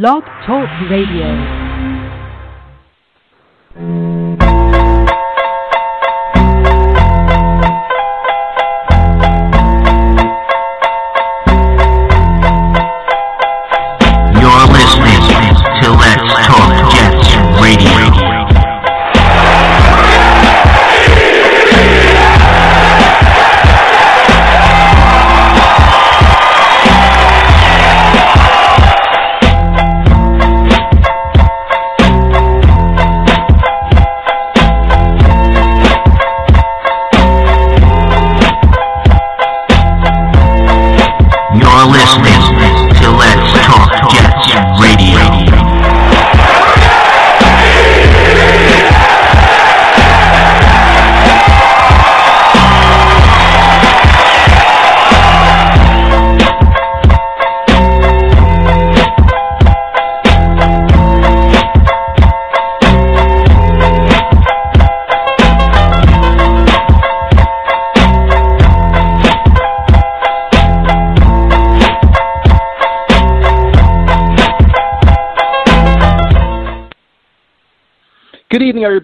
Blog Talk Radio.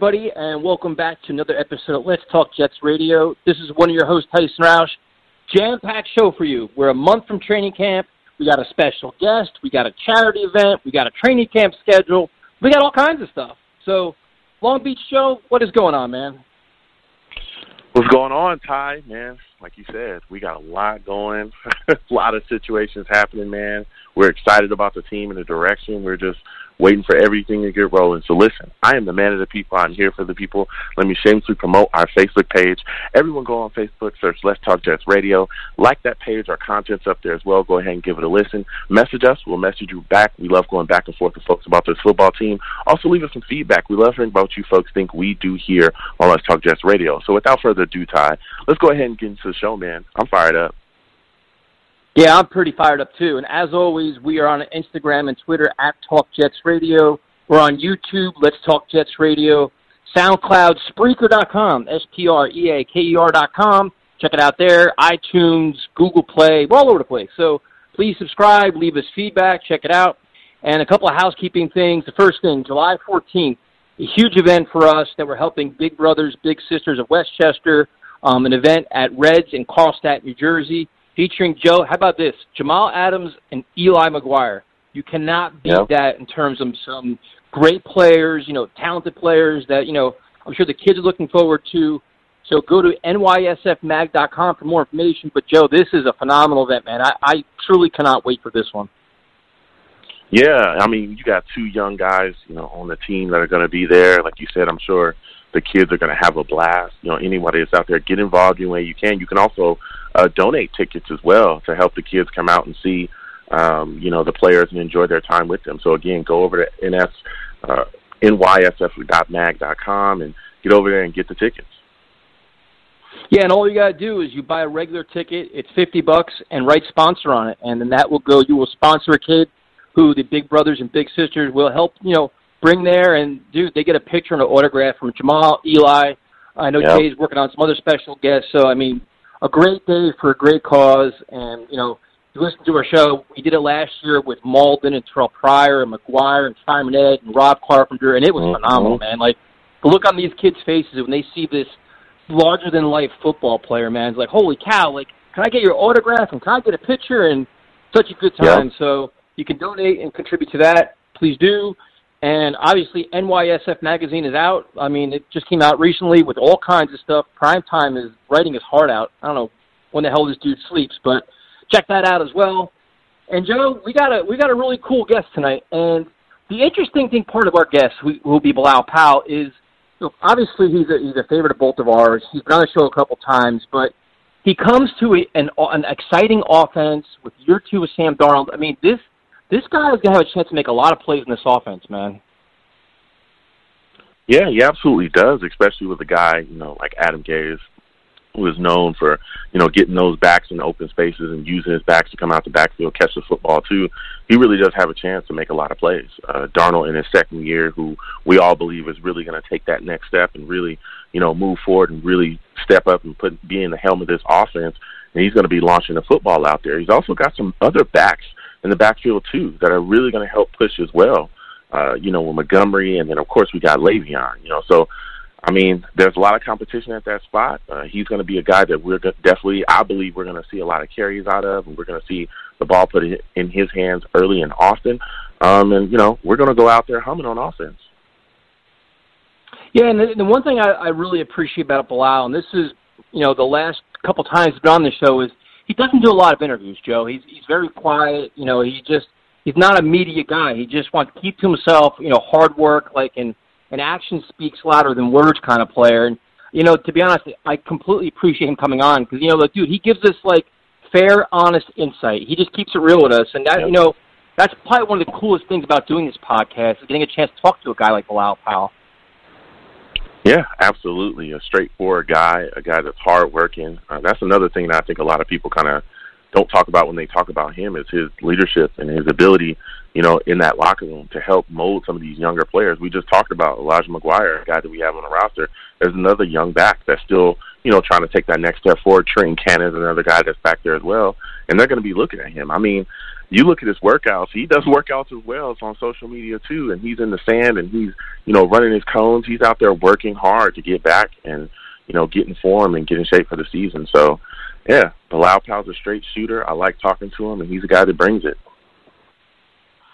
Everybody, and welcome back to another episode of Let's Talk Jets Radio. This is one of your hosts, Tyson Roush. Jam-packed show for you. We're a month from training camp. We got a special guest. We got a charity event. We got a training camp schedule. We got all kinds of stuff. So, Long Beach show, what is going on, man? What's going on, Ty? Man, like you said, we got a lot going, a lot of situations happening, man. We're excited about the team and the direction. We're just waiting for everything to get rolling. So listen, I am the man of the people. I'm here for the people. Let me shamelessly promote our Facebook page. Everyone go on Facebook, search Let's Talk Jets Radio. Like that page. Our content's up there as well. Go ahead and give it a listen. Message us. We'll message you back. We love going back and forth with folks about this football team. Also leave us some feedback. We love hearing about you folks think we do here on Let's Talk Jets Radio. So without further ado, Ty, let's go ahead and get into the show, man. I'm fired up. Yeah, I'm pretty fired up too. And as always, we are on Instagram and Twitter at Talk Jets Radio. We're on YouTube, Let's Talk Jets Radio, SoundCloud, Spreaker.com, S-P-R-E-A-K-E-R.com. Check it out there. iTunes, Google Play, we're all over the place. So please subscribe, leave us feedback, check it out. And a couple of housekeeping things. The first thing, July 14th, a huge event for us that we're helping Big Brothers, Big Sisters of Westchester, um, an event at Reds in Carlstadt, New Jersey featuring Joe. How about this? Jamal Adams and Eli McGuire. You cannot beat Yep. that in terms of some great players, you know, talented players that, you know, I'm sure the kids are looking forward to. So go to nysfmag.com for more information. But Joe, this is a phenomenal event, man. I, I truly cannot wait for this one. Yeah, I mean, you got two young guys, you know, on the team that are going to be there. Like you said, I'm sure the kids are going to have a blast. You know, anybody that's out there, get involved in any way you can. You can also uh, donate tickets as well to help the kids come out and see, um, you know, the players and enjoy their time with them. So again, go over to ns uh, nysf.mag.com and get over there and get the tickets. Yeah, and all you gotta do is you buy a regular ticket. It's fifty bucks, and write sponsor on it, and then that will go. You will sponsor a kid who the big brothers and big sisters will help. You know, bring there, and dude, they get a picture and an autograph from Jamal, Eli. I know Yep. Jay's working on some other special guests. So I mean, a great day for a great cause, and you know, you listen to our show. We did it last year with Malden and Terrell Pryor and McGuire and Simon Ed and Rob Carpenter, and it was Mhm. phenomenal, man. Like the look on these kids' faces when they see this larger than life football player, man. It's like, holy cow, like, can I get your autograph and can I get a picture? And such a good time. So you can donate and contribute to that. Please do. And obviously, NYSF magazine is out. I mean, it just came out recently with all kinds of stuff. Prime Time is writing his heart out. I don't know when the hell this dude sleeps, but check that out as well. And Joe, we got a we got a really cool guest tonight. And the interesting thing, part of our guest, who will be Bilal Powell, is Look, obviously he's a he's a favorite of both of ours. He's been on the show a couple times, but he comes to an an exciting offense with year two with Sam Darnold. I mean, this this guy is gonna have a chance to make a lot of plays in this offense, man. Yeah, he absolutely does, especially with a guy, you know, like Adam Gase, who is known for, you know, getting those backs in open spaces and using his backs to come out the backfield, catch the football too. He really does have a chance to make a lot of plays. Uh, Darnold in his second year, who we all believe is really going to take that next step and really, you know, move forward and really step up and put be in the helm of this offense. And he's going to be launching the football out there. He's also got some other backs in the backfield too that are really going to help push as well. Uh, you know, with Montgomery, and then of course we got Le'Veon. You know, so I mean, there's a lot of competition at that spot. Uh, he's going to be a guy that we're definitely, I believe, we're going to see a lot of carries out of, and we're going to see the ball put in his hands early and often. Um, and you know, we're going to go out there humming on offense. Yeah, and the, the one thing I, I really appreciate about Bilal, and this is, you know, the last couple times he's been on the show, is he doesn't do a lot of interviews. Joe, he's he's very quiet. You know, he just he's not a media guy. He just wants to keep to himself. You know, hard work, like and and action speaks louder than words kind of player. And you know, to be honest, I completely appreciate him coming on because you know, like, dude, he gives us like fair, honest insight. He just keeps it real with us, and that you know, that's probably one of the coolest things about doing this podcast is getting a chance to talk to a guy like Bilal Powell. Yeah, absolutely. A straightforward guy, a guy that's hardworking. Uh, that's another thing that I think a lot of people kind of don't talk about when they talk about him is his leadership and his ability, you know, in that locker room to help mold some of these younger players. We just talked about Elijah McGuire, a guy that we have on the roster. There's another young back that's still, you know, trying to take that next step forward. Trenton Cannon's another guy that's back there as well, and they're going to be looking at him. I mean, you look at his workouts; he does workouts as well. It's on social media too, and he's in the sand and he's, you know, running his cones. He's out there working hard to get back and, you know, get in form and get in shape for the season. So, yeah, Bilal Powell's a straight shooter. I like talking to him, and he's a guy that brings it.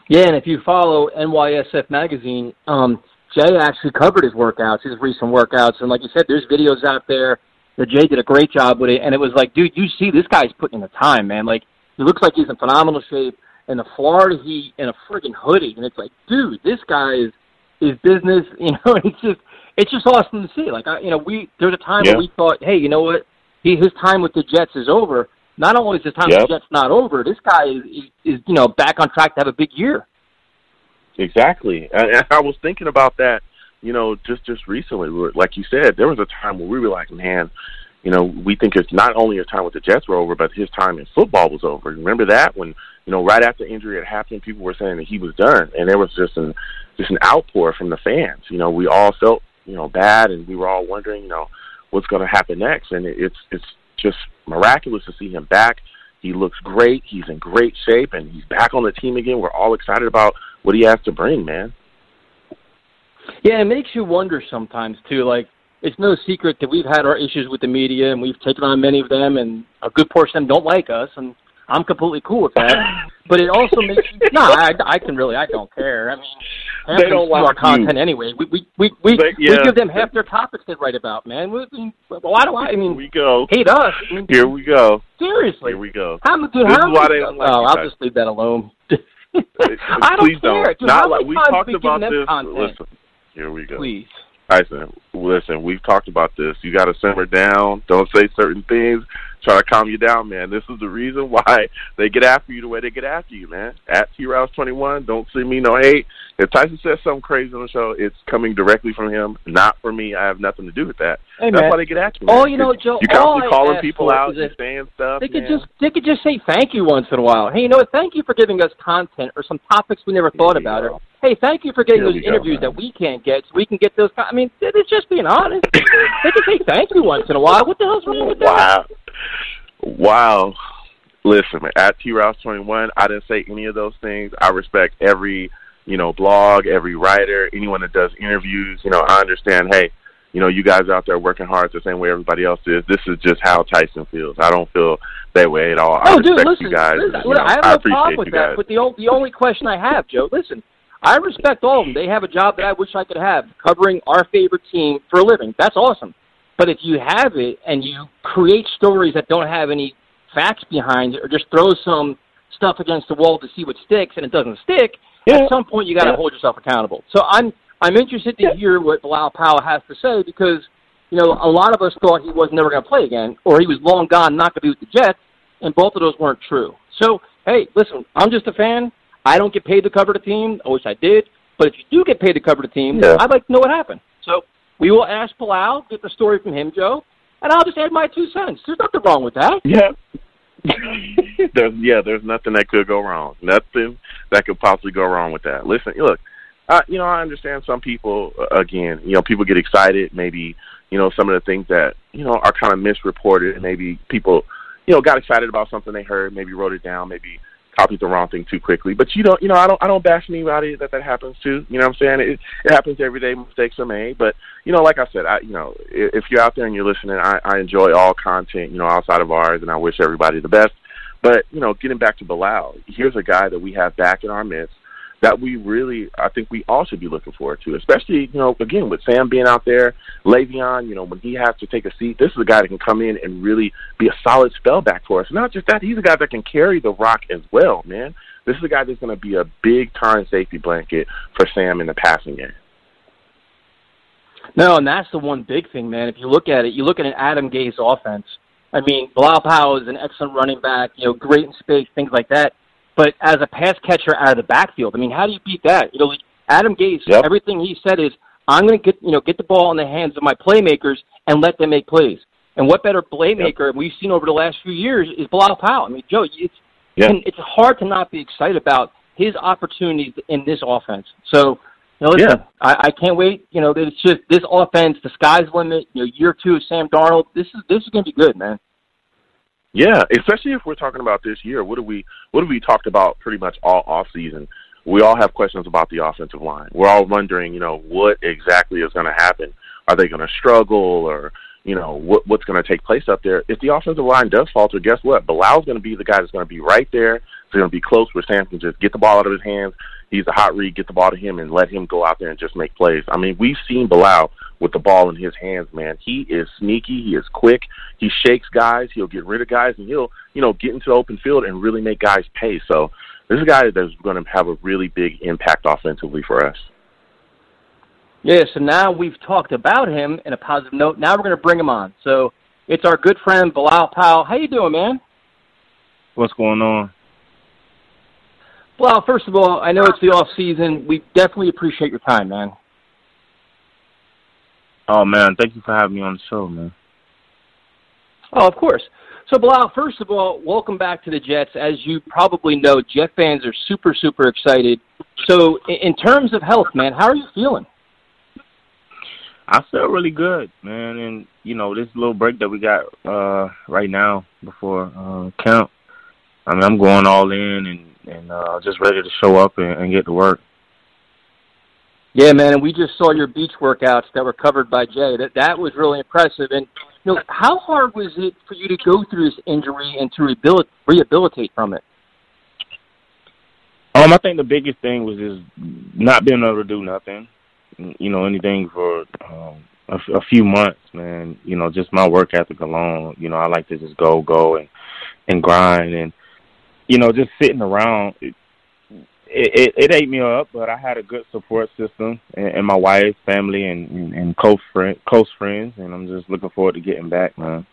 Yeah, and if you follow NYSF magazine, um, Jay actually covered his workouts, his recent workouts, and like you said, there's videos out there that Jay did a great job with it, and it was like, dude, you see this guy's putting in the time, man. Like he looks like he's in phenomenal shape, in the Florida heat, in a friggin' hoodie, and it's like, dude, this guy is is business, you know. It's just it's just awesome to see. Like I, you know, we there was a time Yeah. where we thought, hey, you know what, he his time with the Jets is over. Not only is his time Yep. with the Jets not over, this guy is, is you know back on track to have a big year. Exactly. And I was thinking about that, you know, just just recently. Like you said, there was a time where we were like, man, you know, we think it's not only his time with the Jets were over, but his time in football was over. Remember that when you know right after injury had happened, people were saying that he was done, and there was just an just an outpour from the fans. You know, we all felt you know bad, and we were all wondering, you know, what's going to happen next. And it's it's just miraculous to see him back. He looks great. He's in great shape, and he's back on the team again. We're all excited about what he has to bring, man. Yeah, it makes you wonder sometimes too. Like it's no secret that we've had our issues with the media, and we've taken on many of them, and a good portion of them don't like us, and I'm completely cool with that. but it also makes you no, I, I can really, I don't care. I mean, half They don't steal our like you. content anyway. We we we we, They- yeah. we give them half their topics to write about, man. We, we, why do I? I Here mean, we go. hate us. I mean, Here we go. seriously. Here we go. How many? This how is why they don't like oh, I'll guys. just leave that alone. I don't Please care. don't. Dude, Not like we talked about this. content? Listen, here we go. Please. Tyson, listen, we've talked about this. You got to simmer down. Don't say certain things. Try to calm you down, man. This is the reason why they get after you the way they get after you, man. At T Rouse 21, don't send me no hate. If Tyson says something crazy on the show, it's coming directly from him, not from me. I have nothing to do with that. Hey, That's man. why they get at you. Oh, you know, Joe, You constantly calling people out, you saying stuff. They could man. just they could just say thank you once in a while. Hey, you know what? Thank you for giving us content or some topics we never thought about. Or hey, thank you for getting Here those we go, interviews that we can't get, so we can get those. I mean, it's just being honest. they can say thank you once in a while. What the hell's wrong with that? Wow. Wow. Listen, man, at T Rouse 21, I didn't say any of those things. I respect every, you know, blog, every writer, anyone that does interviews. You know, I understand, hey, you know, you guys out there working hard the same way everybody else is. This is just how Tyson feels. I don't feel that way at all. I Oh, respect dude, listen, you guys. listen, you know, I have I no appreciate problem with you that. guys. But the only the only question I have, Joe, listen, I respect all of them. They have a job that I wish I could have, covering our favorite team for a living. That's awesome. But if you have it and you create stories that don't have any facts behind it, or just throw some stuff against the wall to see what sticks, and it doesn't stick, at some point you got to Yeah. hold yourself accountable. So I'm I'm interested to hear what Bilal Powell has to say because you know a lot of us thought he was never going to play again, or he was long gone, not going to be with the Jets, and both of those weren't true. So hey, listen, I'm just a fan. I don't get paid to cover the team. I wish I did, but if you do get paid to cover the team, Yeah. I'd like to know what happened. So we will ask Powell, get the story from him, Joe, and I'll just add my two cents. There's nothing wrong with that. Yeah. there's yeah, there's nothing that could go wrong. Nothing that could possibly go wrong with that. Listen, look, uh, you know, I understand some people uh, again, you know, people get excited, maybe, you know, some of the things that, you know, are kind of misreported, maybe people, you know, got excited about something they heard, maybe wrote it down, maybe copy the wrong thing too quickly. But you don't, you know, I don't, I don't bash anybody that that happens to. You know what I'm saying? It, it happens every day. Mistakes are made. But you know, like I said, I, you know, if you're out there and you're listening, I, I enjoy all content, you know, outside of ours, and I wish everybody the best. But you know, getting back to Bilal, here's a guy that we have back in our midst that we really, I think we all should be looking forward to, especially, you know, again, with Sam being out there, Le'Veon, you know, when he has to take a seat, this is a guy that can come in and really be a solid spellback for us. Not just that, he's a guy that can carry the rock as well, man. This is a guy that's going to be a big time safety blanket for Sam in the passing game. No, and that's the one big thing, man. If you look at it, you look at an Adam Gase offense. I mean, Bilal Powell is an excellent running back, you know, great in space, things like that but as a pass catcher out of the backfield, I mean, how do you beat that? You know, like Adam Gase, yep. everything he said is, "I'm going to get you know get the ball in the hands of my playmakers and let them make plays." And what better playmaker yep. we've seen over the last few years is Bilal Powell. I mean, Joe, it's yep. and it's hard to not be excited about his opportunities in this offense. So, you know, listen, yeah. I, I can't wait. You know, it's just this offense, the sky's the limit. You know, year two of Sam Darnold. This is this is going to be good, man. Yeah, especially if we're talking about this year. What do we what have we talked about pretty much all off season? We all have questions about the offensive line. We're all wondering, you know, what exactly is going to happen. Are they going to struggle, or you know, what what's going to take place up there? If the offensive line does falter, guess what? Bilal's going to be the guy that's going to be right there. It's going to be close where Sam can just get the ball out of his hands. He's a hot read, get the ball to him, and let him go out there and just make plays. I mean, we've seen Bilal with the ball in his hands, man. He is sneaky. He is quick. He shakes guys. He'll get rid of guys, and he'll, you know, get into the open field and really make guys pay. So this is a guy that's going to have a really big impact offensively for us. Yeah, so now we've talked about him in a positive note. Now we're going to bring him on. So it's our good friend Bilal Powell. How you doing, man? What's going on? Well, first of all, I know it's the off season. We definitely appreciate your time, man. Oh man, thank you for having me on the show, man. Oh, of course. So, Bilal, first of all, welcome back to the Jets. As you probably know, Jet fans are super, super excited. So, in terms of health, man, how are you feeling? I feel really good, man. And you know, this little break that we got uh right now before uh camp, I mean, I'm going all in and and uh just ready to show up and, and get to work. Yeah, man, and we just saw your beach workouts that were covered by Jay. That that was really impressive. And you know, how hard was it for you to go through this injury and to rehabilitate, rehabilitate from it? Um, I think the biggest thing was just not being able to do nothing. You know, anything for um, a, a few months, man. You know, just my work ethic alone. You know, I like to just go, go, and and grind, and you know, just sitting around. It, it, it, ate me up, but I had a good support system and, and my wife, family, and, and, and close friend, close friends, and I'm just looking forward to getting back, man.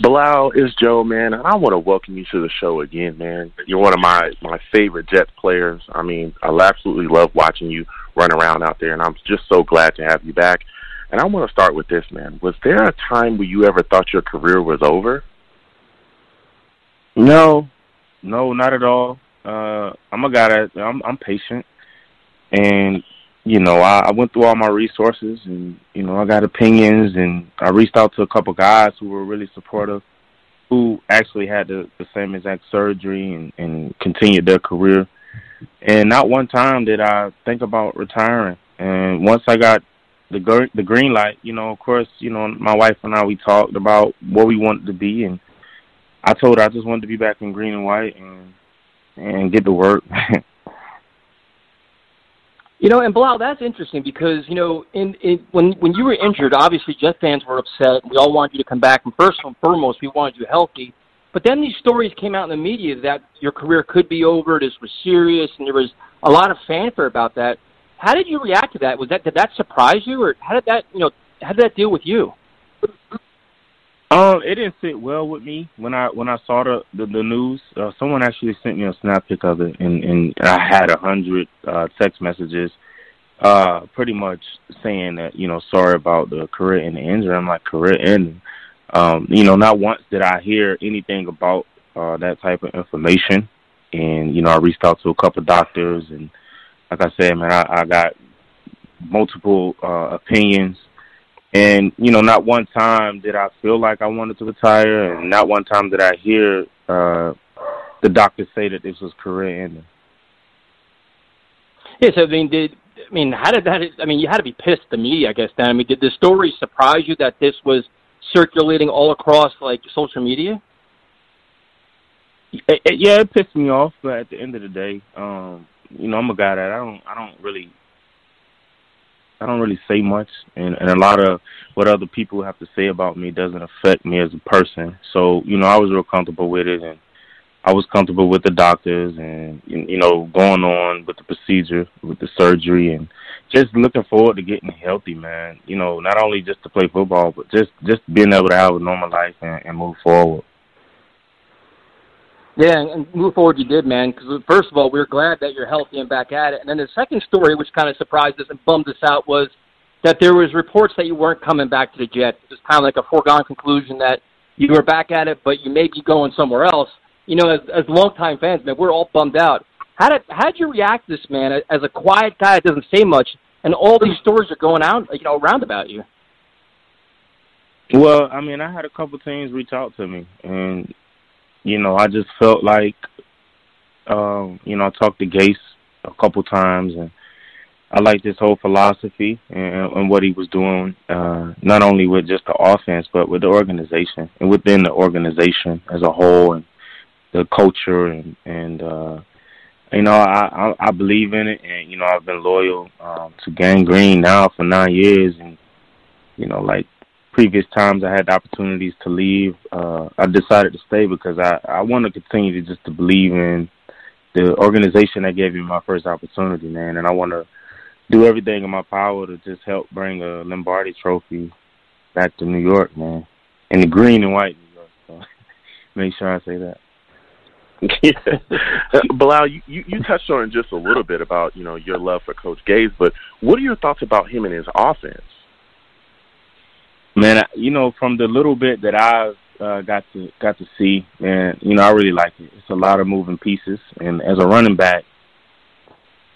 Bilal is Joe, man, and I want to welcome you to the show again, man. You're one of my my favorite Jets players. I mean, I absolutely love watching you run around out there, and I'm just so glad to have you back. And I want to start with this, man. Was there a time where you ever thought your career was over? No, no, not at all. Uh, I'm a guy that I'm, I'm patient, and you know, I, I went through all my resources, and you know, I got opinions, and I reached out to a couple guys who were really supportive, who actually had the, the same exact surgery and, and continued their career. And not one time did I think about retiring. And once I got the the green light, you know, of course, you know, my wife and I we talked about what we wanted to be, and I told her I just wanted to be back in green and white and and get to work. you know, and Bilal, that's interesting because you know, in, in when when you were injured, obviously Jet fans were upset. We all wanted you to come back, and first and foremost, we wanted you healthy. But then these stories came out in the media that your career could be over. This was serious, and there was a lot of fanfare about that. How did you react to that? Was that did that surprise you, or how did that you know how did that deal with you? Um, it didn't sit well with me when I when I saw the the, the news. Uh, someone actually sent me a snap pic of it, and and I had a hundred uh, text messages, uh, pretty much saying that you know sorry about the career and the injury. I'm like career ending. Um, you know, not once did I hear anything about uh, that type of information, and you know I reached out to a couple doctors, and like I said, man, I, I got multiple uh, opinions and you know, not one time did I feel like I wanted to retire, and not one time did I hear uh, the doctors say that this was career ending. Yes, I mean, did I mean how did that? I mean, you had to be pissed the media, I guess. Then I mean, did the story surprise you that this was circulating all across like social media? It, it, yeah, it pissed me off, but at the end of the day, um, you know, I'm a guy that I don't, I don't really, I don't really say much, and and a lot of what other people have to say about me doesn't affect me as a person. So, you know, I was real comfortable with it, and I was comfortable with the doctors and you know going on with the procedure, with the surgery, and just looking forward to getting healthy, man. You know, not only just to play football, but just just being able to have a normal life and, and move forward. Yeah, and move forward you did, man. Because first of all, we are glad that you're healthy and back at it. And then the second story, which kind of surprised us and bummed us out, was that there was reports that you weren't coming back to the Jets. It was kind of like a foregone conclusion that you were back at it, but you may be going somewhere else you know, as as longtime fans, man, we're all bummed out. How did how did you react to this, man? As a quiet guy that doesn't say much, and all these stories are going out, you know, around about you. Well, I mean, I had a couple teams reach out to me, and you know, I just felt like, um, you know, I talked to Gase a couple times, and I liked his whole philosophy and, and what he was doing, uh, not only with just the offense, but with the organization and within the organization as a whole, and the culture and and uh you know I, I I believe in it and you know I've been loyal um to Gang Green now for nine years and you know like previous times I had opportunities to leave uh I decided to stay because I I want to continue to just to believe in the organization that gave me my first opportunity man and I want to do everything in my power to just help bring a Lombardi trophy back to New York man in the green and white New York so make sure I say that yeah. Bilal, you, you touched on just a little bit about, you know, your love for Coach Gase, but what are your thoughts about him and his offense? Man, you know, from the little bit that I've uh, got to got to see, man, you know, I really like it. It's a lot of moving pieces, and as a running back,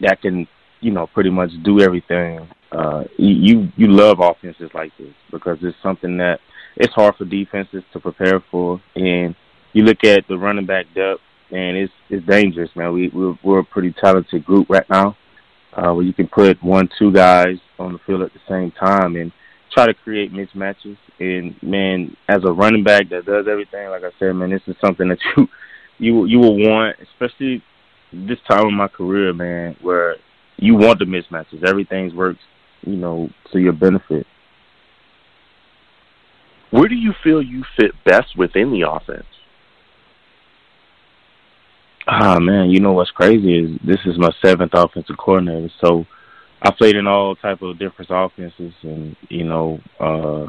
that can, you know, pretty much do everything. Uh, you you love offenses like this because it's something that it's hard for defenses to prepare for, and you look at the running back depth and it's it's dangerous, man. We we're, we're a pretty talented group right now, uh, where you can put one, two guys on the field at the same time and try to create mismatches. And man, as a running back that does everything, like I said, man, this is something that you you you will want, especially this time of my career, man, where you want the mismatches. Everything works, you know, to your benefit. Where do you feel you fit best within the offense? Ah man, you know what's crazy is this is my seventh offensive coordinator, so I played in all type of different offenses, and you know, uh,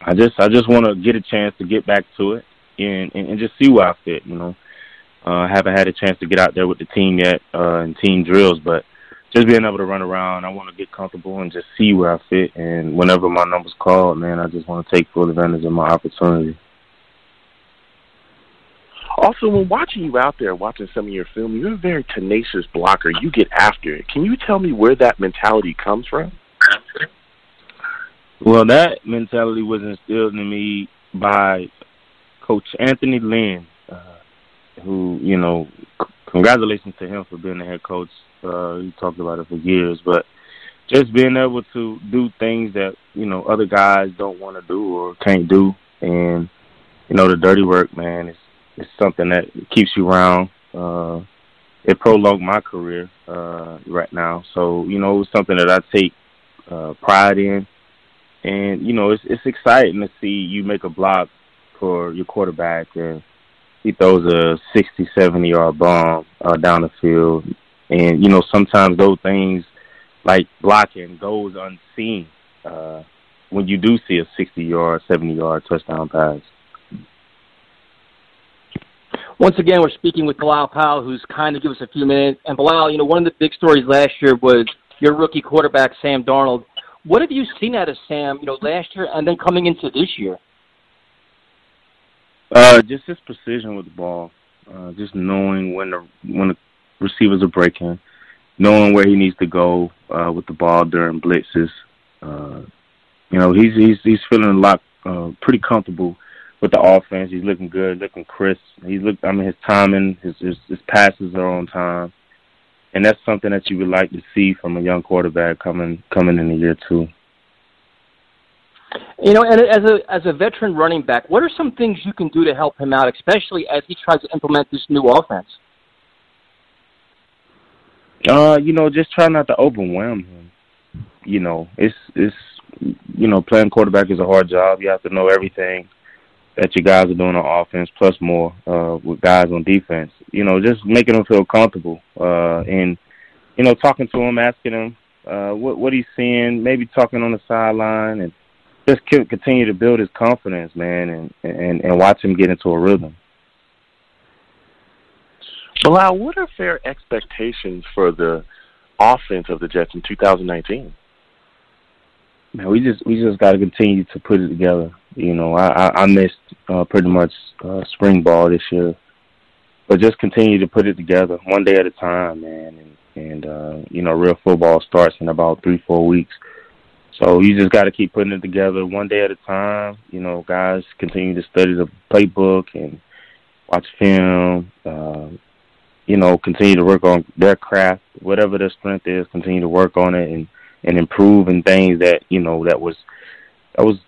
I just I just want to get a chance to get back to it and, and and just see where I fit. You know, uh, I haven't had a chance to get out there with the team yet uh, in team drills, but just being able to run around, I want to get comfortable and just see where I fit. And whenever my number's called, man, I just want to take full advantage of my opportunity. Also, when watching you out there, watching some of your film, you're a very tenacious blocker. You get after it. Can you tell me where that mentality comes from? Well, that mentality was instilled in me by Coach Anthony Lynn, uh, who, you know, c- congratulations to him for being the head coach. Uh, he talked about it for years, but just being able to do things that, you know, other guys don't want to do or can't do. And, you know, the dirty work, man, is it's something that keeps you around. Uh, it prolonged my career uh, right now, so you know it's something that I take uh, pride in, and you know it's it's exciting to see you make a block for your quarterback and he throws a 60, 70 yard bomb uh, down the field, and you know sometimes those things like blocking goes unseen uh, when you do see a 60 yard, 70 yard touchdown pass. Once again, we're speaking with Bilal Powell, who's kind of give us a few minutes. And Bilal, you know, one of the big stories last year was your rookie quarterback, Sam Darnold. What have you seen out of Sam, you know, last year and then coming into this year? Uh, just his precision with the ball, uh, just knowing when the when the receivers are breaking, knowing where he needs to go uh, with the ball during blitzes. Uh, you know, he's he's he's feeling a lot uh, pretty comfortable with the offense. He's looking good, looking crisp. He's look. I mean, his timing, his, his his passes are on time, and that's something that you would like to see from a young quarterback coming coming in the year two. You know, and as a as a veteran running back, what are some things you can do to help him out, especially as he tries to implement this new offense? Uh, you know, just try not to overwhelm him. You know, it's it's you know, playing quarterback is a hard job. You have to know everything that you guys are doing on offense, plus more uh, with guys on defense. You know, just making them feel comfortable uh, and you know, talking to him, asking him uh, what what he's seeing, maybe talking on the sideline, and just continue to build his confidence, man, and and and watch him get into a rhythm. Bilal, what are fair expectations for the offense of the Jets in 2019? Man, we just we just got to continue to put it together. You know, I I, I missed uh, pretty much uh, spring ball this year, but just continue to put it together one day at a time, man. And and uh, you know, real football starts in about three four weeks. So you just got to keep putting it together one day at a time. You know, guys continue to study the playbook and watch film. Uh, you know, continue to work on their craft, whatever their strength is. Continue to work on it and and improve in things that you know that was that was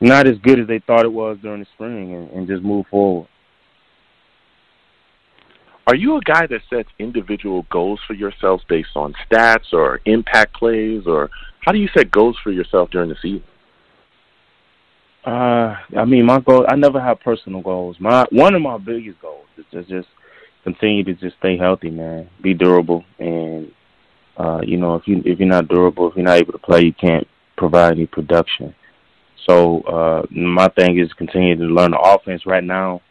not as good as they thought it was during the spring, and, and just move forward. Are you a guy that sets individual goals for yourself based on stats or impact plays, or how do you set goals for yourself during the season? Uh, I mean, my goal. I never have personal goals. My one of my biggest goals is to just continue to just stay healthy, man. Be durable, and uh, you know, if you if you're not durable, if you're not able to play, you can't provide any production. So uh, my thing is continue to learn the offense right now,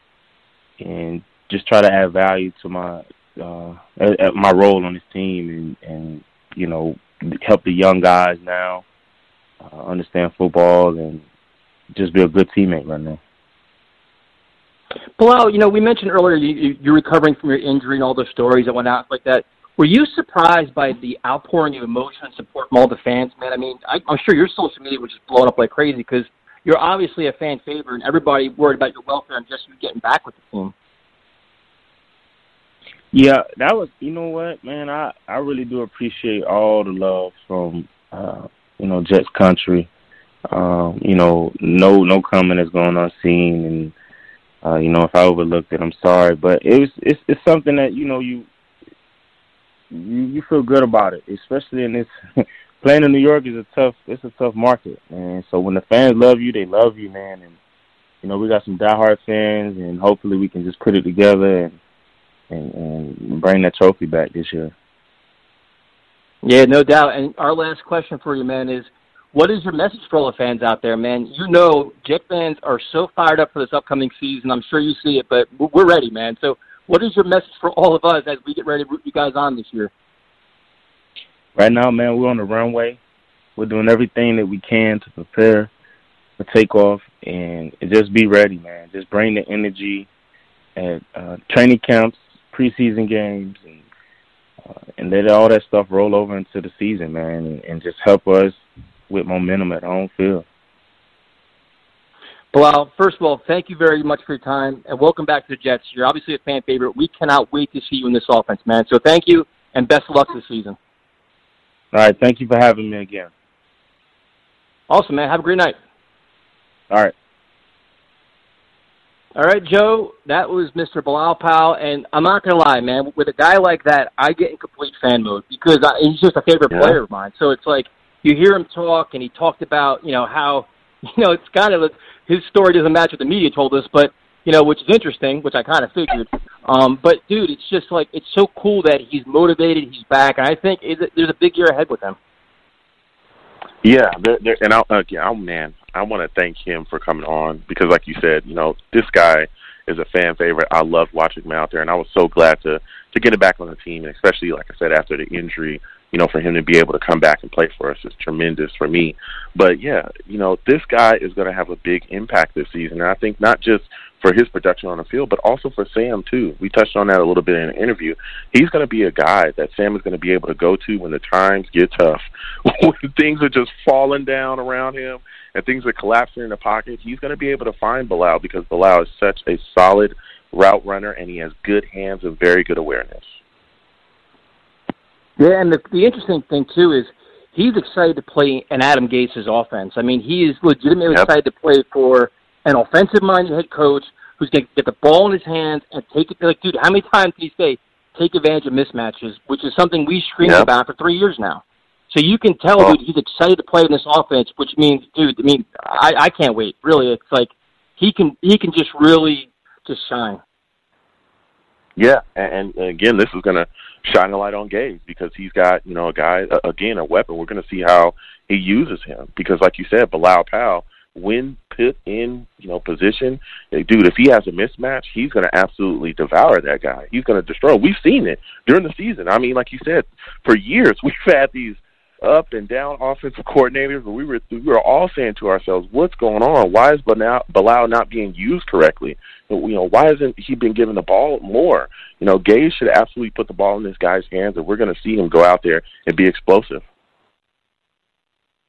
and just try to add value to my uh, my role on this team, and and you know help the young guys now uh, understand football and just be a good teammate right now. Bilal, you know, we mentioned earlier you, you're recovering from your injury and all the stories that went out like that. Were you surprised by the outpouring of emotion and support from all the fans, man? I mean, I, I'm sure your social media was just blowing up like crazy because you're obviously a fan favorite, and everybody worried about your welfare and just you getting back with the team. Yeah, that was. You know what, man? I I really do appreciate all the love from uh, you know Jets country. Um, you know, no no comment is going unseen, and uh, you know if I overlooked it, I'm sorry. But it was it's it's something that you know you you you feel good about it, especially in this playing in New York is a tough it's a tough market, and so when the fans love you, they love you, man. And you know we got some diehard fans, and hopefully we can just put it together and and, and bring that trophy back this year. Yeah, no doubt. And our last question for you, man, is what is your message for all the fans out there, man? You know, Jet fans are so fired up for this upcoming season. I'm sure you see it, but we're ready, man. So, what is your message for all of us as we get ready to root you guys on this year? Right now, man, we're on the runway. We're doing everything that we can to prepare for takeoff, and just be ready, man. Just bring the energy at uh, training camps, preseason games, and uh, and let all that stuff roll over into the season, man, and, and just help us with momentum at home field. Well, first of all, thank you very much for your time, and welcome back to the Jets. You're obviously a fan favorite. We cannot wait to see you in this offense, man. So thank you, and best of luck this season. All right, thank you for having me again. Awesome, man. Have a great night. All right. All right, Joe, that was Mr. Bilal Powell, and I'm not gonna lie, man. With a guy like that, I get in complete fan mode because I, he's just a favorite Yeah. player of mine. So it's like you hear him talk, and he talked about you know how you know it's kind of his story doesn't match what the media told us, but you know which is interesting, which I kind of figured. Um, but dude, it's just like it's so cool that he's motivated, he's back, and I think there's a big year ahead with him. Yeah, there, there, and I, uh, yeah, oh man, I want to thank him for coming on because, like you said, you know, this guy is a fan favorite. I loved watching him out there, and I was so glad to to get him back on the team, and especially, like I said, after the injury, you know, for him to be able to come back and play for us is tremendous for me. But yeah, you know, this guy is going to have a big impact this season, and I think not just for his production on the field, but also for Sam too. We touched on that a little bit in the interview. He's going to be a guy that Sam is going to be able to go to when the times get tough, when things are just falling down around him and things are collapsing in the pocket. He's going to be able to find Bilal because Bilal is such a solid route runner and he has good hands and very good awareness. Yeah, and the, the interesting thing too is he's excited to play in Adam Gase's offense. I mean, he is legitimately Yep. excited to play for an offensive-minded head coach who's going to get the ball in his hands and take it. Like, dude, how many times did he say take advantage of mismatches, which is something we screamed Yep. about for three years now. So you can tell, Well- dude, he's excited to play in this offense, which means, dude, I mean, I, I can't wait. Really, it's like he can he can just really just shine. Yeah, and, and again, this is going to shine a light on Gase because he's got you know a guy again a weapon. We're going to see how he uses him because, like you said, Bilal Powell, when put in you know position, eh, dude, if he has a mismatch, he's going to absolutely devour that guy. He's going to destroy. him. We've seen it during the season. I mean, like you said, for years we've had these up and down offensive coordinators, but we were we were all saying to ourselves, "What's going on? Why is Bilal not being used correctly? You know, why isn't he been given the ball more? You know, Gase should absolutely put the ball in this guy's hands, and we're going to see him go out there and be explosive."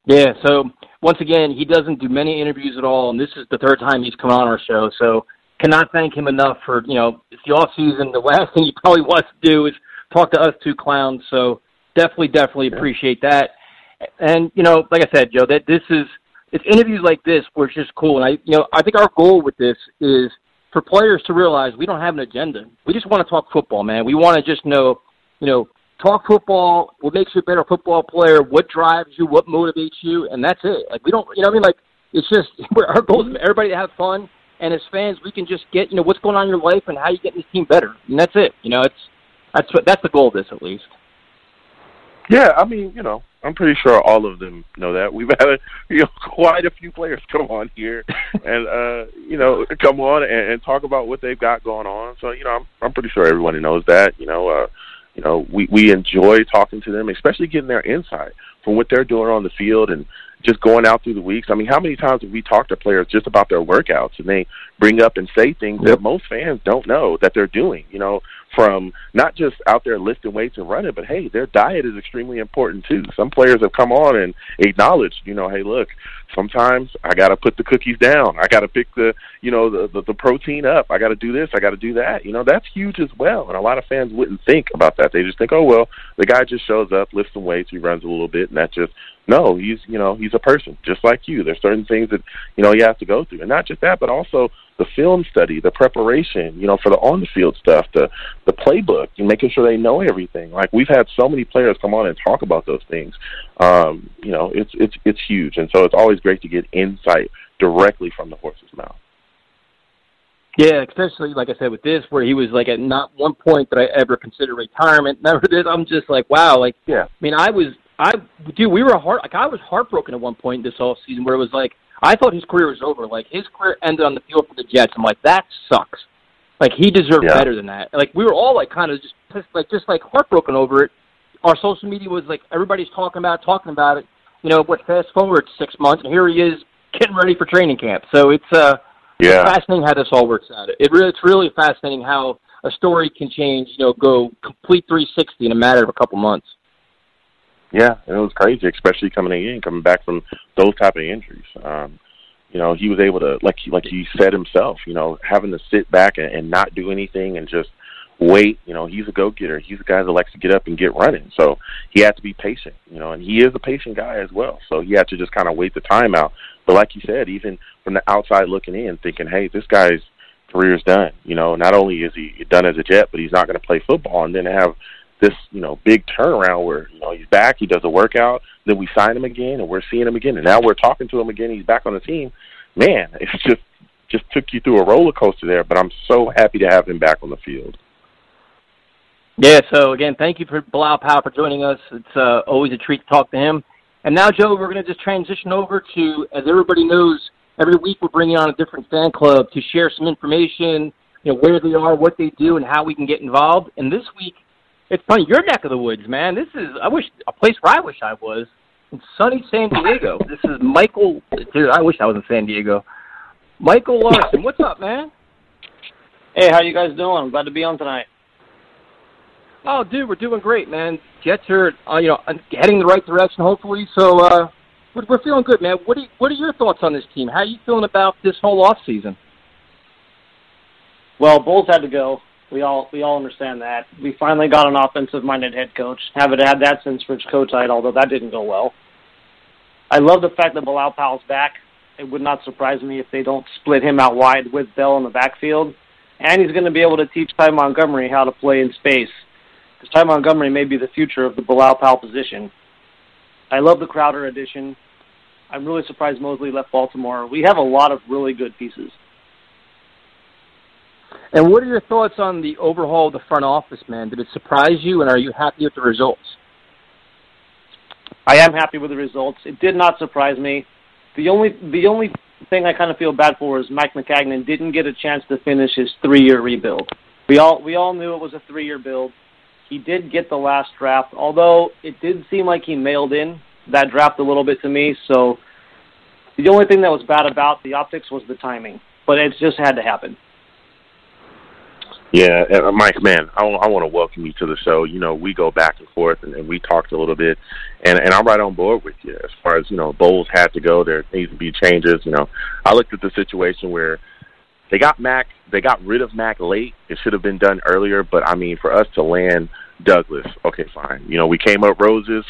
Yeah, so once again, he doesn't do many interviews at all, and this is the third time he's come on our show. So cannot thank him enough for you know it's the off season. The last thing he probably wants to do is talk to us two clowns. So definitely, definitely appreciate that. And you know, like I said, Joe, that this is it's interviews like this where it's just cool. And I, you know, I think our goal with this is for players to realize we don't have an agenda. We just want to talk football, man. We want to just know, you know, talk football, what makes you a better football player, what drives you, what motivates you, and that's it. Like we don't, you know, what I mean, like it's just our goal is for everybody to have fun, and as fans, we can just get, you know, what's going on in your life and how you get this team better, and that's it. You know, it's that's what that's the goal of this at least. Yeah, I mean, you know, I'm pretty sure all of them know that. We've had a, you know quite a few players come on here and uh, you know come on and, and talk about what they've got going on. So you know, I'm I'm pretty sure everybody knows that. You know, uh, you know, we we enjoy talking to them, especially getting their insight from what they're doing on the field and just going out through the weeks. I mean, how many times have we talked to players just about their workouts and they bring up and say things Yep. that most fans don't know that they're doing, you know, from not just out there lifting weights and running, but hey, their diet is extremely important too. Some players have come on and acknowledged, you know, hey, look, sometimes I got to put the cookies down. I got to pick the, you know, the, the the protein up. I got to do this. I got to do that. You know, that's huge as well. And a lot of fans wouldn't think about that. They just think, oh well, the guy just shows up, lifts some weights, he runs a little bit, and that's just no. He's you know he's a person just like you. There's certain things that you know you have to go through, and not just that, but also the film study, the preparation, you know, for the on the field stuff, the the playbook, and making sure they know everything. Like we've had so many players come on and talk about those things. Um, you know, it's it's it's huge, and so it's always great to get insight directly from the horse's mouth. Yeah, especially like I said with this, where he was like at not one point that I ever considered retirement. Never did. I'm just like, wow. Like, Yeah. I mean, I was, I, dude, we were heart, like I was heartbroken at one point this whole season where it was like, I thought his career was over. Like his career ended on the field for the Jets. I'm like, that sucks. Like he deserved Yeah. better than that. Like we were all like kind of just just like just like heartbroken over it. Our social media was like everybody's talking about it, talking about it. You know, what fast forward six months and here he is getting ready for training camp. So it's uh Yeah. fascinating how this all works out. It really, it's really fascinating how a story can change. You know, go complete 360 in a matter of a couple months. Yeah, it was crazy, especially coming in, coming back from those type of injuries. Um, you know, he was able to, like like he said himself, you know, having to sit back and, and not do anything and just wait. You know, he's a go getter. He's a guy that likes to get up and get running. So he had to be patient. You know, and he is a patient guy as well. So he had to just kind of wait the time out. But like you said, even from the outside looking in, thinking, hey, this guy's career's done. You know, not only is he done as a Jet, but he's not going to play football, and then have this, you know, big turnaround where you know he's back, he does a workout, then we sign him again, and we're seeing him again, and now we're talking to him again. He's back on the team. Man, it's just just took you through a roller coaster there, but I'm so happy to have him back on the field. Yeah. So again, thank you for Bilal Powell for joining us. It's uh, always a treat to talk to him. And now, Joe, we're going to just transition over to, as everybody knows, every week we're bringing on a different fan club to share some information, you know, where they are, what they do, and how we can get involved. And this week, it's funny, your neck of the woods, man. This is, I wish, a place where I wish I was, in sunny San Diego. this is Michael, dude, I wish I was in San Diego. Michael Larson, what's up, man? Hey, how you guys doing? I'm glad to be on tonight. Oh, dude, we're doing great, man. Jets are, uh, you know, heading the right direction, hopefully. So uh, we're, we're feeling good, man. What are you, What are your thoughts on this team? How are you feeling about this whole off season? Well, Bowles had to go. We all we all understand that. We finally got an offensive-minded head coach. Haven't had that since Rich Kotite, although that didn't go well. I love the fact that Bilal Powell's back. It would not surprise me if they don't split him out wide with Bell in the backfield. And he's going to be able to teach Ty Montgomery how to play in space. Because Ty Montgomery may be the future of the Bilal Powell position. I love the Crowder addition. I'm really surprised Mosley left Baltimore. We have a lot of really good pieces. And what are your thoughts on the overhaul of the front office, man? Did it surprise you, and are you happy with the results? I am happy with the results. It did not surprise me. The only the only thing I kind of feel bad for is Mike Maccagnan didn't get a chance to finish his three-year rebuild. We all we all knew it was a three-year build. He did get the last draft, although it did seem like he mailed in that draft a little bit to me. So the only thing that was bad about the optics was the timing, but it just had to happen. Yeah, uh, Mike, man, I, I want to welcome you to the show. You know, we go back and forth, and, and we talked a little bit, and and I'm right on board with you as far as you know. Bowles had to go. There needs to be changes. You know, I looked at the situation where they got Mac, they got rid of Mac late. It should have been done earlier, but I mean, for us to land Douglas, okay, fine. You know, we came up roses.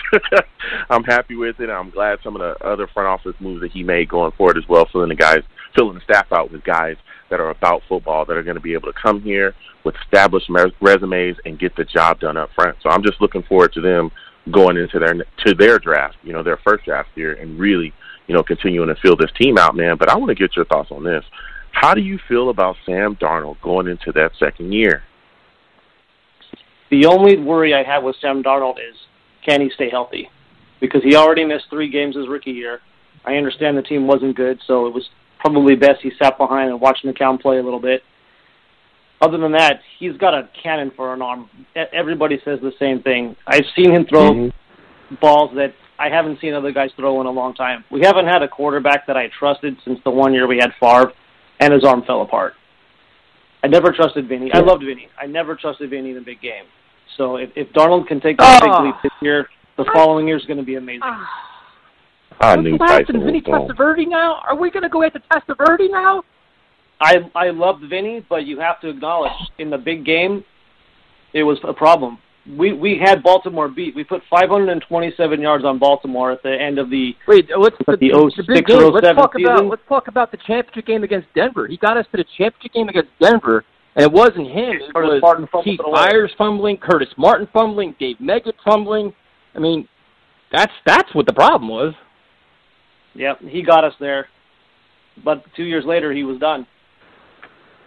I'm happy with it. I'm glad some of the other front office moves that he made going forward as well, filling the guys, filling the staff out with guys that are about football that are going to be able to come here with established resumes and get the job done up front. So I'm just looking forward to them going into their to their draft, you know, their first draft year, and really, you know, continuing to fill this team out, man. But I want to get your thoughts on this. How do you feel about Sam Darnold going into that second year? The only worry I have with Sam Darnold is can he stay healthy? Because he already missed three games his rookie year. I understand the team wasn't good, so it was probably best he sat behind and watched McCown play a little bit other than that, he's got a cannon for an arm. Everybody says the same thing. I've seen him throw mm-hmm. balls that I haven't seen other guys throw in a long time. We haven't had a quarterback that I trusted since the one year we had Favre, and his arm fell apart. I never trusted Vinny. I loved Vinny. I never trusted Vinny in a big game. So if, if Darnold can take that oh. big leap this year, the following year is going to be amazing. Oh. I knew What's Tyson Vinny Testaverde now? Are we going to go at after Testaverde now? I I loved Vinny, but you have to acknowledge in the big game, it was a problem. We we had Baltimore beat. We put 527 yards on Baltimore at the end of the wait. What's the, the, the big game? Let's oh oh talk season. about let's talk about the championship game against Denver. He got us to the championship game against Denver, and it wasn't him. It Curtis was Martin Keith Byars fumbling, Curtis Martin fumbling, Dave Meggett fumbling. I mean, that's that's what the problem was. Yep, he got us there, but two years later he was done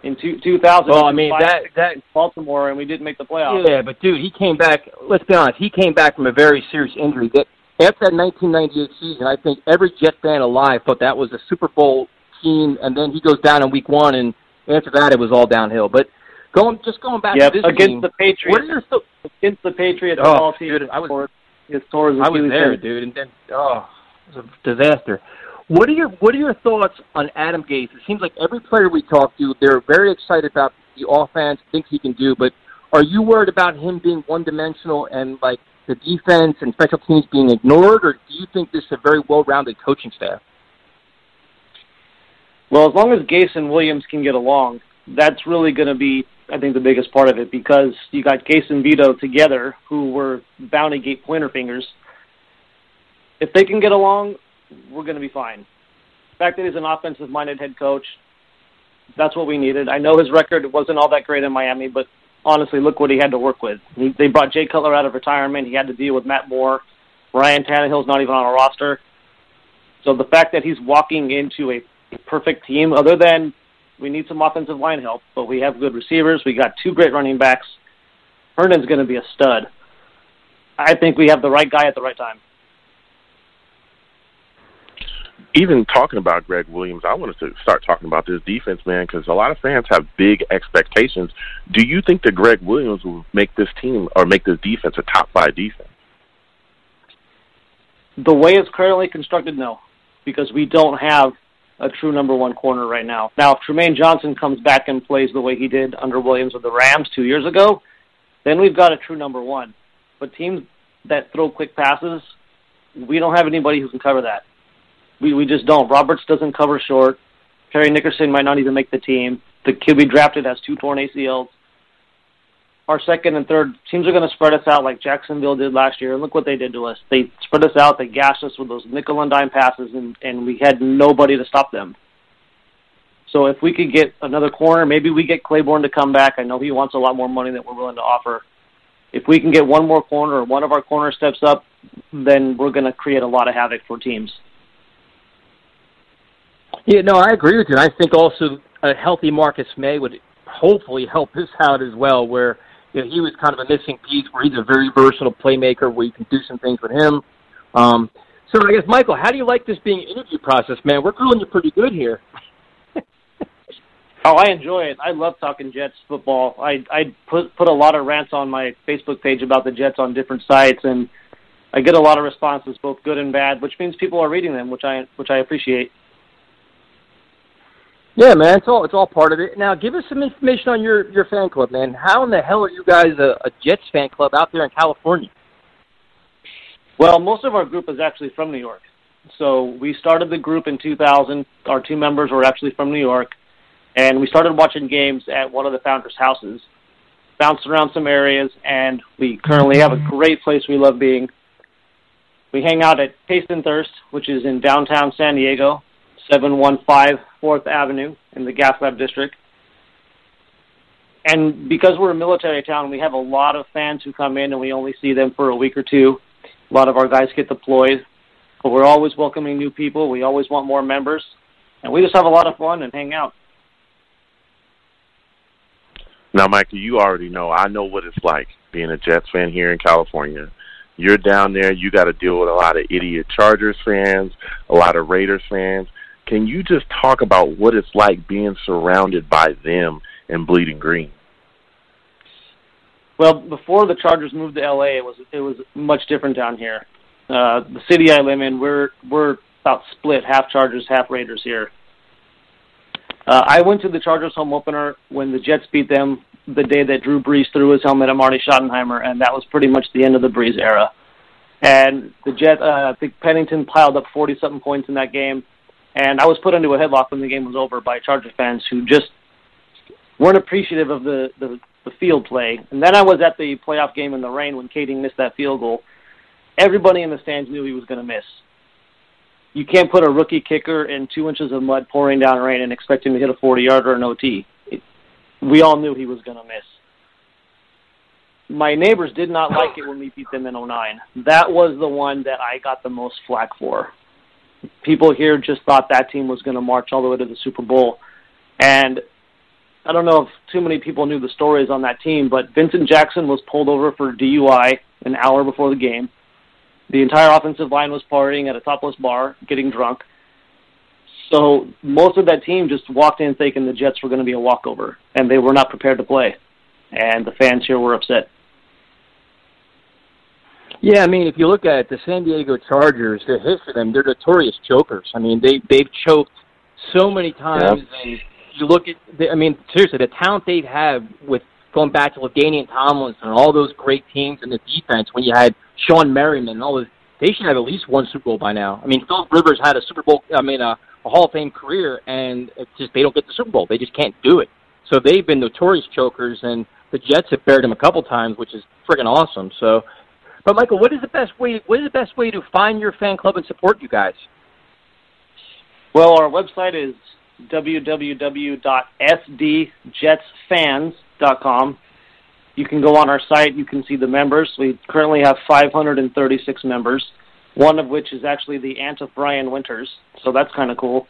in two, 2000. Well, I mean that that Baltimore, and we didn't make the playoffs. Yeah, but dude, he came back. Let's be honest, he came back from a very serious injury. That after that 1998 season, I think every Jet fan alive thought that was a Super Bowl team, and then he goes down in Week One, and after that, it was all downhill. But going just going back yep, to this against team, the Patriots. What are your against the Patriots? Oh, all dude, I was. I was there, dude, and then oh, it was a disaster. What are your What are your thoughts on Adam Gase? It seems like every player we talk to, they're very excited about the offense, thinks he can do. But are you worried about him being one dimensional and like the defense and special teams being ignored, or do you think this is a very well rounded coaching staff? Well, as long as Gase and Williams can get along, that's really going to be, I think, the biggest part of it because you got Gase and Vito together, who were Bounty Gate pointer fingers. If they can get along, we're going to be fine. The fact that he's an offensive-minded head coach, that's what we needed. I know his record wasn't all that great in Miami, but honestly, look what he had to work with. He, they brought Jay Cutler out of retirement. He had to deal with Matt Moore. Ryan Tannehill's not even on a roster. So the fact that he's walking into a, a perfect team, other than we need some offensive line help, but we have good receivers. We got two great running backs. Herndon's going to be a stud. I think we have the right guy at the right time even talking about Gregg Williams, I wanted to start talking about this defense, man, because a lot of fans have big expectations. Do you think that Gregg Williams will make this team or make this defense a top five defense? The way it's currently constructed, no, because we don't have a true number one corner right now. Now, if Trumaine Johnson comes back and plays the way he did under Williams with the Rams two years ago, then we've got a true number one. But teams that throw quick passes, we don't have anybody who can cover that. We we just don't. Roberts doesn't cover short. Parry Nickerson might not even make the team. The kid we drafted has two torn ACLs. Our second and third teams are going to spread us out like Jacksonville did last year, and look what they did to us. They spread us out. They gashed us with those nickel and dime passes, and and we had nobody to stop them. So if we could get another corner, maybe we get Claiborne to come back. I know he wants a lot more money than we're willing to offer. If we can get one more corner or one of our corners steps up, then we're going to create a lot of havoc for teams. Yeah, no, I agree with you. I think also a healthy Marcus Maye would hopefully help us out as well, where you know, he was kind of a missing piece where he's a very versatile playmaker where you can do some things with him. Um, so I guess, Michael, how do you like this being an interview process, man? We're grilling you pretty good here. oh, I enjoy it. I love talking Jets football. I I put put a lot of rants on my Facebook page about the Jets on different sites, and I get a lot of responses, both good and bad, which means people are reading them, which I which I appreciate. Yeah, man, it's all it's all part of it. Now, give us some information on your your fan club, man. How in the hell are you guys a, a Jets fan club out there in California? Well, most of our group is actually from New York. So we started the group in 2000. Our two members were actually from New York, and we started watching games at one of the founders' houses. Bounced around some areas, and we currently have a great place we love being. We hang out at Taste and Thirst, which is in downtown San Diego. 715 4th Avenue in the Gaslamp District. And because we're a military town, we have a lot of fans who come in and we only see them for a week or two. A lot of our guys get deployed, but we're always welcoming new people. We always want more members, and we just have a lot of fun and hang out. Now, Michael, you already know. I know what it's like being a Jets fan here in California. You're down there. You got to deal with a lot of idiot Chargers fans, a lot of Raiders fans. Can you just talk about what it's like being surrounded by them in Bleeding Green? Well, before the Chargers moved to LA, it was it was much different down here. Uh, the city I live in, we're we're about split, half Chargers, half Raiders here. Uh, I went to the Chargers home opener when the Jets beat them the day that Drew Brees threw his helmet at Marty Schottenheimer, and that was pretty much the end of the Brees era. And the Jets, uh, I think Pennington piled up 40 something points in that game and I was put into a headlock when the game was over by Charger fans who just weren't appreciative of the, the, the field play. And then I was at the playoff game in the rain when Kaeding missed that field goal. Everybody in the stands knew he was going to miss. You can't put a rookie kicker in two inches of mud pouring down rain and expect him to hit a 40 yarder or an OT. It, we all knew he was going to miss. My neighbors did not like it when we beat them in 09. That was the one that I got the most flack for people here just thought that team was going to march all the way to the Super Bowl. And I don't know if too many people knew the stories on that team, but Vincent Jackson was pulled over for DUI an hour before the game. The entire offensive line was partying at a topless bar, getting drunk. So most of that team just walked in thinking the Jets were going to be a walkover, and they were not prepared to play. And the fans here were upset. Yeah, I mean, if you look at the San Diego Chargers, the history of them, they're notorious chokers. I mean, they they've choked so many times, yep. and you look at, the, I mean, seriously, the talent they've had with going back to LaDainian Tomlinson and all those great teams in the defense. When you had Shawne Merriman and all those, they should have at least one Super Bowl by now. I mean, Phil Rivers had a Super Bowl, I mean, a, a Hall of Fame career, and it's just they don't get the Super Bowl. They just can't do it. So they've been notorious chokers, and the Jets have bared them a couple times, which is friggin' awesome. So but Michael, what is the best way? What is the best way to find your fan club and support you guys? Well, our website is www.sdjetsfans.com. You can go on our site. You can see the members. We currently have 536 members, one of which is actually the aunt of Brian Winters. So that's kind of cool.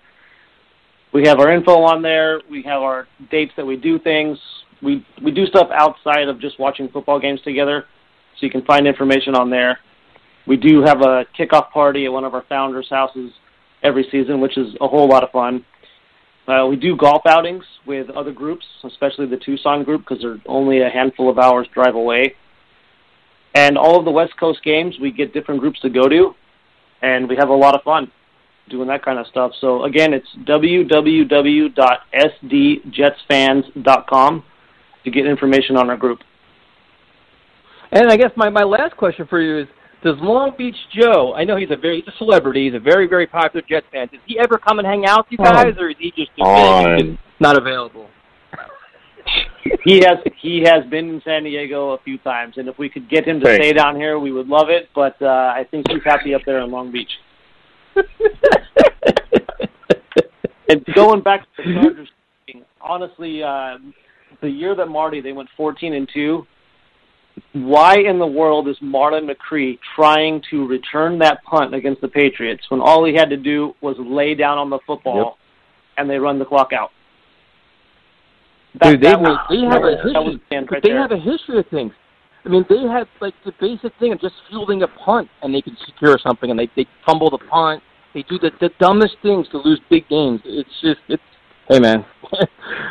We have our info on there. We have our dates that we do things. We we do stuff outside of just watching football games together so you can find information on there. We do have a kickoff party at one of our founders' houses every season, which is a whole lot of fun. Uh, we do golf outings with other groups, especially the Tucson group, because they're only a handful of hours drive away. And all of the West Coast games, we get different groups to go to, and we have a lot of fun. doing that kind of stuff. So again, it's www.sdjetsfans.com to get information on our group. And I guess my, my last question for you is, does Long Beach Joe, I know he's a very he's a celebrity, he's a very, very popular Jets fan, does he ever come and hang out with you guys, or is he just, On. not available? he has he has been in San Diego a few times, and if we could get him to Thanks. stay down here, we would love it. But uh, I think he's happy up there in Long Beach. And going back to the Chargers, honestly, uh, the year that Marty they went 14 and two. Why in the world is Marlon McCree trying to return that punt against the Patriots when all he had to do was lay down on the football and they run the clock out? That- Dude, they, that was- they have a history. right they there. have a history of things. I mean, they have like the basic thing of just fielding a punt, and they can secure something, and they they fumble the punt. They do the the dumbest things to lose big games. It's just it's. Hey man,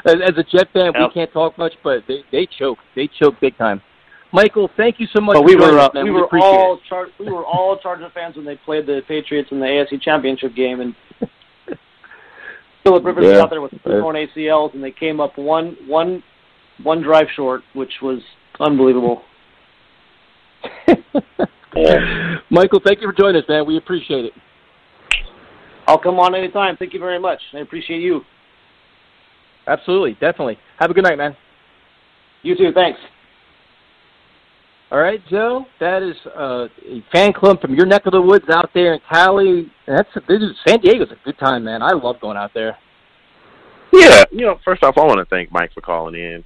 as, as a Jet fan, we can't talk much, but they they choke. They choke big time. Michael, thank you so much. But we were uh, us, man. we We were all. Char- we were all Charger fans when they played the Patriots in the AFC Championship game, and Philip Rivers was Yeah. out there with two torn ACLs, and they came up one one one drive short, which was unbelievable. Michael, thank you for joining us, man. We appreciate it. I'll come on anytime. Thank you very much. I appreciate you. Absolutely, definitely. Have a good night, man. You too. Thanks. All right, Joe. That is uh, a fan club from your neck of the woods out there in Cali. That's a, this is, San Diego's a good time, man. I love going out there. Yeah, you know, first off, I want to thank Mike for calling in.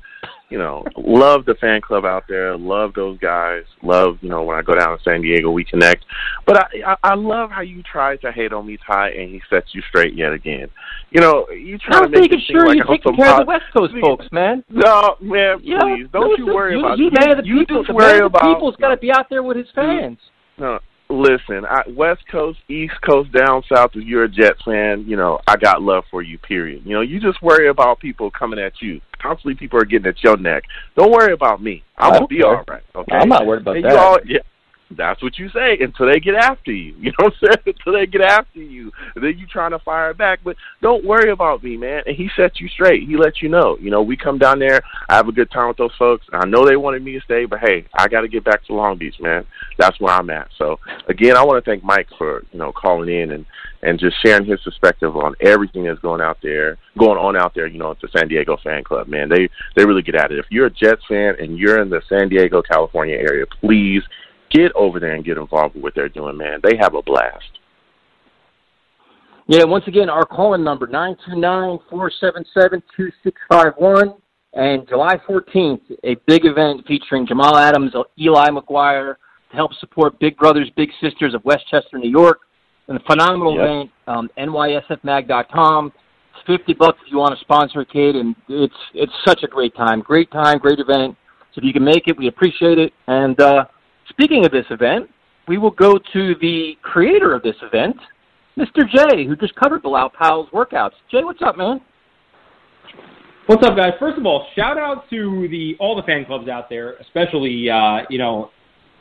You know, love the fan club out there. Love those guys. Love, you know, when I go down to San Diego, we connect. But I, I, I love how you try to hate on me, Ty, and he sets you straight yet again. You know, you try to make it sure like you're I'm taking care of the West Coast Please. folks, man. No, man, Yeah, please don't you worry you, about you, it. man of the you people. just the worry man of the about people's got to be out there with his fans. No, listen, I, West Coast, East Coast, down south. If you're a Jets fan, you know I got love for you. Period. You know, you just worry about people coming at you. Constantly, people are getting at your neck. Don't worry about me. I'm gonna be Okay. all right. Okay. I'm not worried about And that. All, yeah, that's what you say until they get after you. You know what I'm saying? Until they get after you, and then you trying to fire back. But don't worry about me, man. And he sets you straight. He lets you know. You know, we come down there. I have a good time with those folks. I know they wanted me to stay, but hey, I got to get back to Long Beach, man. That's where I'm at. So again, I want to thank Mike for you know calling in and and just sharing his perspective on everything that's going out there, going on out there. You know, at the San Diego fan club, man. They they really get at it. If you're a Jets fan and you're in the San Diego, California area, please get over there and get involved with what they're doing, man. They have a blast. Yeah, once again, our call-in number, 929-477-2651. And July 14th, a big event featuring Jamal Adams, Eli McGuire, to help support Big Brothers, Big Sisters of Westchester, New York. And a phenomenal Yep. event, um, nysfmag.com. It's 50 bucks if you want to sponsor a kid, and it's it's such a great time. Great time, great event. So if you can make it, we appreciate it. And uh, speaking of this event, we will go to the creator of this event, Mr. Jay, who just covered Bilal Powell's workouts. Jay, what's up, man? What's up, guys? First of all, shout out to the all the fan clubs out there, especially uh, you know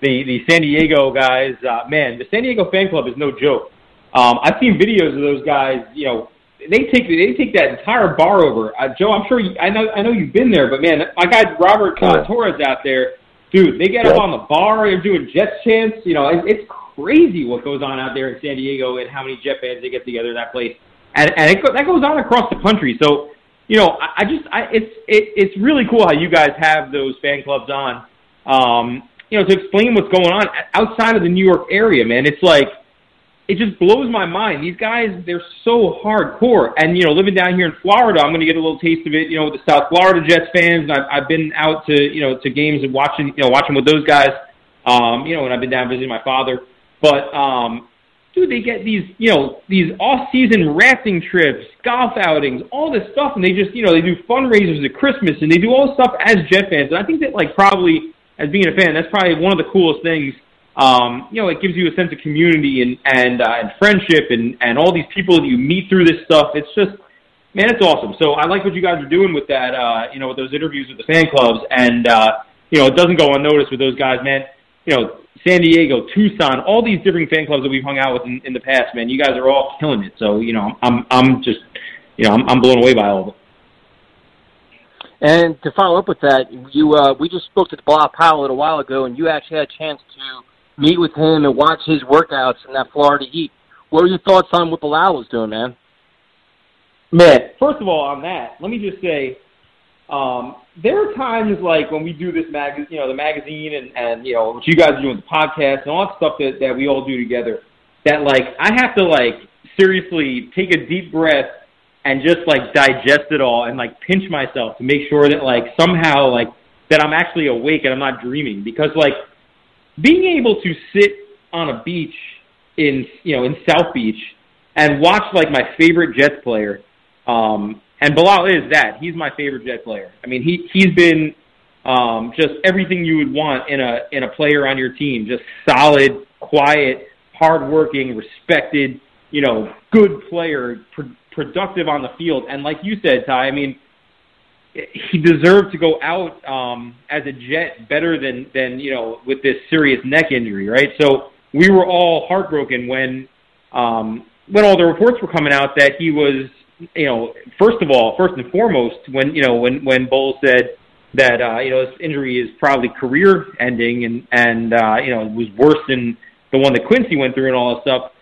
the the San Diego guys. Uh, man, the San Diego fan club is no joke. Um, I've seen videos of those guys. You know, they take they take that entire bar over. Uh, Joe, I'm sure you, I know I know you've been there, but man, my guy Robert uh, Torres out there, dude. They get up on the bar. They're doing Jets chants. You know, it, it's crazy what goes on out there in San Diego and how many Jet fans they get together in that place. And and it, that goes on across the country. So you know, I, I just, I, it's, it, it's really cool how you guys have those fan clubs on, um, you know, to explain what's going on outside of the New York area, man. It's like, it just blows my mind. These guys, they're so hardcore. And, you know, living down here in Florida, I'm going to get a little taste of it, you know, with the South Florida Jets fans. And I've, I've been out to, you know, to games and watching, you know, watching with those guys, um, you know, when I've been down visiting my father. But, um, dude, they get these, you know, these off-season rafting trips, golf outings, all this stuff, and they just, you know, they do fundraisers at Christmas, and they do all this stuff as Jet fans. And I think that, like, probably as being a fan, that's probably one of the coolest things. Um, you know, it gives you a sense of community and and uh, and friendship, and and all these people that you meet through this stuff. It's just, man, it's awesome. So I like what you guys are doing with that, uh, you know, with those interviews with the fan clubs, and uh, you know, it doesn't go unnoticed with those guys, man. You know, San Diego, Tucson, all these different fan clubs that we've hung out with in, in the past, man. You guys are all killing it. So you know, I'm I'm just you know I'm, I'm blown away by all of it. And to follow up with that, you uh, we just spoke to Bilal Powell a little while ago, and you actually had a chance to meet with him and watch his workouts in that Florida heat. What were your thoughts on what Bilal was doing, man? Man, first of all, on that, let me just say, um, there are times like when we do this mag, you know, the magazine and and you know what you guys are doing the podcast and all that stuff that that we all do together. That like I have to like seriously take a deep breath and just like digest it all and like pinch myself to make sure that like somehow like that I'm actually awake and I'm not dreaming because like being able to sit on a beach in you know in South Beach and watch like my favorite Jets player um and Bilal is that he's my favorite Jet player. I mean he he's been um just everything you would want in a in a player on your team just solid quiet hardworking respected you know good player productive on the field. And like you said, Ty, I mean, he deserved to go out um, as a Jet better than than you know with this serious neck injury, right? So we were all heartbroken when um, when all the reports were coming out that he was, you know, first of all, first and foremost, when you know when when Bowles said that uh, you know this injury is probably career ending and and uh, you know was worse than the one that Quincy went through and all that stuff.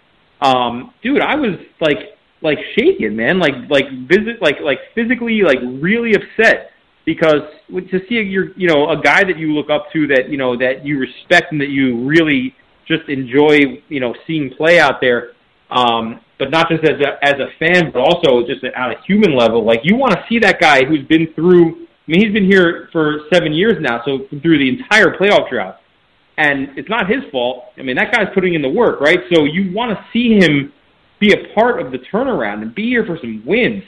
Um, dude, I was like like shaken, man, like like visit like like physically like really upset because to see your you know a guy that you look up to that you know that you respect and that you really just enjoy you know seeing play out there um but not just as a as a fan but also just on a human level. Like you want to see that guy who's been through I mean he's been here for 7 years now so through the entire playoff drought. And it's not his fault. I mean that guy's putting in the work right? So you want to see him be a part of the turnaround and be here for some wins.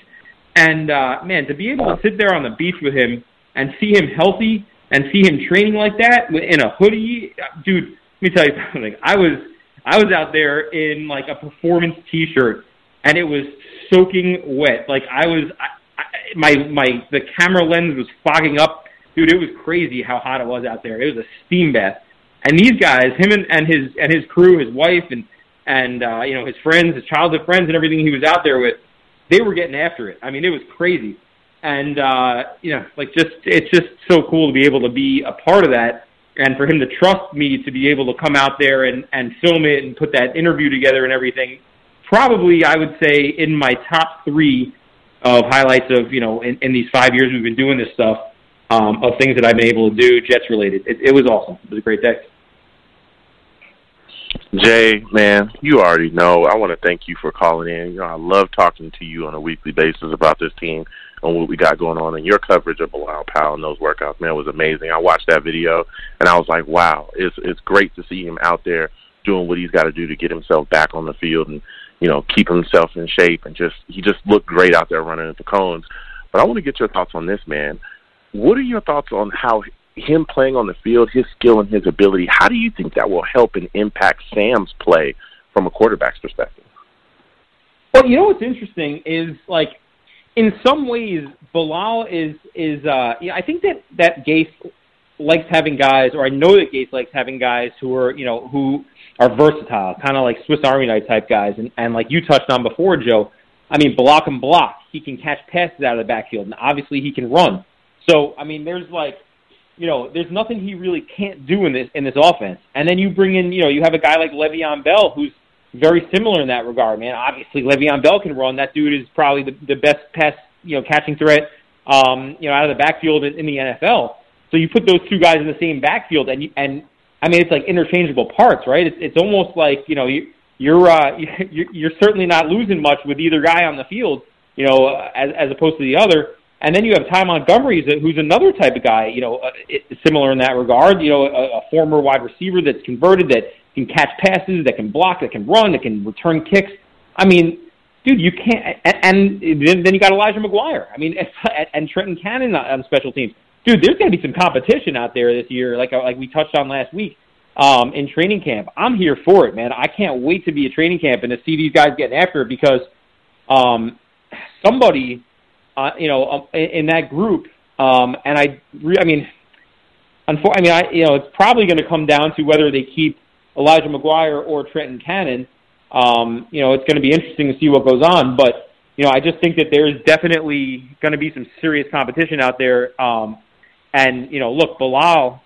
And uh, man, to be able to sit there on the beach with him and see him healthy and see him training like that in a hoodie, dude. Let me tell you something. I was I was out there in like a performance T-shirt, and it was soaking wet. Like I was, I, I, my my the camera lens was fogging up, dude. It was crazy how hot it was out there. It was a steam bath. And these guys, him and, and his and his crew, his wife, and and uh, you know his friends, his childhood friends, and everything he was out there with, they were getting after it. I mean, it was crazy, and uh, you know, like just it's just so cool to be able to be a part of that, and for him to trust me to be able to come out there and and film it and put that interview together and everything. Probably, I would say in my top three of highlights of you know in, in these five years we've been doing this stuff um, of things that I've been able to do Jets related. It, it was awesome. It was a great day. Jay, man, you already know. I want to thank you for calling in. You know, I love talking to you on a weekly basis about this team and what we got going on. And your coverage of Bilal Powell and those workouts, man, was amazing. I watched that video and I was like, wow, it's it's great to see him out there doing what he's got to do to get himself back on the field and you know keep himself in shape and just he just looked great out there running at the cones. But I want to get your thoughts on this, man. What are your thoughts on how him playing on the field, his skill and his ability, how do you think that will help and impact Sam's play from a quarterback's perspective? Well, you know what's interesting is like in some ways Bilal is is uh you know, I think that that Gase likes having guys or I know that Gase likes having guys who are, you know, who are versatile, kind of like Swiss Army knife type guys and and like you touched on before, Joe. I mean, block and block. He can catch passes out of the backfield and obviously he can run. So, I mean, there's like you know, there's nothing he really can't do in this in this offense. And then you bring in, you know, you have a guy like Le'Veon Bell who's very similar in that regard, man. Obviously, Le'Veon Bell can run. That dude is probably the, the best pass, you know, catching threat, um, you know, out of the backfield in, in the NFL. So you put those two guys in the same backfield, and you, and I mean, it's like interchangeable parts, right? It's it's almost like you know you you're uh, you're, you're certainly not losing much with either guy on the field, you know, as as opposed to the other. And then you have Ty Montgomery, who's another type of guy, you know, uh, similar in that regard. You know, a, a former wide receiver that's converted, that can catch passes, that can block, that can run, that can return kicks. I mean, dude, you can't. And, and then you got Elijah McGuire. I mean, and, and Trenton Cannon on special teams. Dude, there's going to be some competition out there this year, like like we touched on last week um, in training camp. I'm here for it, man. I can't wait to be at training camp and to see these guys getting after it because um, somebody uh, you know, um, in, in that group. Um, and I, re- I mean, unfor- I mean, I you know, it's probably going to come down to whether they keep Elijah McGuire or Trenton Cannon. Um, you know, it's going to be interesting to see what goes on, but you know, I just think that there's definitely going to be some serious competition out there. Um, and you know, look, Bilal,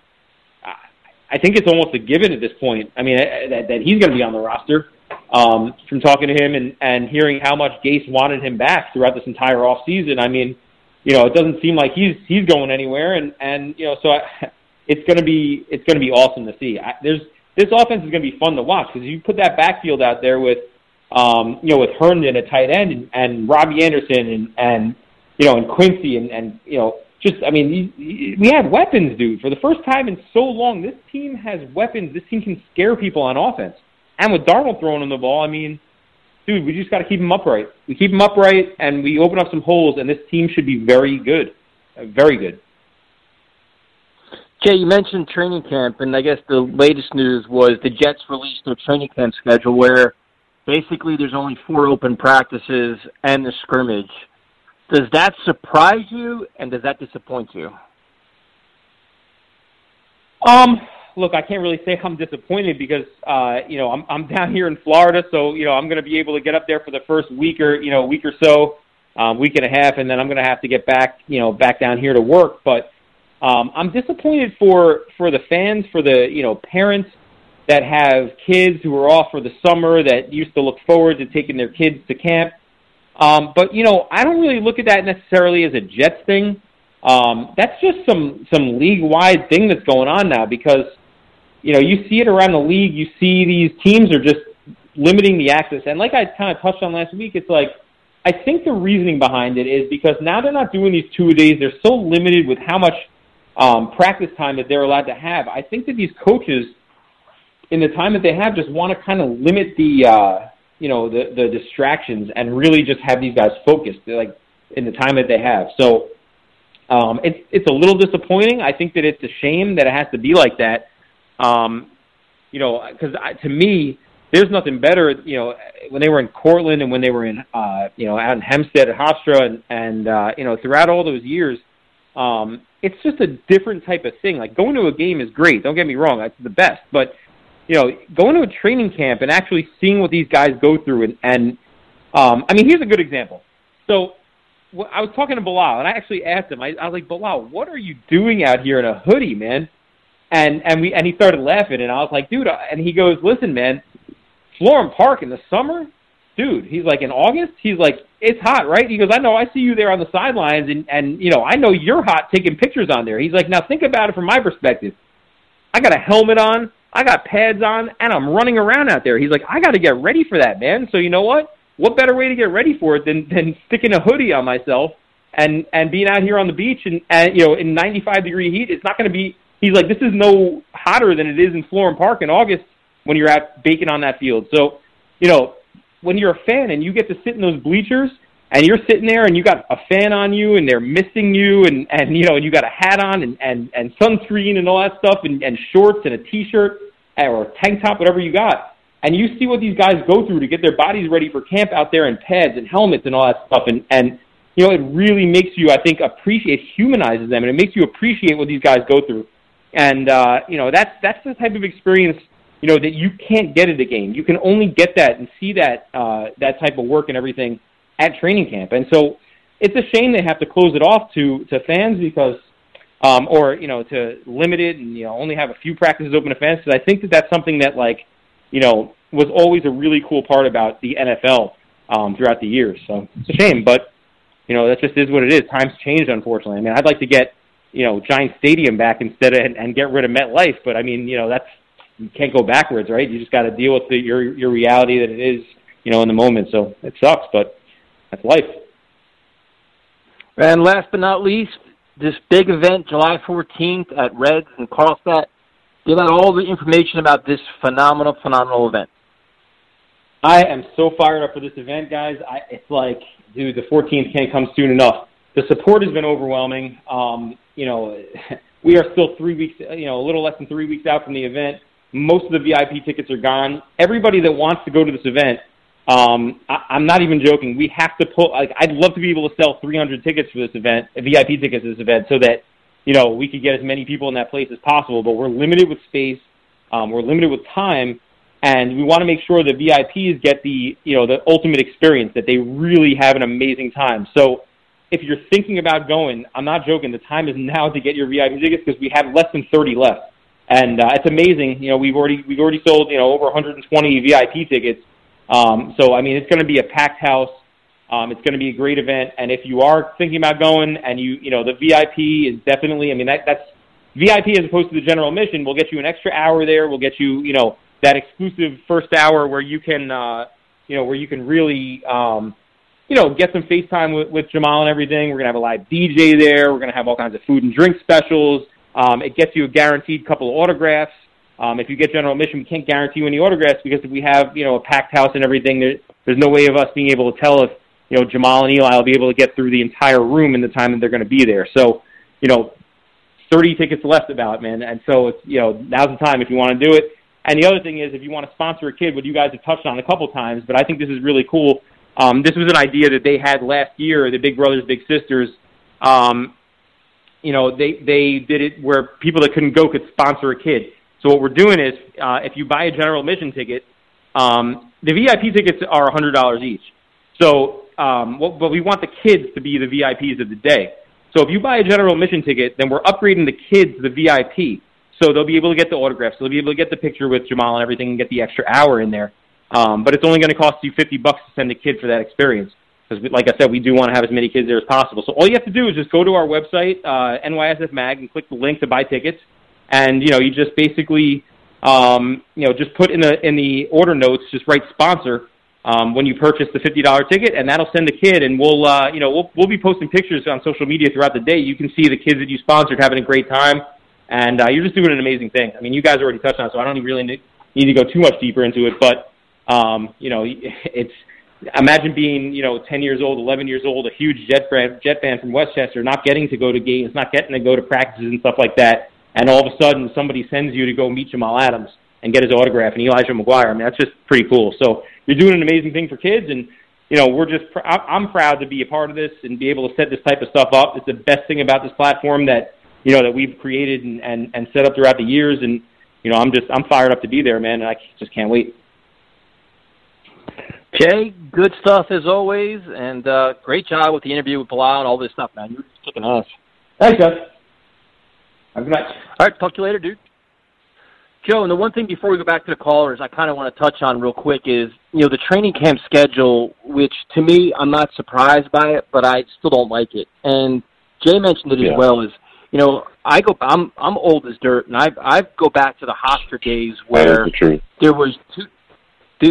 I think it's almost a given at this point. I mean, that, that he's going to be on the roster. Um, from talking to him and, and hearing how much Gase wanted him back throughout this entire off season, I mean, you know, it doesn't seem like he's he's going anywhere, and and you know, so I, it's going to be it's going to be awesome to see. I, there's this offense is going to be fun to watch because you put that backfield out there with, um, you know, with Herndon at tight end and, and Robbie Anderson and and you know and Quincy and and you know just I mean we have weapons, dude. For the first time in so long, this team has weapons. This team can scare people on offense, and with Darnold throwing him the ball, I mean dude, we just got to keep him upright. We keep him upright, and we open up some holes, and this team should be very good, uh, very good. Jay, you mentioned training camp, and I guess the latest news was the Jets released their training camp schedule, where basically there's only four open practices and the scrimmage. Does that surprise you, and does that disappoint you? Um, look, I can't really say I'm disappointed because uh, you know I'm I'm down here in Florida, so you know I'm going to be able to get up there for the first week or you know week or so, um, week and a half, and then I'm going to have to get back you know back down here to work. But um, I'm disappointed for for the fans, for the you know parents that have kids who are off for the summer that used to look forward to taking their kids to camp. Um, but you know I don't really look at that necessarily as a Jets thing. Um, that's just some some league wide thing that's going on now because you know, you see it around the league. You see these teams are just limiting the access. And like I kind of touched on last week, it's like I think the reasoning behind it is because now they're not doing these two a days. They're so limited with how much um, practice time that they're allowed to have. I think that these coaches, in the time that they have, just want to kind of limit the uh, you know the the distractions and really just have these guys focused. They're like in the time that they have. So um, it's it's a little disappointing. I think that it's a shame that it has to be like that. Um, you know, because to me, there's nothing better. You know, when they were in Cortland and when they were in, uh, you know, out in Hempstead at Hofstra, and, and uh, you know, throughout all those years, um, it's just a different type of thing. Like going to a game is great. Don't get me wrong, that's the best. But you know, going to a training camp and actually seeing what these guys go through, and, and um, I mean, here's a good example. So I was talking to Bilal, and I actually asked him. I, I was like, Bilal, what are you doing out here in a hoodie, man? And and we and he started laughing, and I was like, dude. And he goes, listen, man, Florham Park in the summer, dude. He's like in August. He's like, it's hot, right? He goes, I know. I see you there on the sidelines, and and you know, I know you're hot taking pictures on there. He's like, now think about it from my perspective. I got a helmet on, I got pads on, and I'm running around out there. He's like, I got to get ready for that, man. So you know what? What better way to get ready for it than than sticking a hoodie on myself and and being out here on the beach and, and you know in 95 degree heat? It's not going to be he's like, this is no hotter than it is in Florham Park in August when you're at baking on that field. So, you know, when you're a fan and you get to sit in those bleachers and you're sitting there and you got a fan on you and they're missing you and and you know and you got a hat on and and and sunscreen and all that stuff and and shorts and a t-shirt or a tank top whatever you got and you see what these guys go through to get their bodies ready for camp out there in pads and helmets and all that stuff and and you know it really makes you I think appreciate humanizes them and it makes you appreciate what these guys go through and uh, you know that's that's the type of experience you know that you can't get at a game. You can only get that and see that uh, that type of work and everything at training camp. And so it's a shame they have to close it off to to fans because um, or you know to limit it and you know only have a few practices open to fans because I think that that's something that like you know was always a really cool part about the NFL um, throughout the years. So it's a shame, but you know that just is what it is. Times changed, unfortunately. I mean, I'd like to get you know Giant Stadium back instead of and, and get rid of MetLife. But I mean, you know, that's you can't go backwards, right? You just got to deal with the, your your reality that it is, you know, in the moment. So it sucks, but that's life. And last but not least, this big event, July 14th at Reds in Carlstadt. Give out all the information about this phenomenal, phenomenal event. I am so fired up for this event, guys. I, it's like, dude, the 14th can't come soon enough. The support has been overwhelming. Um, you know, we are still three weeks, you know, a little less than three weeks out from the event. Most of the VIP tickets are gone. Everybody that wants to go to this event, um, I, I'm not even joking. We have to pull. Like, I'd love to be able to sell 300 tickets for this event, VIP tickets for this event, so that you know, we could get as many people in that place as possible, but we're limited with space, um, we're limited with time, and we want to make sure that VIPs get the, you know, the ultimate experience, that they really have an amazing time. So if you're thinking about going, I'm not joking, the time is now to get your VIP tickets because we have less than 30 left. And uh, it's amazing. You know, we've already we've already sold you know over 120 VIP tickets. Um, so I mean, it's going to be a packed house. Um, it's going to be a great event, and if you are thinking about going, and you you know the VIP is definitely, I mean that that's VIP as opposed to the general admission. We'll get you an extra hour there. We'll get you you know that exclusive first hour where you can uh, you know where you can really um, you know get some FaceTime with, with Jamal and everything. We're gonna have a live DJ there. We're gonna have all kinds of food and drink specials. Um, it gets you a guaranteed couple of autographs. Um, if you get general admission, we can't guarantee you any autographs because if we have you know a packed house and everything, there, there's no way of us being able to tell if you know, Jamal and Eli will be able to get through the entire room in the time that they're going to be there. So, you know, 30 tickets left about, man. And so it's, you know, now's the time if you want to do it. And the other thing is if you want to sponsor a kid, what you guys have touched on a couple times, but I think this is really cool. Um, this was an idea that they had last year, the Big Brothers Big Sisters. Um, you know, they they did it where people that couldn't go could sponsor a kid. So what we're doing is, uh, if you buy a general admission ticket, um, the VIP tickets are $100 each. So um, well, but we want the kids to be the VIPs of the day. So if you buy a general admission ticket, then we're upgrading the kids to the VIP. So they'll be able to get the autographs. They'll be able to get the picture with Jamal and everything and get the extra hour in there. Um, but it's only going to cost you 50 bucks to send a kid for that experience. Because, like I said, we do want to have as many kids there as possible. So all you have to do is just go to our website, uh, NYSF Mag, and click the link to buy tickets. And, you know, you just basically, um, you know, just put in the, in the order notes, just write sponsor, um, when you purchase the fifty dollar ticket, and that'll send the kid, and we'll uh, you know we'll we'll be posting pictures on social media throughout the day. You can see the kids that you sponsored having a great time, and uh, you're just doing an amazing thing. I mean, you guys already touched on it, so I don't really need to go too much deeper into it. But um, you know, it's imagine being you know 10 years old, 11 years old, a huge Jet fan, Jet fan from Westchester, not getting to go to games, not getting to go to practices and stuff like that, and all of a sudden somebody sends you to go meet Jamal Adams and get his autograph and Elijah McGuire. I mean, that's just pretty cool. So you're doing an amazing thing for kids, and you know we're just pr- I'm proud to be a part of this and be able to set this type of stuff up. It's the best thing about this platform that you know that we've created and and, and set up throughout the years, and you know I'm just I'm fired up to be there, man, and I just can't wait. Jay, good stuff as always, and uh, great job with the interview with Bilal and all this stuff, man. You're kicking ass. Thanks, guys. Have a good night. All right, talk to you later, dude. Joe, and the one thing before we go back to the callers, I kind of want to touch on real quick is, you know, the training camp schedule, which to me, I'm not surprised by it, but I still don't like it. And Jay mentioned it Yeah. as well. Is you know, I go, I'm I'm old as dirt, and I I go back to the Hofstra days where the there was two,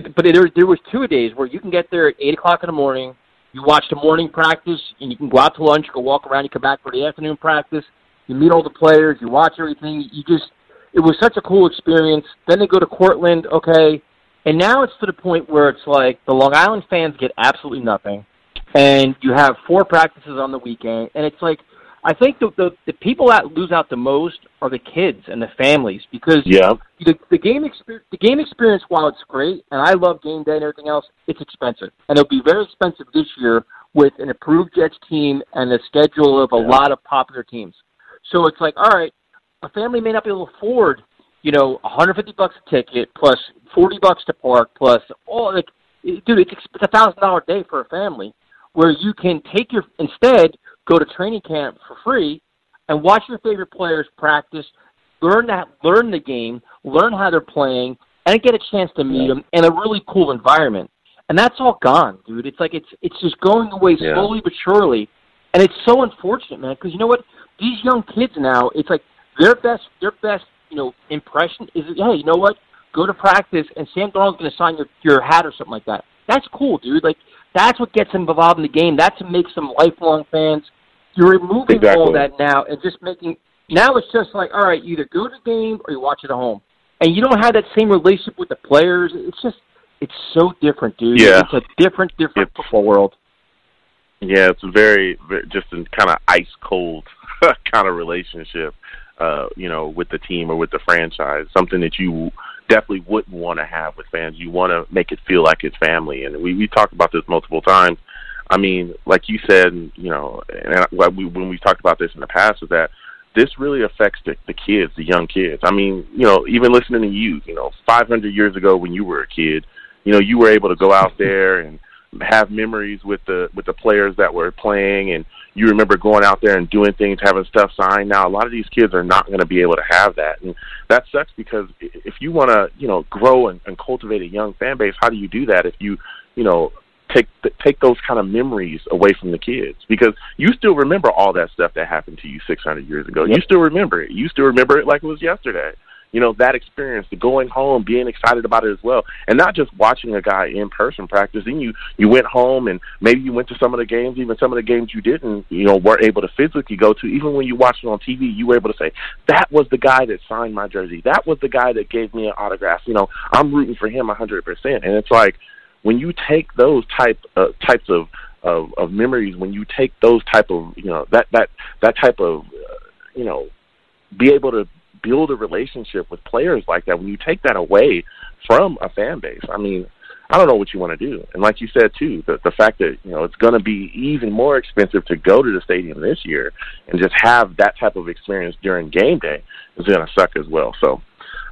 but there there was two days where you can get there at eight o'clock in the morning. You watch the morning practice, and you can go out to lunch, go walk around. You come back for the afternoon practice. You meet all the players. You watch everything. You just it was such a cool experience. Then they go to Cortland, okay, and now it's to the point where it's like the Long Island fans get absolutely nothing, and you have four practices on the weekend, and it's like I think the the, the people that lose out the most are the kids and the families because Yeah. the, the game experience, the game experience, while it's great, and I love game day and everything else, it's expensive, and it'll be very expensive this year with an approved Jets team and a schedule of a Yeah. lot of popular teams. So it's like, all right, a family may not be able to afford, you know, 150 bucks a ticket plus 40 bucks to park plus all like, dude, it's it's a thousand dollar day for a family where you can take your instead go to training camp for free and watch your favorite players practice, learn that, learn the game, learn how they're playing, and get a chance to meet them in a really cool environment. And that's all gone, dude. It's like it's it's just going away Yeah. slowly but surely, and it's so unfortunate, man. Because you know what? These young kids now, it's like their best their best you know impression is hey, you know what? Go to practice, and Sam Darnold's going to sign your your hat or something like that. That's cool, dude. Like that's what gets them involved in the game. That's what makes them lifelong fans. You're removing all that now and just making now it's just like all right, you either go to the game or you watch it at home, and you don't have that same relationship with the players. It's just it's so different, dude. Yeah. It's a different, different It's- football world. Yeah, it's very, very just a kind of ice cold kind of relationship, uh, you know, with the team or with the franchise. Something that you definitely wouldn't want to have with fans. You want to make it feel like it's family, and we we talked about this multiple times. I mean, like you said, you know, and we, when we talked about this in the past, is that this really affects the, the kids, the young kids. I mean, you know, even listening to you, you know, 500 years ago when you were a kid, you know, you were able to go out there and have memories with the with the players that were playing and you remember going out there and doing things, having stuff signed. Now, a lot of these kids are not going to be able to have that, and that sucks because if you want to, you know, grow and, and cultivate a young fan base, how do you do that if you, you know, take take those kind of memories away from the kids because you still remember all that stuff that happened to you 600 years ago. Yep. You still remember it. You still remember it like it was yesterday you know that experience the going home being excited about it as well. And not just watching a guy in person practice. Then you you went home and maybe you went to some of the games even some of the games you didn't you know were able to physically go to. Even when you watched it on TV you were able to say that was the guy that signed my jersey. That was the guy that gave me an autograph. You know I'm rooting for him 100% and it's like when you take those type uh, types of, of of memories when you take those type of you know that that that type of uh, you know be able to build a relationship with players like that when you take that away from a fan base. I mean, I don't know what you want to do. And like you said too, the the fact that you know it's going to be even more expensive to go to the stadium this year and just have that type of experience during game day is going to suck as well. So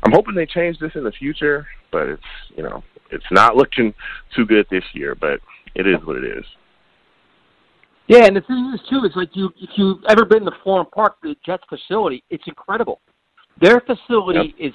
I'm hoping they change this in the future, but it's you know it's not looking too good this year. But it is what it is. Yeah, and the thing is too, is like you if you've ever been to Florham Park, the Jets facility, it's incredible. Their facility yep. is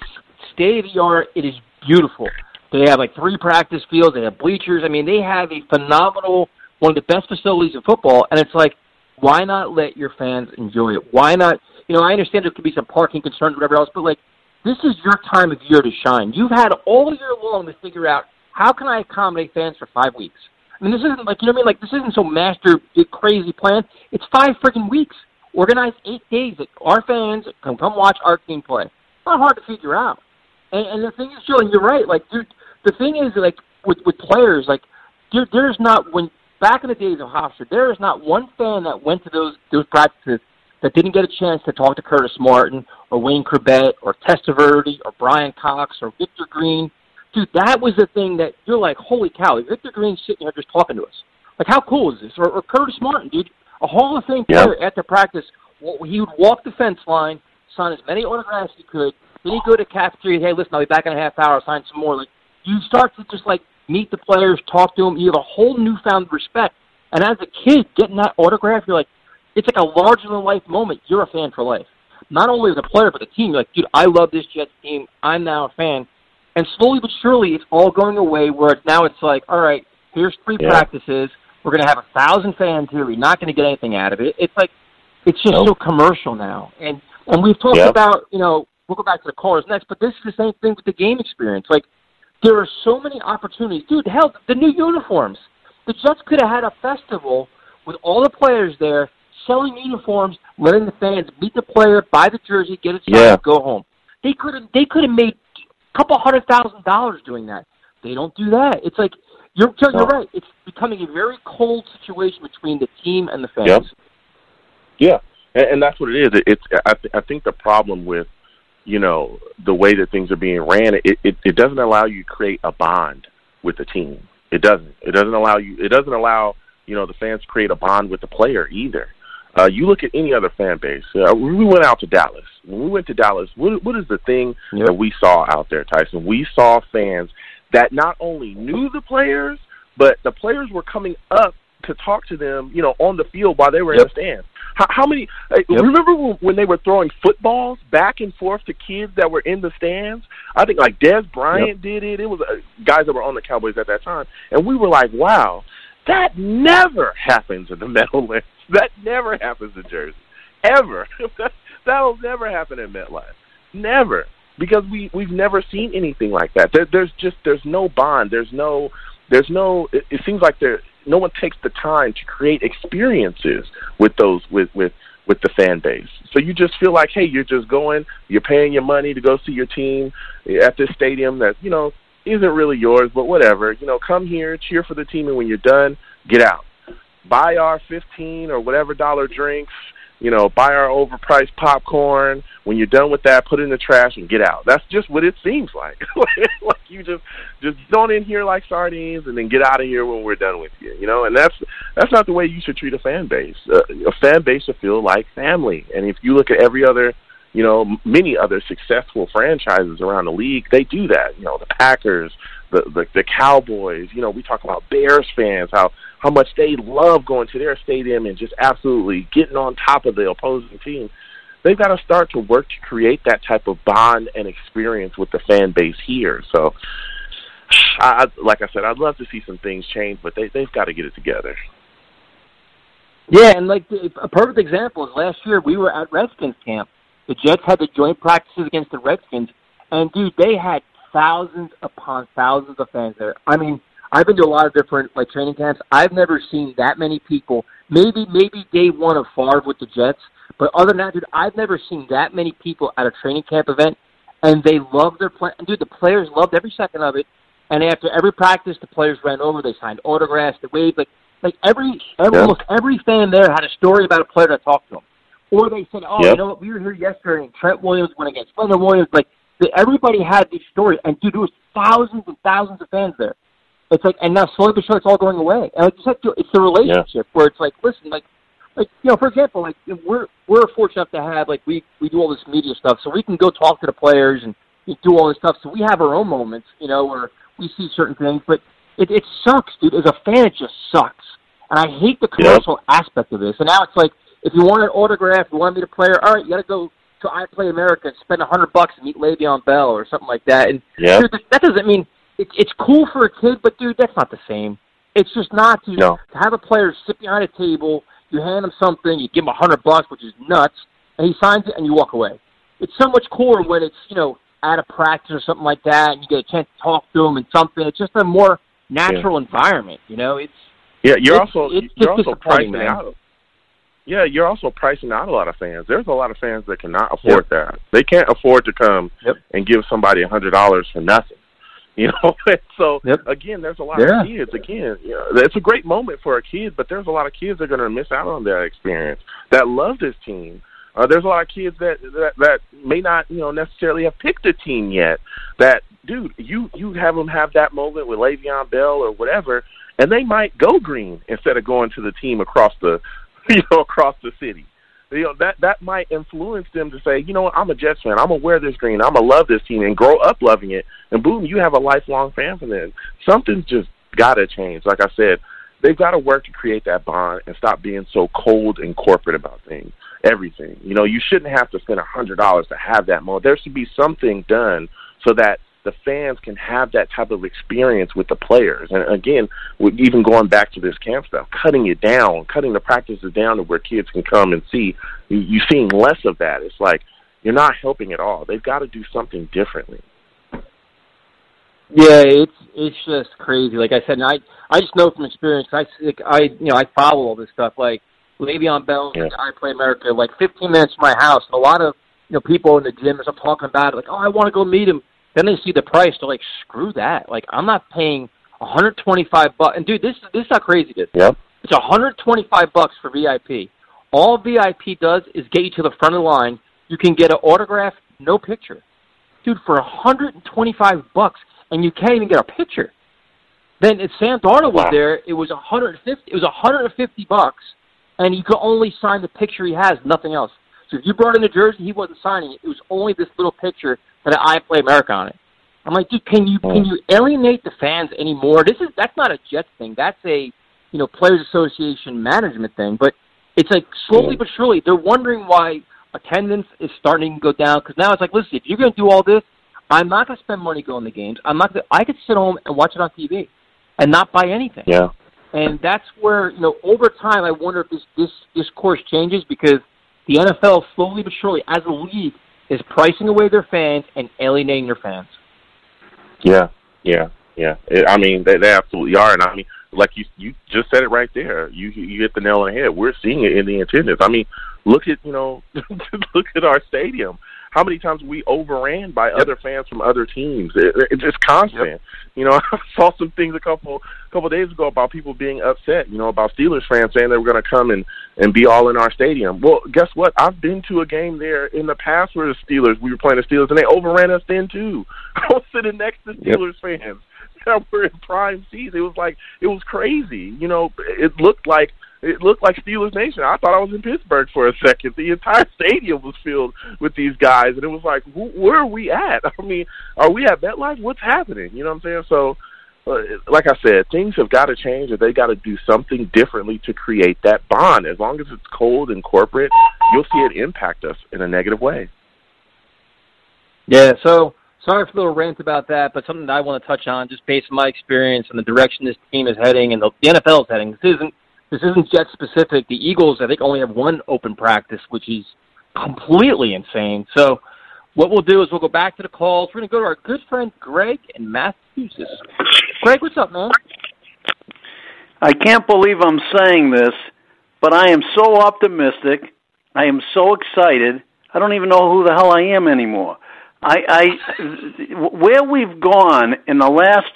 state of the art. It is beautiful. They have like three practice fields. They have bleachers. I mean, they have a phenomenal, one of the best facilities in football. And it's like, why not let your fans enjoy it? Why not? You know, I understand there could be some parking concerns, or whatever else, but like, this is your time of year to shine. You've had all year long to figure out how can I accommodate fans for five weeks. I mean, this isn't like you know what I mean. Like, this isn't some master crazy plan. It's five freaking weeks. Organize eight days that our fans can come watch our team play. It's not hard to figure out. And, and the thing is, Joe, you're right. Like, dude, the thing is, like, with with players, like, there, there's not when back in the days of Hofstra, there is not one fan that went to those those practices that didn't get a chance to talk to Curtis Martin or Wayne Chrebet or Testaverde or Bryan Cox or Victor Green. Dude, that was the thing that you're like, holy cow, Victor Green's sitting here just talking to us. Like, how cool is this? Or, or Curtis Martin, dude, a Hall of Fame player yep. after practice, he would walk the fence line, sign as many autographs as he could. Then he'd go to cafeteria. Hey, listen, I'll be back in a half hour. Sign some more. Like you start to just like meet the players, talk to them. You have a whole newfound respect. And as a kid, getting that autograph, you're like, it's like a larger than life moment. You're a fan for life. Not only as a player, but the team. You're like, dude, I love this Jets team. I'm now a fan. And slowly but surely, it's all going away. Where now it's like, all right, here's three yeah. practices. We're going to have a thousand fans here. We're not going to get anything out of it. It's like it's just nope. so commercial now. And and we've talked yep. about you know we'll go back to the callers next, but this is the same thing with the game experience. Like there are so many opportunities, dude. Hell, the new uniforms. The Jets could have had a festival with all the players there selling uniforms, letting the fans meet the player, buy the jersey, get it signed, yeah. go home. They could have they could have made a couple hundred thousand dollars doing that. They don't do that. It's like you're you're right. It's becoming a very cold situation between the team and the fans. Yep. Yeah, and, and that's what it is. It, it's I, th- I think the problem with you know the way that things are being ran, it, it it doesn't allow you to create a bond with the team. It doesn't. It doesn't allow you. It doesn't allow you know the fans to create a bond with the player either. Uh, you look at any other fan base. Uh, we went out to Dallas. When we went to Dallas, what, what is the thing yep. that we saw out there, Tyson? We saw fans that not only knew the players, but the players were coming up to talk to them, you know, on the field while they were yep. in the stands. How, how many? Yep. Remember when they were throwing footballs back and forth to kids that were in the stands? I think like Dez Bryant yep. did it. It was uh, guys that were on the Cowboys at that time, and we were like, "Wow, that never happens in the Meadowlands. That never happens in Jersey, ever. that that'll never happen in MetLife, never." Because we we've never seen anything like that. There, there's just there's no bond. There's no there's no. It, it seems like there no one takes the time to create experiences with those with with with the fan base. So you just feel like, hey, you're just going, you're paying your money to go see your team at this stadium that you know isn't really yours, but whatever. You know, come here, cheer for the team, and when you're done, get out. Buy our fifteen or whatever dollar drinks. You know, buy our overpriced popcorn. When you're done with that, put it in the trash and get out. That's just what it seems like. like you just just don't in here like sardines and then get out of here when we're done with you. You know, and that's that's not the way you should treat a fan base. Uh, a fan base should feel like family. And if you look at every other you know, many other successful franchises around the league, they do that. You know, the Packers, the, the the Cowboys. You know, we talk about Bears fans, how how much they love going to their stadium and just absolutely getting on top of the opposing team. They've got to start to work to create that type of bond and experience with the fan base here. So, I, like I said, I'd love to see some things change, but they they've got to get it together. Yeah, and like a perfect example is last year we were at Redskins camp. The Jets had the joint practices against the Redskins, and dude, they had thousands upon thousands of fans there. I mean, I've been to a lot of different like training camps. I've never seen that many people. Maybe maybe day one of Favre with the Jets, but other than that, dude, I've never seen that many people at a training camp event, and they loved their play. Dude, the players loved every second of it. And after every practice, the players ran over. They signed autographs. They waved. Like like every, every Yeah. almost every fan there had a story about a player that talked to them. Or they said, "Oh, Yep. you know what? We were here yesterday, and Trent Williams went against Leonard Williams." Like the, everybody had these stories, and dude, there was thousands and thousands of fans there. It's like, and now slowly but surely, it's all going away. And like you said, it's the relationship where it's like, listen, like, like you know, for example, like we're we're fortunate to have like we we do all this media stuff, so we can go talk to the players and do all this stuff. So we have our own moments, you know, where we see certain things, but it it sucks, dude. As a fan, it just sucks, and I hate the commercial aspect of this. And now it's like, if you want an autograph, you want to meet a player, all right, you got to go to I Play America and spend a hundred bucks and meet Le'Veon Bell or something like that. And Yeah. dude, that doesn't mean it, it's cool for a kid, but dude, that's not the same. It's just not to, No. to have a player sit behind a table, you hand him something, you give him a hundred bucks, which is nuts, and he signs it and you walk away. It's so much cooler when it's you know at a practice or something like that, and you get a chance to talk to him and something. It's just a more natural environment. You know, it's Yeah, you're It's- also it's you're also pricing man. out. Yeah, you're also pricing out a lot of fans. There's a lot of fans that cannot afford that. They can't afford to come Yep. and give somebody a hundred dollars for nothing. You know, and so Yep. again, there's a lot Yeah. of kids. Again, you know, it's a great moment for a kid, but there's a lot of kids that are going to miss out on that experience that love this team. Uh, there's a lot of kids that, that that may not, you know, necessarily have picked a team yet. That dude, you you have them have that moment with Le'Veon Bell or whatever, and they might go green instead of going to the team across the, you know, across the city. You know that that might influence them to say, you know what, I'm a Jets fan. I'm gonna wear this green. I'm gonna love this team and grow up loving it. And boom, you have a lifelong fan for them. Something's just got to change. Like I said, they've got to work to create that bond and stop being so cold and corporate about things. Everything. You know, you shouldn't have to spend a hundred dollars to have that moment. There should be something done so that the fans can have that type of experience with the players. And again, even going back to this camp stuff, cutting it down, cutting the practices down to where kids can come and see. You, you seeing less of that. It's like you're not helping at all. They've got to do something differently. Yeah, it's it's just crazy. Like I said, and I I just know from experience. I like, I you know I follow all this stuff. Like Le'Veon Bell, Yeah. I Play America, like 15 minutes from my house. A lot of you know people in the gym are talking about it. Like, oh, I want to go meet him. Then they see the price. They're like, screw that. Like, I'm not paying 125 bucks. And dude, this is this is how crazy it is. Yep. It's 125 bucks for VIP. All VIP does is get you to the front of the line. You can get an autograph, no picture. Dude, for 125 bucks, and you can't even get a picture. Then if Sam Darnold was Wow. there, it was 150. It was 150 bucks, and you could only sign the picture he has, nothing else. So if you brought in a jersey, he wasn't signing it. It was only this little picture that I Play America on it. I'm like, dude, can you can oh. you alienate the fans anymore? This is that's not a Jets thing. That's a you know Players Association management thing. But it's like slowly but surely they're wondering why attendance is starting to go down because now it's like, listen, if you're going to do all this, I'm not going to spend money going to games. I'm not. Gonna, I could sit home and watch it on TV and not buy anything. Yeah. And that's where you know over time, I wonder if this this this course changes because the NFL slowly but surely, as a league, is pricing away their fans and alienating their fans. Yeah, yeah, yeah. It, I mean, they, they absolutely are, and I mean, like you you just said it right there. You you hit the nail on the head. We're seeing it in the attendance. I mean, look at you know, look at our stadium. How many times we overran by yep. other fans from other teams. It, it's just constant. Yep. You know, I saw some things a couple couple days ago about people being upset. You know, about Steelers fans saying they were going to come and and be all in our stadium. Well, guess what? I've been to a game there in the past where the Steelers we were playing the Steelers and they overran us then too. I was sitting next to Steelers yep. fans that were in prime seats. It was like it was crazy. You know, it looked like it looked like Steelers Nation. I thought I was in Pittsburgh for a second. The entire stadium was filled with these guys, and it was like, who, where are we at? I mean, are we at MetLife? What's happening? You know what I'm saying? So, uh, like I said, things have got to change, or they got to do something differently to create that bond. As long as it's cold and corporate, you'll see it impact us in a negative way. Yeah. So sorry for the little rant about that, but something that I want to touch on, just based on my experience and the direction this team is heading and the, the NFL is heading. This isn't this isn't Jet specific. The Eagles, I think, only have one open practice, which is completely insane. So, what we'll do is we'll go back to the calls. We're going to go to our good friend Greg in Massachusetts. Greg, what's up, man? I can't believe I'm saying this, but I am so optimistic. I am so excited. I don't even know who the hell I am anymore. I, I where we've gone in the last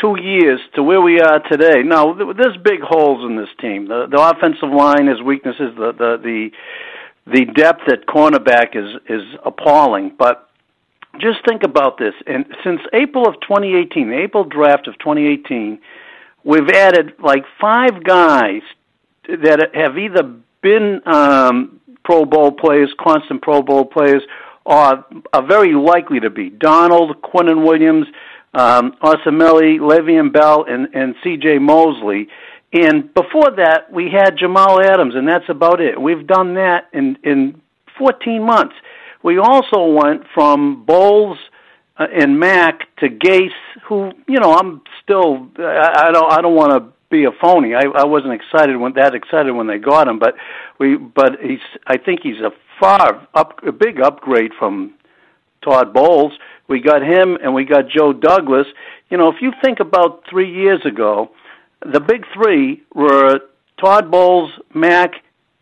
two years to where we are today. Now, there's big holes in this team. The, the offensive line has weaknesses. The the the the depth at cornerback is is appalling. But just think about this. And since April of 2018, the April draft of 2018, we've added like five guys that have either been um, Pro Bowl players, constant Pro Bowl players, or are very likely to be. Donald, Quinnen Williams, um, Osemele, Le'Veon Bell, and, and C.J. Mosley. And before that, we had Jamal Adams, and that's about it. We've done that in in 14 months. We also went from Bowles uh, and Mack to Gase, who you know I'm still I, I don't I don't want to be a phony. I, I wasn't excited when that excited when they got him, but we but he's I think he's a far up a big upgrade from Todd Bowles. We got him, and we got Joe Douglas. You know, if you think about three years ago, the big three were Todd Bowles, Mack,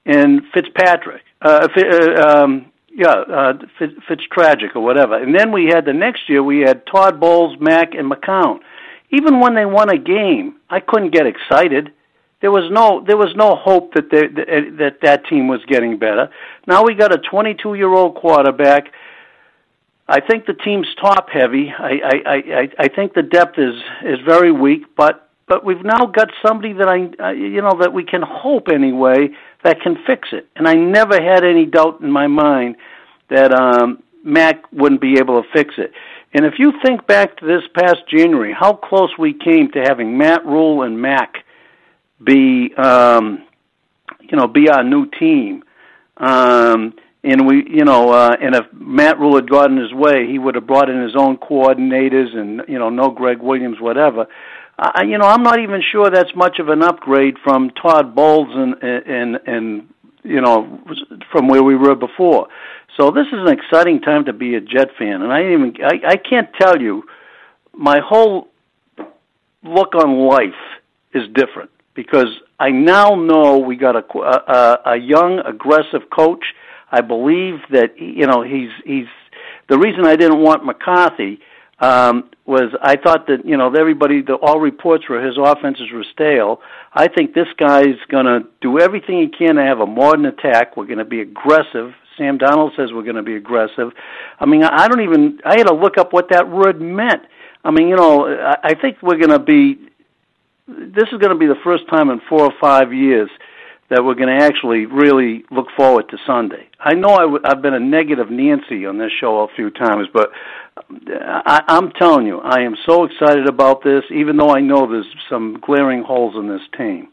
and Fitzpatrick. Uh, uh, um, yeah, uh, Fitztragic or whatever. And then we had the next year we had Todd Bowles, Mack, and McCown. Even when they won a game, I couldn't get excited. There was no there was no hope that they, that that team was getting better. Now we got a 22 year old quarterback I think the team's top heavy. I, I, I, I think the depth is is very weak, but but we've now got somebody that I, you know, that we can hope anyway that can fix it. And I never had any doubt in my mind that um, Mack wouldn't be able to fix it. And if you think back to this past January, how close we came to having Matt Rhule and Mack be, um, you know, be our new team. Um, and we, you know, uh, and if Matt Rhule had gotten his way, he would have brought in his own coordinators and you know, no Gregg Williams, whatever. I, you know, I'm not even sure that's much of an upgrade from Todd Bowles and and and you know, from where we were before. So this is an exciting time to be a Jet fan, and I even I, I can't tell you, my whole look on life is different because I now know we got a a, a young, aggressive coach I believe that you know he's he's the reason I didn't want McCarthy um, was I thought that you know everybody the all reports were his offenses were stale. I think this guy's going to do everything he can to have a modern attack. We're going to be aggressive. Sam Darnold says we're going to be aggressive. I mean, I don't even. I had to look up what that word meant. I mean, you know, I, I think we're going to be. This is going to be the first time in four or five years that we're going to actually really look forward to Sunday. I know i w- I've been a negative Nancy on this show a few times, but uh, I, I'm telling you, I am so excited about this, even though I know there's some glaring holes in this team.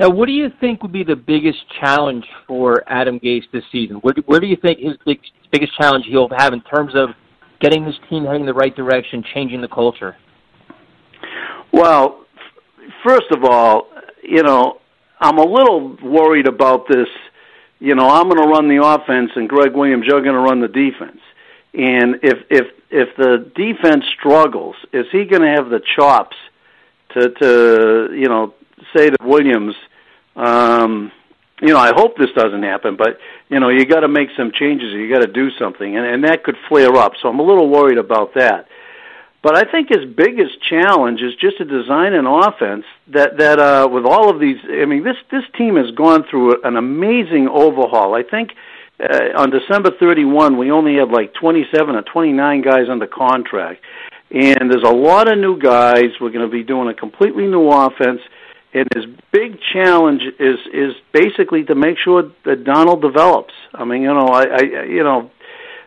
Now, what do you think would be the biggest challenge for Adam Gase this season? Where do, where do you think his big, biggest challenge he'll have in terms of getting this team heading in the right direction, changing the culture? Well, first of all, you know, I'm a little worried about this. You know, I'm going to run the offense, and Gregg Williams, you're going to run the defense. And if if if the defense struggles, is he going to have the chops to to you know say to Williams, um, you know, I hope this doesn't happen, but you know, you got to make some changes. You got to do something, and and that could flare up. So I'm a little worried about that. But I think his biggest challenge is just to design an offense that that uh, with all of these. I mean, this this team has gone through an amazing overhaul. I think uh, on December 31, we only had like 27 or 29 guys under contract, and there's a lot of new guys. We're going to be doing a completely new offense, and his big challenge is is basically to make sure that Donald develops. I mean, you know, I, I you know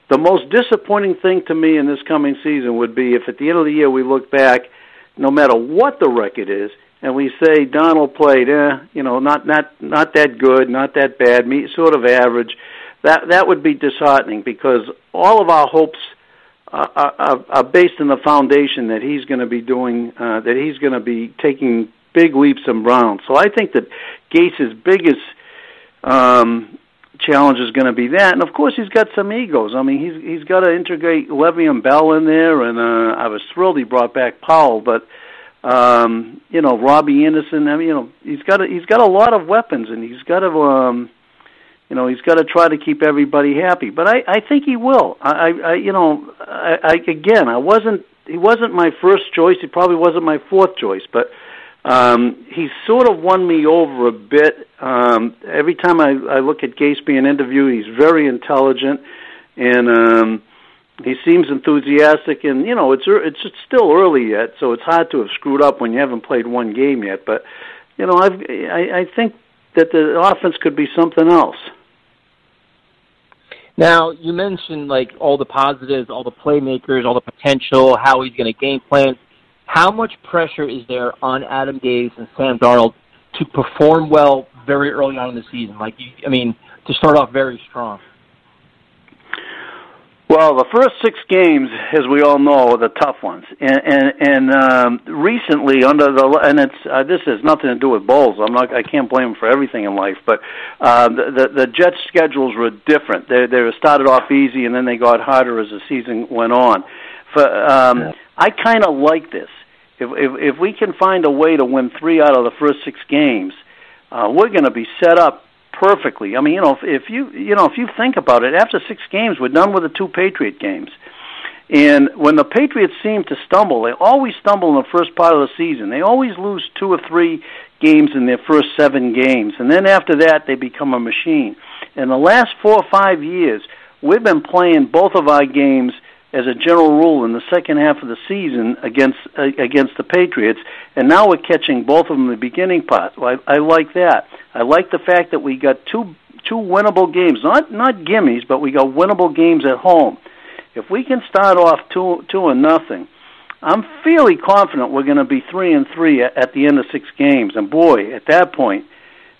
the most disappointing thing to me in this coming season would be if at the end of the year we look back, no matter what the record is, and we say Donald played, eh, you know, not not not that good, not that bad, me sort of average. That that would be disheartening because all of our hopes are, are, are based in the foundation that he's going to be doing, uh, that he's going to be taking big leaps and bounds. So I think that Gase's biggest um, challenge is going to be that, and of course he's got some egos. I mean, he's he's got to integrate Le'Veon Bell in there, and uh, I was thrilled he brought back Powell, but um, you know Robbie Anderson. I mean, you know he's got a, he's got a lot of weapons, and he's got to um, you know he's got to try to keep everybody happy. But I I think he will. I I, I you know I, I again I wasn't he wasn't my first choice. He probably wasn't my fourth choice, but um, he's sort of won me over a bit. Um, every time I, I look at Gase being interviewed, he's very intelligent, and um, he seems enthusiastic. And you know, it's it's still early yet, so it's hard to have screwed up when you haven't played one game yet. But you know, I've, I, I think that the offense could be something else. Now, you mentioned like all the positives, all the playmakers, all the potential, how he's going to game plan. How much pressure is there on Adam Gase and Sam Darnold to perform well very early on in the season? Like, you, I mean, to start off very strong. Well, the first six games, as we all know, are the tough ones, and and, and um, recently under the and it's uh, this has nothing to do with Bowles. I'm not I can't blame them for everything in life, but uh, the, the the Jets' schedules were different. They they started off easy and then they got harder as the season went on. For um, yeah. I kind of like this. If, if if we can find a way to win three out of the first six games, uh, we're going to be set up perfectly. I mean, you know, if, if you you know if you think about it, after six games, we're done with the two Patriot games. And when the Patriots seem to stumble, they always stumble in the first part of the season. They always lose two or three games in their first seven games, and then after that, they become a machine. In the last four or five years, we've been playing both of our games as a general rule in the second half of the season against uh, against the Patriots, and now we're catching both of them in the beginning part. Well, I, I like that. I like the fact that we got two two winnable games, not not gimmies, but we got winnable games at home. If we can start off two two and nothing, I'm fairly confident we're going to be three and three at, at the end of six games. And boy, at that point,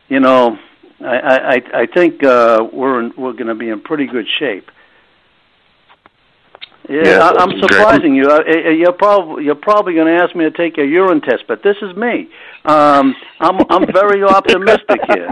you know, I I, I think uh, we're in, we're going to be in pretty good shape. Yeah, yeah I, I'm surprising you. You're probably you're probably going to ask me to take a urine test, but this is me. Um, I'm I'm very optimistic here.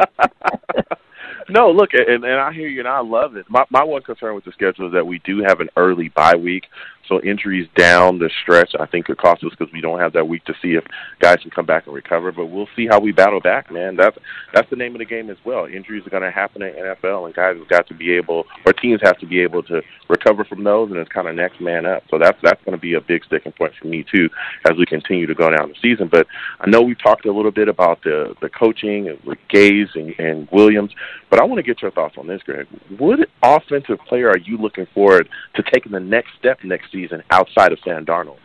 no, look, and, and I hear you, and I love it. My my one concern with the schedule is that we do have an early bye week, so injuries down the stretch, I think, could cost us because we don't have that week to see if guys can come back and recover. But we'll see how we battle back, man. That's that's the name of the game as well. Injuries are going to happen in NFL, and guys have got to be able, or teams have to be able to recover from those, and it's kind of next man up. So that's that's going to be a big sticking point for me too as we continue to go down the season. But I know we talked a little bit about the the coaching with Gase and, and Williams, but I want to get your thoughts on this, Greg. What offensive player are you looking forward to taking the next step next season outside of Sam Darnold?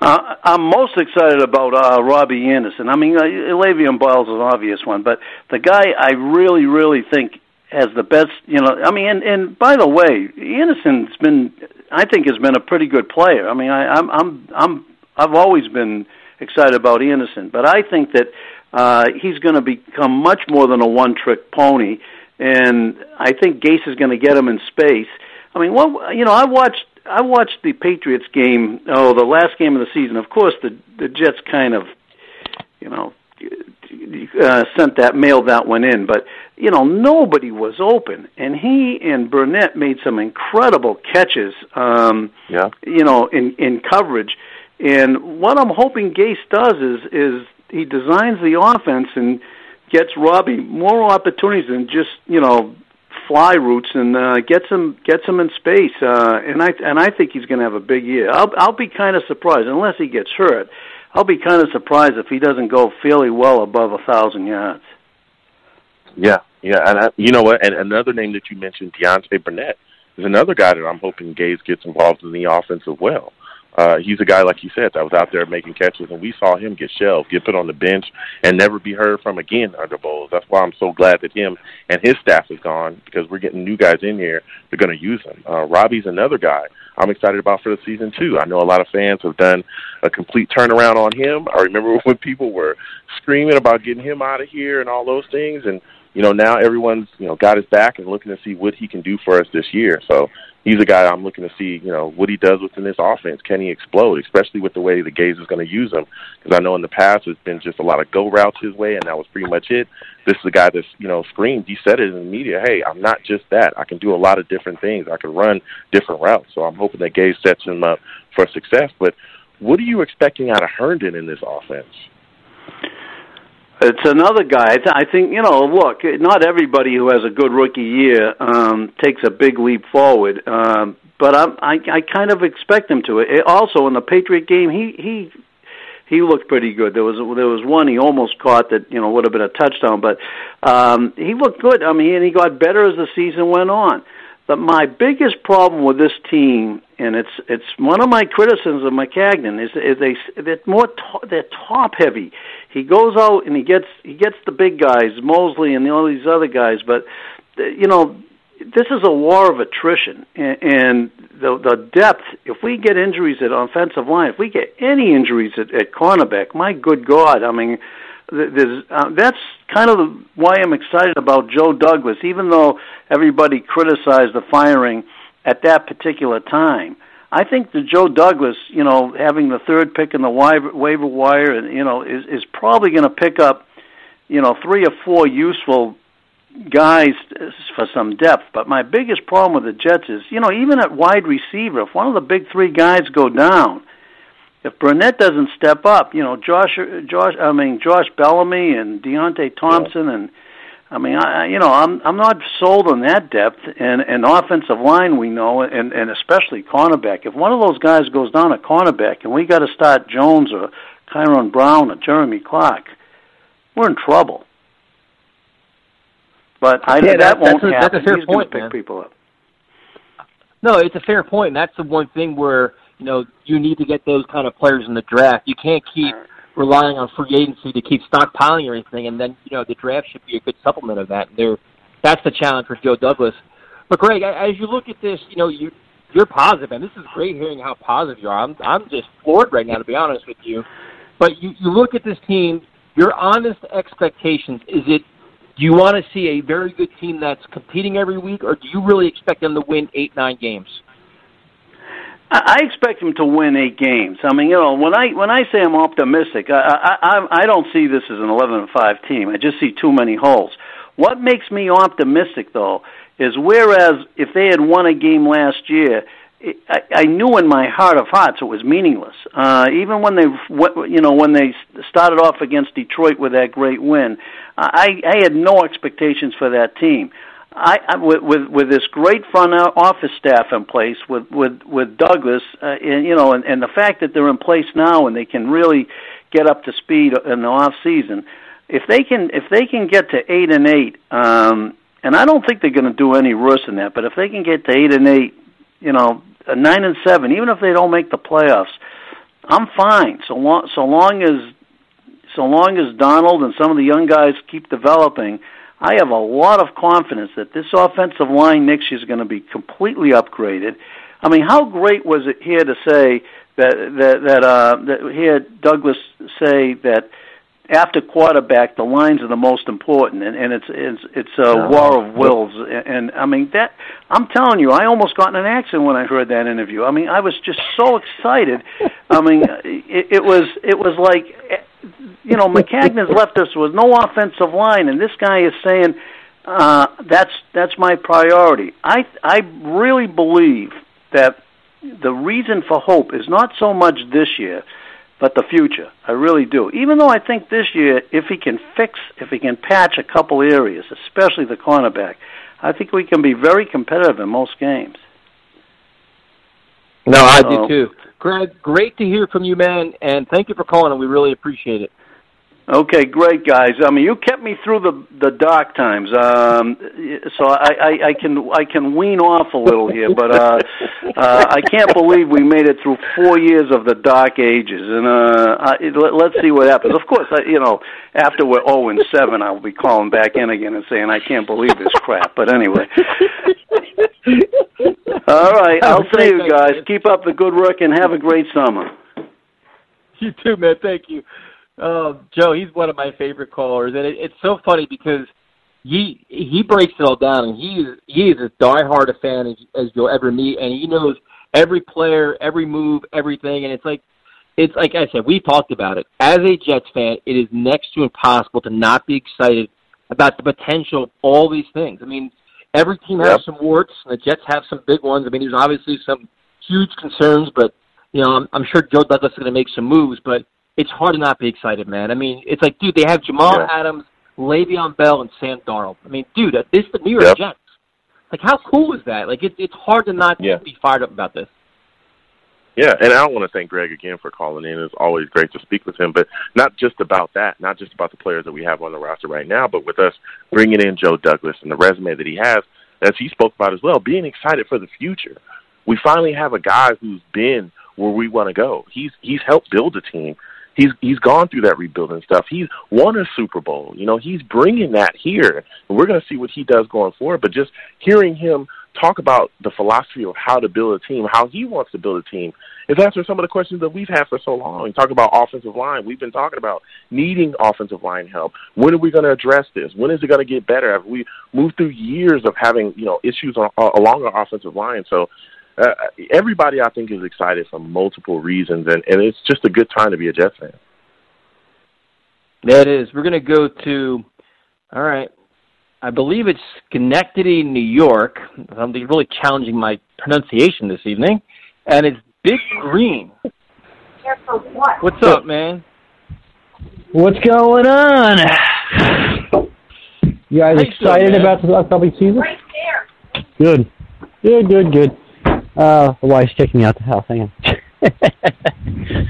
Uh, I'm most excited about uh, Robbie Anderson. I mean, uh, Le'Veon Bell's an obvious one, but the guy I really, really think has the best. You know, I mean, and, and by the way, Anderson's been, I think, has been a pretty good player. I mean, I, I'm, I'm, I'm, I've always been excited about Anderson, but I think that uh, he's going to become much more than a one-trick pony, and I think Gase is going to get him in space. I mean, what you know, I watched I watched the Patriots game. Oh, the last game of the season. Of course, the the Jets kind of, you know, uh, sent that mailed that one in, but you know nobody was open, and he and Burnett made some incredible catches. Um, yeah. You know, in in coverage, and what I'm hoping Gase does is is he designs the offense and gets Robbie more opportunities than just you know fly routes and uh, gets him gets him in space. Uh, and I and I think he's going to have a big year. I'll I'll be kind of surprised unless he gets hurt. I'll be kind of surprised if he doesn't go fairly well above a thousand yards. Yeah, yeah, and I, you know what? And another name that you mentioned, Deontay Burnett, is another guy that I'm hoping Gase gets involved in the offense as well. Uh, he's a guy, like you said, that was out there making catches, and we saw him get shelved, get put on the bench, and never be heard from again under Bowles. That's why I'm so glad that him and his staff is gone because we're getting new guys in here. They're going to use him. Uh, Robbie's another guy I'm excited about for the season too. I know a lot of fans have done a complete turnaround on him. I remember when people were screaming about getting him out of here and all those things, and you know now everyone's you know got his back and looking to see what he can do for us this year. So he's a guy I'm looking to see, you know, what he does within this offense. Can he explode, especially with the way the Gase is going to use him? Because I know in the past it's been just a lot of go routes his way, and that was pretty much it. This is a guy that's, you know, screamed. He said it in the media. Hey, I'm not just that. I can do a lot of different things. I can run different routes. So I'm hoping that Gase sets him up for success. But what are you expecting out of Herndon in this offense? It's another guy. I, th- I think you know. Look, not everybody who has a good rookie year um, takes a big leap forward, um, but I'm, I I kind of expect him to. It, also, in the Patriot game, he he he looked pretty good. There was there was one he almost caught that you know would have been a touchdown, but um, he looked good. I mean, and he got better as the season went on. But my biggest problem with this team, and it's it's one of my criticisms of Maccagnan, is, is they they're more to, they're top heavy. He goes out and he gets he gets the big guys, Mosley and all these other guys, but you know this is a war of attrition, and, and the the depth. If we get injuries at offensive line, if we get any injuries at, at cornerback, my good God, I mean there's, uh, that's kind of why I'm excited about Joe Douglas, even though everybody criticized the firing at that particular time. I think that Joe Douglas, you know, having the third pick in the waiver wire, and you know, is is probably going to pick up, you know, three or four useful guys for some depth. But my biggest problem with the Jets is, you know, even at wide receiver, if one of the big three guys go down, if Burnett doesn't step up, you know, Josh, Josh, I mean Josh Bellamy and Deonte Thompson, yeah. and I mean, I, you know, I'm I'm not sold on that depth and and offensive line. We know, and and especially cornerback. If one of those guys goes down at cornerback, and we got to start Jones or Kyron Brown or Jeremy Clark, we're in trouble. But I, yeah, that, that won't that's a, happen. That's a fair He's point, pick man. people up. No, it's a fair point, point. that's the one thing where you know you need to get those kind of players in the draft. You can't keep relying on free agency to keep stockpiling or anything, and then you know the draft should be a good supplement of that. And there, that's the challenge for Joe Douglas. But Greg, as you look at this, you know you you're positive, and this is great hearing how positive you are. I'm I'm just floored right now, to be honest with you. But you you look at this team, your honest expectations is it. Do you want to see a very good team that's competing every week, or do you really expect them to win eight, nine games? I expect them to win eight games. I mean, you know, when I when I say I'm optimistic, I I I don't see this as an eleven and five team. I just see too many holes. What makes me optimistic though is whereas if they had won a game last year, I, I knew in my heart of hearts it was meaningless. Uh, even when they, you know, when they started off against Detroit with that great win, I, I had no expectations for that team. I, I with, with with this great front office staff in place with with with Douglas, uh, and you know, and, and the fact that they're in place now and they can really get up to speed in the off season. If they can if they can get to eight and eight, um, and I don't think they're going to do any worse than that, but if they can get to eight and eight, you know, a nine and seven, even if they don't make the playoffs, I'm fine. So long so long as so long as Donald and some of the young guys keep developing I have a lot of confidence that this offensive line next year is going to be completely upgraded. I mean, how great was it here to say that that that uh that here Douglas say that after quarterback the lines are the most important and, and it's it's it's a uh, war of wills and, and I mean that I'm telling you I almost got in an accident when I heard that interview. I mean I was just so excited. I mean it, it was it was like you know, Maccagnan's left us with no offensive line, and this guy is saying uh, that's that's my priority. I I really believe that the reason for hope is not so much this year, but the future. I really do. Even though I think this year, if he can fix, if he can patch a couple areas, especially the cornerback, I think we can be very competitive in most games. No, I So- do too. Greg, great to hear from you, man, and thank you for calling, and we really appreciate it. Okay, great guys. I mean, you kept me through the the dark times, um, so I, I, I can I can wean off a little here, but uh, uh, I can't believe we made it through four years of the dark ages, and uh, I, let, let's see what happens. Of course, I, you know, after we're zero and seven, I'll be calling back in again and saying I can't believe this crap. But anyway, all right, I'll see you guys. Keep up the good work and have a great summer. You too, man. Thank you. Um, Joe, he's one of my favorite callers, and it, it's so funny because he he breaks it all down, and he is he is as diehard a fan as, as you'll ever meet, and he knows every player, every move, everything, and it's like it's like I said, we talked about it. As a Jets fan, it is next to impossible to not be excited about the potential of all these things. I mean, every team has Yep. some warts, and the Jets have some big ones. I mean, there's obviously some huge concerns, but you know, I'm, I'm sure Joe Douglas is going to make some moves, but it's hard to not be excited, man. I mean, it's like, dude, they have Jamal Yeah. Adams, Le'Veon Bell, and Sam Darnold. I mean, dude, uh, this is the New York Yep. Jets. Like, how cool is that? Like, it, it's hard to not Yeah. be fired up about this. Yeah, and I want to thank Greg again for calling in. It's always great to speak with him, but not just about that, not just about the players that we have on the roster right now, but with us bringing in Joe Douglas and the resume that he has, as he spoke about as well, being excited for the future. We finally have a guy who's been where we want to go. He's he's helped build a team. He's he's gone through that rebuilding stuff. He's won a Super Bowl. You know, he's bringing that here, and we're going to see what he does going forward. But just hearing him talk about the philosophy of how to build a team, how he wants to build a team, is answer some of the questions that we've had for so long. Talk about offensive line. We've been talking about needing offensive line help. When are we going to address this? When is it going to get better? Have we moved through years of having you know issues on, along our offensive line? So uh, everybody, I think, is excited for multiple reasons, and, and it's just a good time to be a Jets fan. That is. We're going to go to, all right, I believe it's Schenectady, New York. I'm really challenging my pronunciation this evening. And it's Big Green. What's up, man? What's going on? You guys How you excited doing, about the upcoming season? Right there. Good. Good, good, good. Uh, the wife's kicking me out the house. Hang on.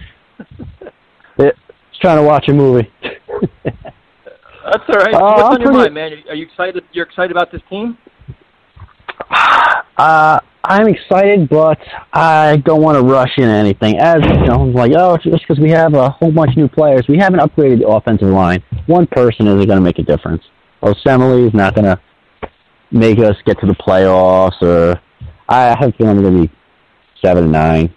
trying to watch a movie. That's all right. Uh, What's I'm on your mind, man? Are you excited? You're excited about this team? Uh, I'm excited, but I don't want to rush into anything. As you know, I'm like, oh, it's just because we have a whole bunch of new players, we haven't upgraded the offensive line. One person isn't going to make a difference. Osemele is not going to make us get to the playoffs, or I have a feeling we're going to be seven and nine.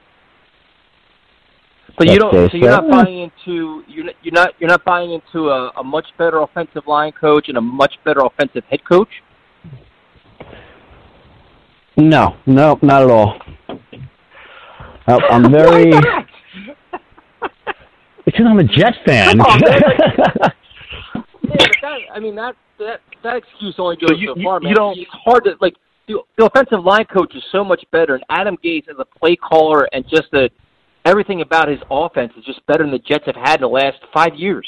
So you don't. it. So you're not buying into. You're not. You're not. You're not buying into a, a much better offensive line coach and a much better offensive head coach. No, no, not at all. Nope, I'm very It's because I'm a Jet fan. On, man, Yeah, that, I mean that that that excuse only goes So you- so you- far, you man. don't- It's hard to like. The, the offensive line coach is so much better, and Adam Gase as a play caller and just the everything about his offense is just better than the Jets have had in the last five years.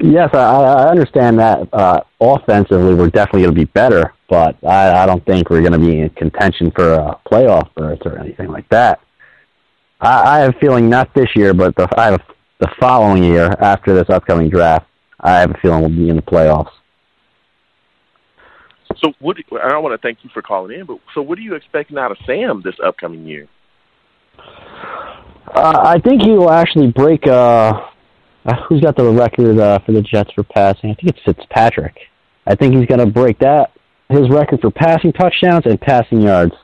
yes, I, I understand that. Uh, offensively, we're definitely going to be better, but I, I don't think we're going to be in contention for a playoff berth or anything like that. I, I have a feeling not this year, but the, I have the following year after this upcoming draft. I have a feeling we'll be in the playoffs. So, what? And I want to thank you for calling in. But so, what are you expecting out of Sam this upcoming year? Uh, I think he will actually break. Uh, uh, who's got the record uh, for the Jets for passing? I think it's Fitzpatrick. I think he's going to break that his record for passing touchdowns and passing yards.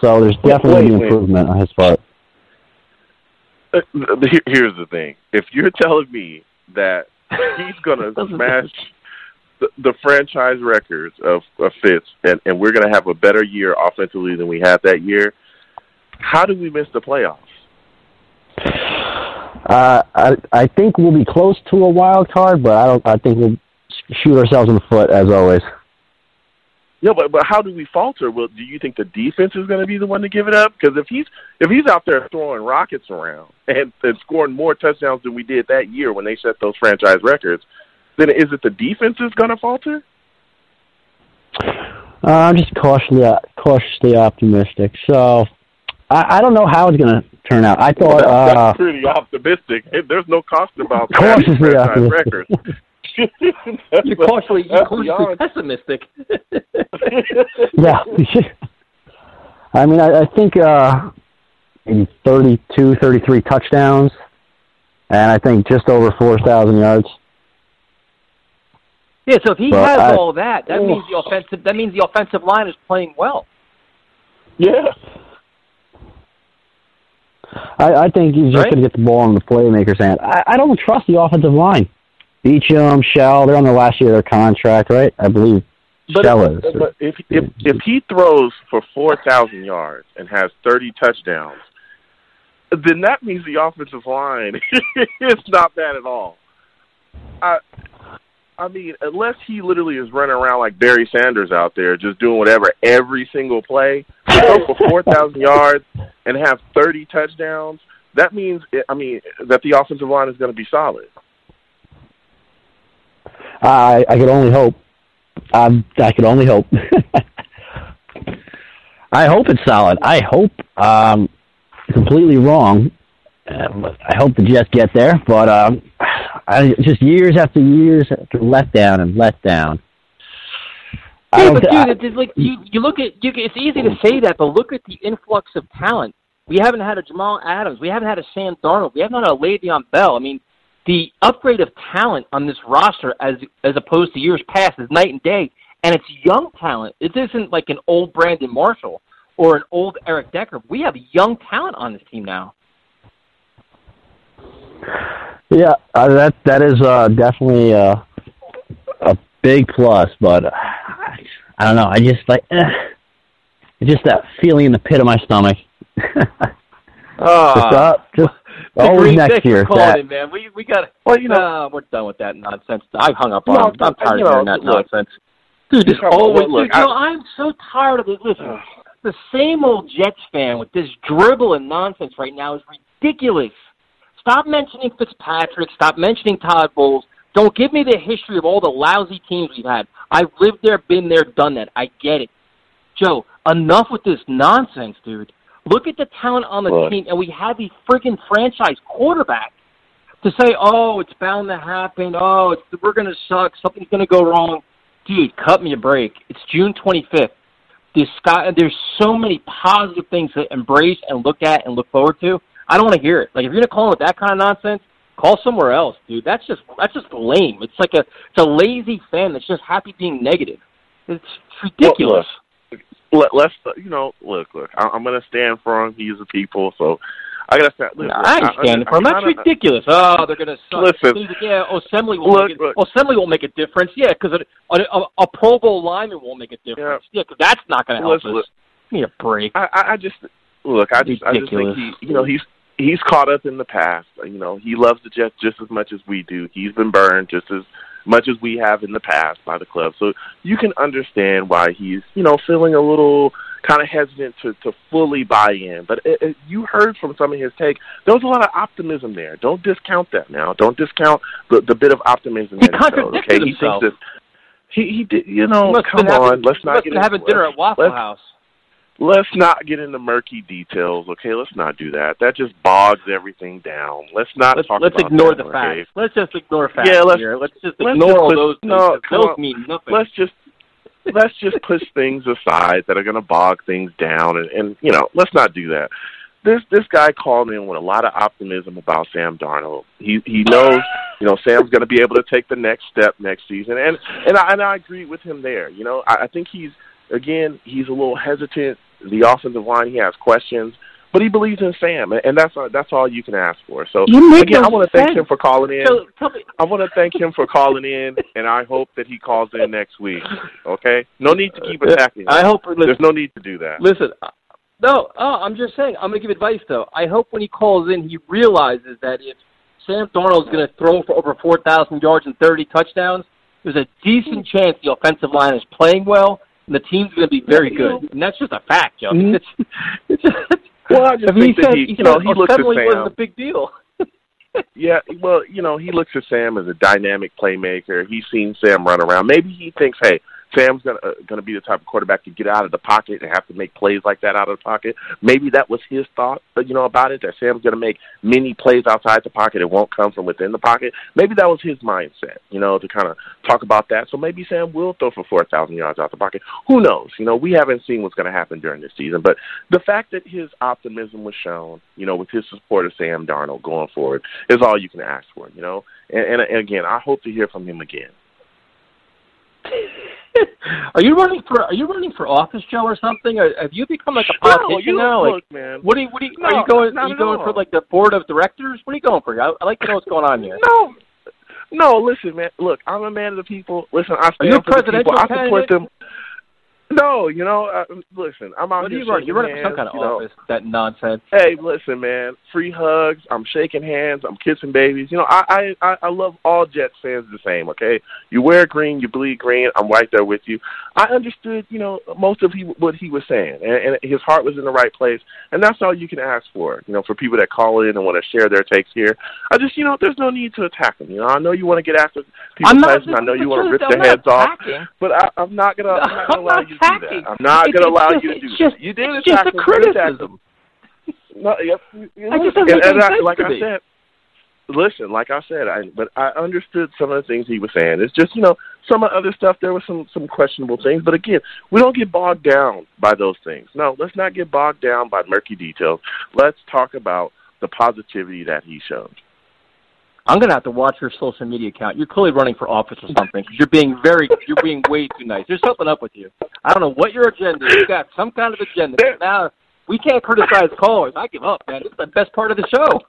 So there's definitely wait, an wait. improvement on his part. Uh, here- Here's the thing: if you're telling me that he's gonna smash the, the franchise records of, of Fitz, and, and we're gonna have a better year offensively than we had that year, how do we miss the playoffs? Uh, I I think we'll be close to a wild card, but I don't. I think we'll shoot ourselves in the foot as always. Yeah, but but how do we falter? Well, do you think the defense is going to be the one to give it up? Because if he's if he's out there throwing rockets around and, and scoring more touchdowns than we did that year when they set those franchise records, then is it the defense is going to falter? Uh, I'm just cautiously cautiously optimistic. So I, I don't know how it's going to turn out. I thought Well, that's, uh, that's pretty optimistic. There's no cost about Cautiously franchise optimistic. records. You're cautiously, you're cautiously pessimistic. yeah. I mean, I, I think uh, maybe 32, 33 touchdowns, and I think just over 4,000 yards. Yeah, so if he Well, has I- all that, that means the offensive that means the offensive line is playing well. yeah. I, I think he's just Right? going to get the ball in the playmaker's hand. I, I don't trust the offensive line. Beachum, Shell, they're on the last year of their contract, right? I believe But, Shell is. but if if if he throws for four thousand yards and has thirty touchdowns, then that means the offensive line is not bad at all. I I mean, unless he literally is running around like Barry Sanders out there, just doing whatever every single play, throw for four thousand yards and have thirty touchdowns. That means, I mean, that the offensive line is going to be solid. I I could only hope. Um, I could only hope. I hope it's solid. I hope um completely wrong. Um, I hope the Jets get there, but um, I just years after years after letdown and letdown. I Yeah, but dude, it's like you you look at you. It's easy to say that, but look at the influx of talent. We haven't had a Jamal Adams. We haven't had a Sam Darnold. We haven't had a Le'Veon Bell. I mean, the upgrade of talent on this roster, as as opposed to years past, is night and day. And it's young talent. It isn't like an old Brandon Marshall or an old Eric Decker. We have young talent on this team now. Yeah, uh, that that is uh, definitely uh, a big plus, but uh, I don't know. I just like eh, just that feeling in the pit of my stomach. just, uh, just The always next Thanks year. calling That, in, man. We we got. Well, you know, uh, we're done with that nonsense. I've hung up on. No, him. I'm tired of hearing that look. nonsense. Dude, just always. look, dude, I- you know, I'm so tired of it. Listen, the same old Jets fan with this dribble and nonsense right now is ridiculous. Stop mentioning Fitzpatrick. Stop mentioning Todd Bowles. Don't give me the history of all the lousy teams we've had. I've lived there, been there, done that. I get it. Joe, enough with this nonsense, dude. Look at the talent on the Look. team, and we have the friggin' franchise quarterback to say, "Oh, it's bound to happen. Oh, it's, we're gonna suck. Something's gonna go wrong." Dude, cut me a break. It's June 25th. This sky, there's so many positive things to embrace and look at and look forward to. I don't want to hear it. Like if you're gonna call it that kind of nonsense, call somewhere else, dude. That's just that's just lame. It's like a it's a lazy fan that's just happy being negative. It's, ridiculous. Let, let's uh, you know. Look, look. I, I'm going to stand for him. He's a people, so I got to stand. Look, I ain't standing for him. That's kinda- ridiculous. Oh, they're gonna suck. Listen. yeah, Osemele will Look, make it. look. Osemele won't make a difference. Yeah, because a, a, a Pro Bowl lineman won't make a difference. Yeah, because that's not gonna help Listen, us. Give me a break. I, I I just look. I just, I just think he, you know, he's he's caught up in the past. You know, he loves the Jets just as much as we do. He's been burned just as much as we have in the past by the club. So you can understand why he's, you know, feeling a little kind of hesitant to to fully buy in. But it, it, you heard from some of his take. There was a lot of optimism there. Don't discount that now. Don't discount the the bit of optimism He he contradicted Okay, he himself. thinks that he he did. You know, He have come on. having, let's not get having dinner at Waffle let's- House. Let's not get into murky details, okay? Let's not do that. That just bogs everything down. Let's not Let's, talk let's about ignore that, the okay? facts. Let's just ignore facts Yeah, let's- here. Let's just let's ignore just those things. no, those mean nothing. Let's just let's just push things aside that are going to bog things down, and, and you know, let's not do that. This this guy called in with a lot of optimism about Sam Darnold. He he knows you know Sam's going to be able to take the next step next season, and and I, and I agree with him there. You know, I, I think he's again he's a little hesitant. The offensive line he has questions, but he believes in Sam, and that's uh, that's all you can ask for. So again, I want to thank him for calling in. So, I want to thank him for calling in, and I hope that he calls in next week. Okay? No need to keep uh, attacking. I hope. Listen, There's no need to do that. Listen, uh, no, oh, I'm just saying. I'm going to give advice though. I hope when he calls in, he realizes that if Sam Darnold is going to throw for over 4,000 yards and 30 touchdowns, there's a decent chance the offensive line is playing well. And the team's going to be very good. And that's just a fact, Joe. Mhm. It's, it's just, Well, I just I mean, think he that he, he you know, he looks at suddenly Sam. wasn't a big deal. Yeah, well, you know, he looks at Sam as a dynamic playmaker. He's seen Sam run around. Maybe he thinks, hey, Sam's gonna uh, gonna be the type of quarterback to get out of the pocket and have to make plays like that out of the pocket. Maybe that was his thought, uh, you know, about it. That Sam's gonna make many plays outside the pocket. It won't come from within the pocket. Maybe that was his mindset, you know, to kind of talk about that. So maybe Sam will throw for four thousand yards out the pocket. Who knows? You know, we haven't seen what's gonna happen during this season, but the fact that his optimism was shown, you know, with his support of Sam Darnold going forward, is all you can ask for. You know, and, and, and again, I hope to hear from him again. are you running for Are you running for office, Joe, or something? Or have you become like a politician no, now? look, Like, man. what are you? What are you? No, are you going? Are you going all. for like the board of directors? What are you going for? I, I like to know what's going on here. No, no. Listen, man. Look, I'm a man of the people. Listen, I Are stand you a for the presidential people. I support them. No, you know. Uh, listen, I'm out What here you running? shaking You're running for some kind of you know. office. That nonsense. Hey, listen, man. Free hugs. I'm shaking hands. I'm kissing babies. You know, I I I- love all Jets fans the same. Okay, you wear green, you bleed green. I'm right there with you. I understood, you know, most of he, what he was saying, and, and his heart was in the right place, and that's all you can ask for. You know, for people that call in and want to share their takes here. I just, you know, there's no need to attack them. You know, I know you want to get after people, I know you want to rip I'm their heads off. But I, I'm not gonna. I'm not gonna I'm allow not you to do that. I'm not gonna allow just- you to do it's that. You did it's just a. You criticism. No, yep. I just doesn't and, and I, like I me. said, listen, like I said, I but I understood some of the things he was saying. It's just you know some of the other stuff. There was some some questionable things, but again, we don't get bogged down by those things. No, let's not get bogged down by murky details. Let's talk about the positivity that he showed. I'm gonna have to watch your social media account. You're clearly running for office or something because you're being very, you're being way too nice. There's something up with you. I don't know what your agenda is. You got some kind of agenda. There- Now we can't criticize callers. I give up, man. This is the best part of the show.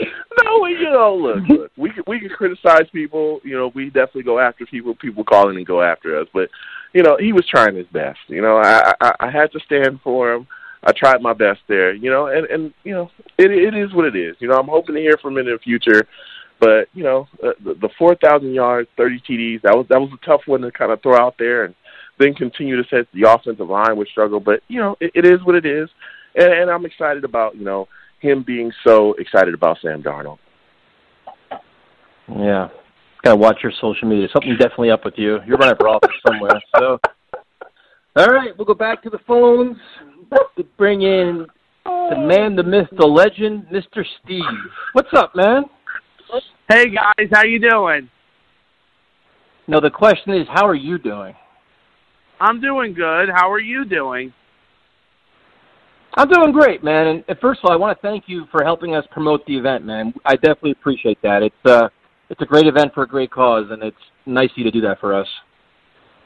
no, you know, look, look, we can, we can criticize people. You know, we definitely go after people. People calling and go after us, but you know, he was trying his best. You know, I I, I had to stand for him. I tried my best there. You know, and and you know, it it is what it is. You know, I'm hoping to hear from him in the future. But you know, uh, the, the four thousand yards, thirty TDs, that was that was a tough one to kind of throw out there, and then continue to say the offensive line would struggle. But you know, it, it is what it is, and, and I'm excited about you know him being so excited about Sam Darnold. Yeah. Gotta watch your social media. Something definitely up with you. You're running for office somewhere. So, all right, we'll go back to the phones to bring in the man, the myth, the legend, Mr. Steve. What's up, man? Hey guys, how you doing? No, the question is, how are you doing? I'm doing good. How are you doing? I'm doing great, man. And, first of all, I want to thank you for helping us promote the event, man. I definitely appreciate that. It's uh, it's a great event for a great cause, and it's nice of you to do that for us.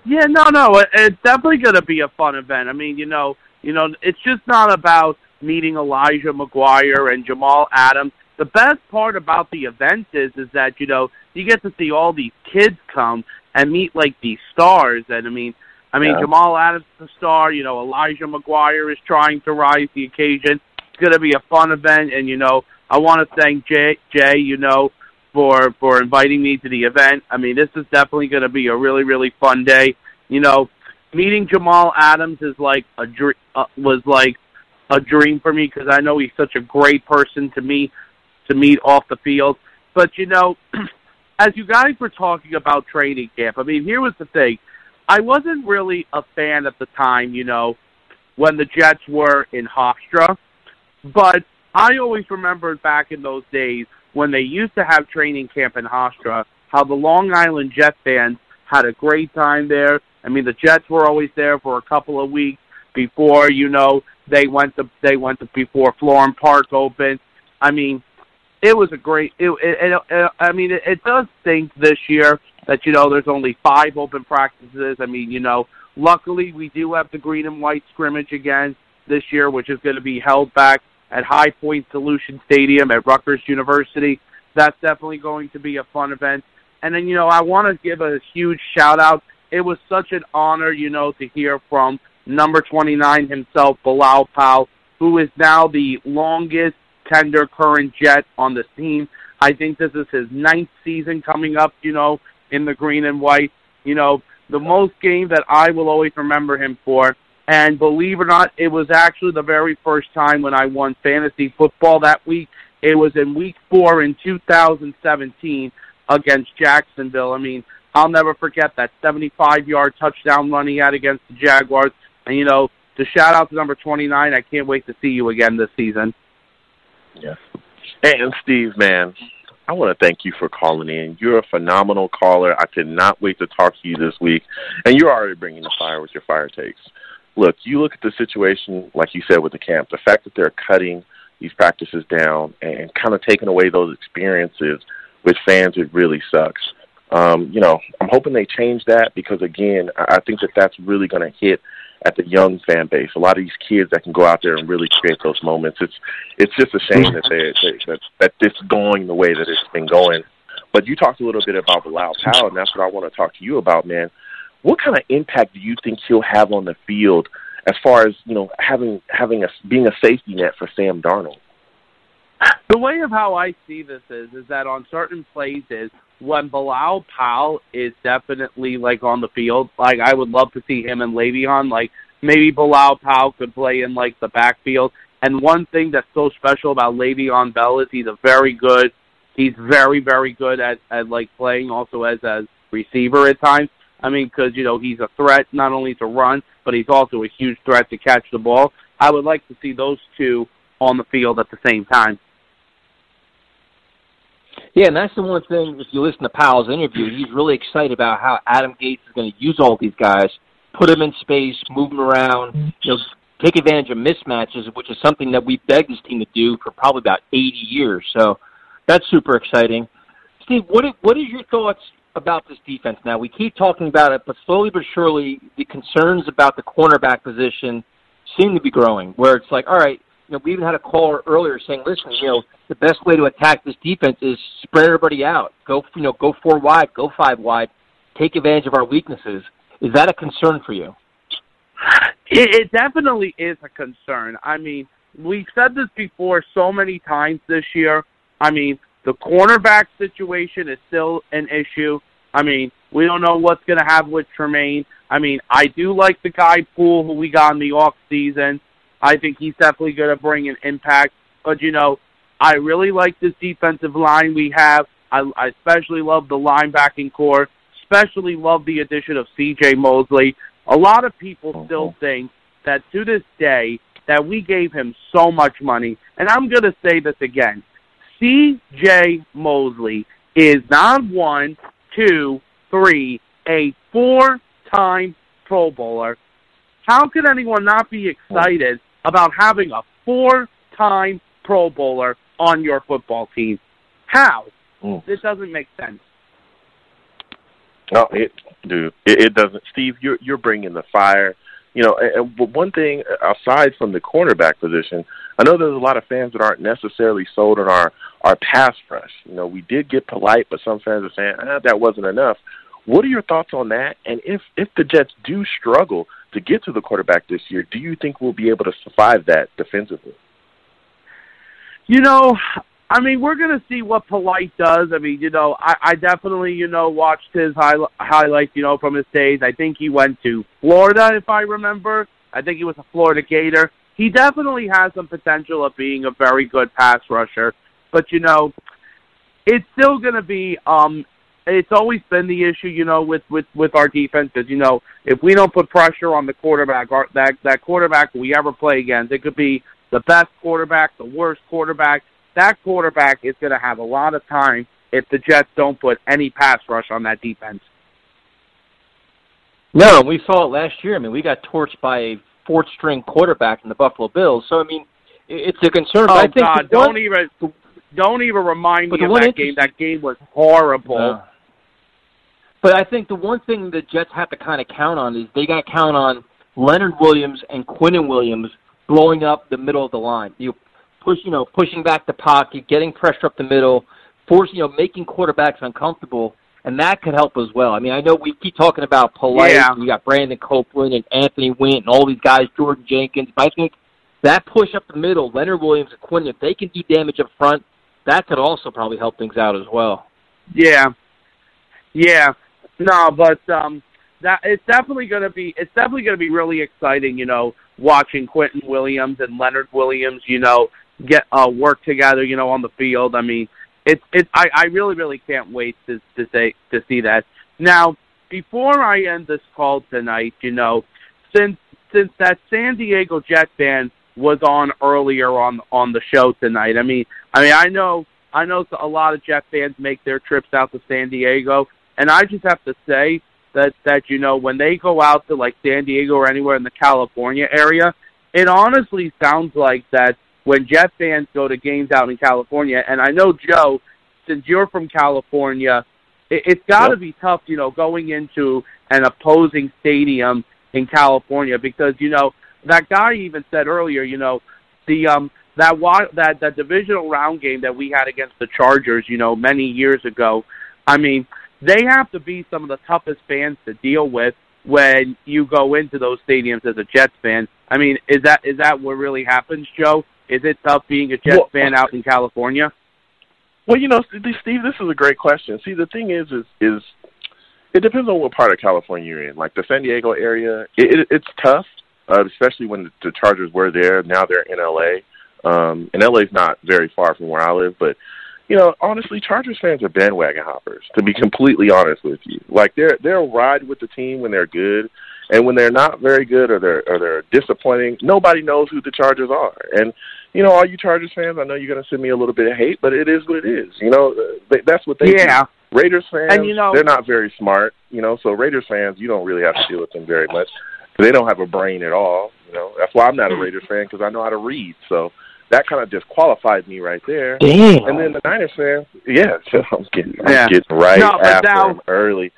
Yeah, no, no, it, it's definitely going to be a fun event. I mean, you know, you know, it's just not about meeting Elijah McGuire and Jamal Adams. The best part about the event is, is that you know you get to see all these kids come and meet like these stars. And I mean, I mean, Yeah. Jamal Adams is a star. You know, Elijah McGuire is trying to rise the occasion. It's going to be a fun event, and you know, I want to thank Jay, Jay, you know, for for inviting me to the event. I mean, this is definitely going to be a really really fun day. You know, meeting Jamal Adams is like a dream. Uh, was like a dream for me because I know he's such a great person to meet to meet off the field. But you know, as you guys were talking about training camp, I mean, here was the thing. I wasn't really a fan at the time, you know, when the Jets were in Hofstra. But I always remembered back in those days when they used to have training camp in Hofstra, how the Long Island Jet fans had a great time there. I mean, the Jets were always there for a couple of weeks before, you know, they went to they went to before Florham Park opened. I mean, it was a great. It, it, it, I mean, it, it does stink this year that you know there's only five open practices. I mean, you know, luckily we do have the green and white scrimmage again this year, which is going to be held back at High Point Solution Stadium at Rutgers University. That's definitely going to be a fun event. And then, you know, I want to give a huge shout out. It was such an honor, you know, to hear from number 29 himself, Bilal Powell, who is now the longest tender current Jet on the team. I think this is his ninth season coming up, you know, in the green and white. You know, the most game that I will always remember him for. And believe it or not, it was actually the very first time when I won fantasy football that week. It was in week four in 2017 against Jacksonville. I mean, I'll never forget that 75 yard touchdown run he had against the Jaguars. And, you know, to shout out to number 29, I can't wait to see you again this season. Yeah. And Steve, man, I want to thank you for calling in. You're a phenomenal caller. I could not wait to talk to you this week. And you're already bringing the fire with your fire takes. Look, you look at the situation, like you said, with the camp, the fact that they're cutting these practices down and kind of taking away those experiences with fans, it really sucks. Um, you know, I'm hoping they change that because, again, I think that that's really going to hit at the young fan base. A lot of these kids that can go out there and really create those moments. It's it's just a shame that they, they that that this going the way that it's been going. But you talked a little bit about Bilal Powell, and that's what I want to talk to you about, man. What kind of impact do you think he'll have on the field as far as you know having having a being a safety net for Sam Darnold? The way of how I see this is is that on certain plays is when Bilal Powell is definitely like on the field, like I would love to see him and Le'Veon. Like maybe Bilal Powell could play in like the backfield. And one thing that's so special about Le'Veon Bell is he's a very good. He's very very good at at like playing also as a receiver at times. I mean, because you know he's a threat not only to run, but he's also a huge threat to catch the ball. I would like to see those two on the field at the same time. Yeah, and that's the one thing. If you listen to Powell's interview, he's really excited about how Adam Gase is going to use all these guys, put them in space, move them around, you know, take advantage of mismatches, which is something that we begged this team to do for probably about 80 years. So that's super exciting. Steve, what is, what is your thoughts about this defense now? We keep talking about it, but slowly but surely, the concerns about the cornerback position seem to be growing. Where it's like, all right, know, we even had a caller earlier saying, listen, you know, the best way to attack this defense is spread everybody out. Go, you know, go four wide, go five wide, take advantage of our weaknesses. Is that a concern for you? It, it definitely is a concern. I mean, we've said this before so many times this year. I mean, the cornerback situation is still an issue. I mean, we don't know what's going to happen with Trumaine. I mean, I do like the guy Poole who we got in the off season. I think he's definitely going to bring an impact. But you know, I really like this defensive line we have. I, I especially love the linebacking corps. Especially love the addition of C.J. Mosley. A lot of people uh-huh. still think that to this day that we gave him so much money, and I'm going to say this again. C.J. Mosley is not one, two, three, a four-time Pro Bowler. How could anyone not be excited about having a four-time Pro Bowler on your football team? How? Mm. This doesn't make sense. No, it, dude, it, it doesn't. Steve, you're you're bringing the fire. You know, and, and one thing aside from the cornerback position, I know there's a lot of fans that aren't necessarily sold on our our pass rush. You know, we did get Polite, but some fans are saying ah, that wasn't enough. What are your thoughts on that? And if if the Jets do struggle to get to the quarterback this year, do you think we'll be able to survive that defensively? You know, I mean, we're going to see what Polite does. I mean, you know, I, I definitely, you know, watched his high, highlights, you know, from his days. I think he went to Florida, if I remember. I think he was a Florida Gator. He definitely has some potential of being a very good pass rusher. But, you know, it's still going to be um it's always been the issue, you know, with with with our defense. Because you know, if we don't put pressure on the quarterback, our, that that quarterback we ever play against, it could be the best quarterback, the worst quarterback. That quarterback is going to have a lot of time if the Jets don't put any pass rush on that defense. No, we saw it last year. I mean, we got torched by a fourth string quarterback in the Buffalo Bills. So I mean, it's a concern. Oh but I think God! Don't even don't even remind me of that game. That game was horrible. Uh, But I think the one thing the Jets have to kind of count on is they got to count on Leonard Williams and Quinnen Williams blowing up the middle of the line. You push, you know, pushing back the pocket, getting pressure up the middle, forcing, you know, making quarterbacks uncomfortable, and that could help as well. I mean, I know we keep talking about Polite, Yeah. and you got Brandon Copeland and Anthony Wynn and all these guys, Jordan Jenkins. But I think that push up the middle, Leonard Williams and Quinn, if they can do damage up front, that could also probably help things out as well. Yeah, yeah, no, but um, that it's definitely going to be it's definitely going to be really exciting. You know, watching Quentin Williams and Leonard Williams. You know, get uh, work together. You know, on the field. I mean, it's it's I I really really can't wait to to say to see that. Now, before I end this call tonight, you know, since since that San Diego Jet fan was on earlier on on the show tonight. I mean, I mean, I know I know a lot of Jet fans make their trips out to San Diego, and I just have to say that that you know when they go out to like San Diego or anywhere in the California area, it honestly sounds like that when Jet fans go to games out in California. And I know Joe, since you're from California, it, it's got to Yep. be tough, you know, going into an opposing stadium in California because you know that guy even said earlier, you know, the um that wa- that that divisional round game that we had against the Chargers, you know, many years ago. I mean, they have to be some of the toughest fans to deal with when you go into those stadiums as a Jets fan. I mean, is that is that what really happens, Joe? Is it tough being a Jets Well- fan out in California? Well, you know, Steve, this is a great question. See, the thing is, is is it depends on what part of California you're in. Like the San Diego area, it, it, it's tough, uh, especially when the Chargers were there. Now they're in LA, um, and LA's not very far from where I live. But you know, honestly, Chargers fans are bandwagon hoppers. To be completely honest with you, like they're they'll ride with the team when they're good, and when they're not very good or they're or they're disappointing, nobody knows who the Chargers are. And you know, all you Chargers fans, I know you're going to send me a little bit of hate, but it is what it is. You know, they, that's what they Yeah. do. Raiders fans, And, you know- they're not very smart. You know, so Raiders fans, you don't really have to deal with them very much. They don't have a brain at all. You know, that's why I'm not a mm-hmm. Raiders fan because I know how to read. So that kind of disqualified me right there. Damn. And then the Niners fans, yeah, I'm getting, I'm Yeah. getting right No, after now- them early.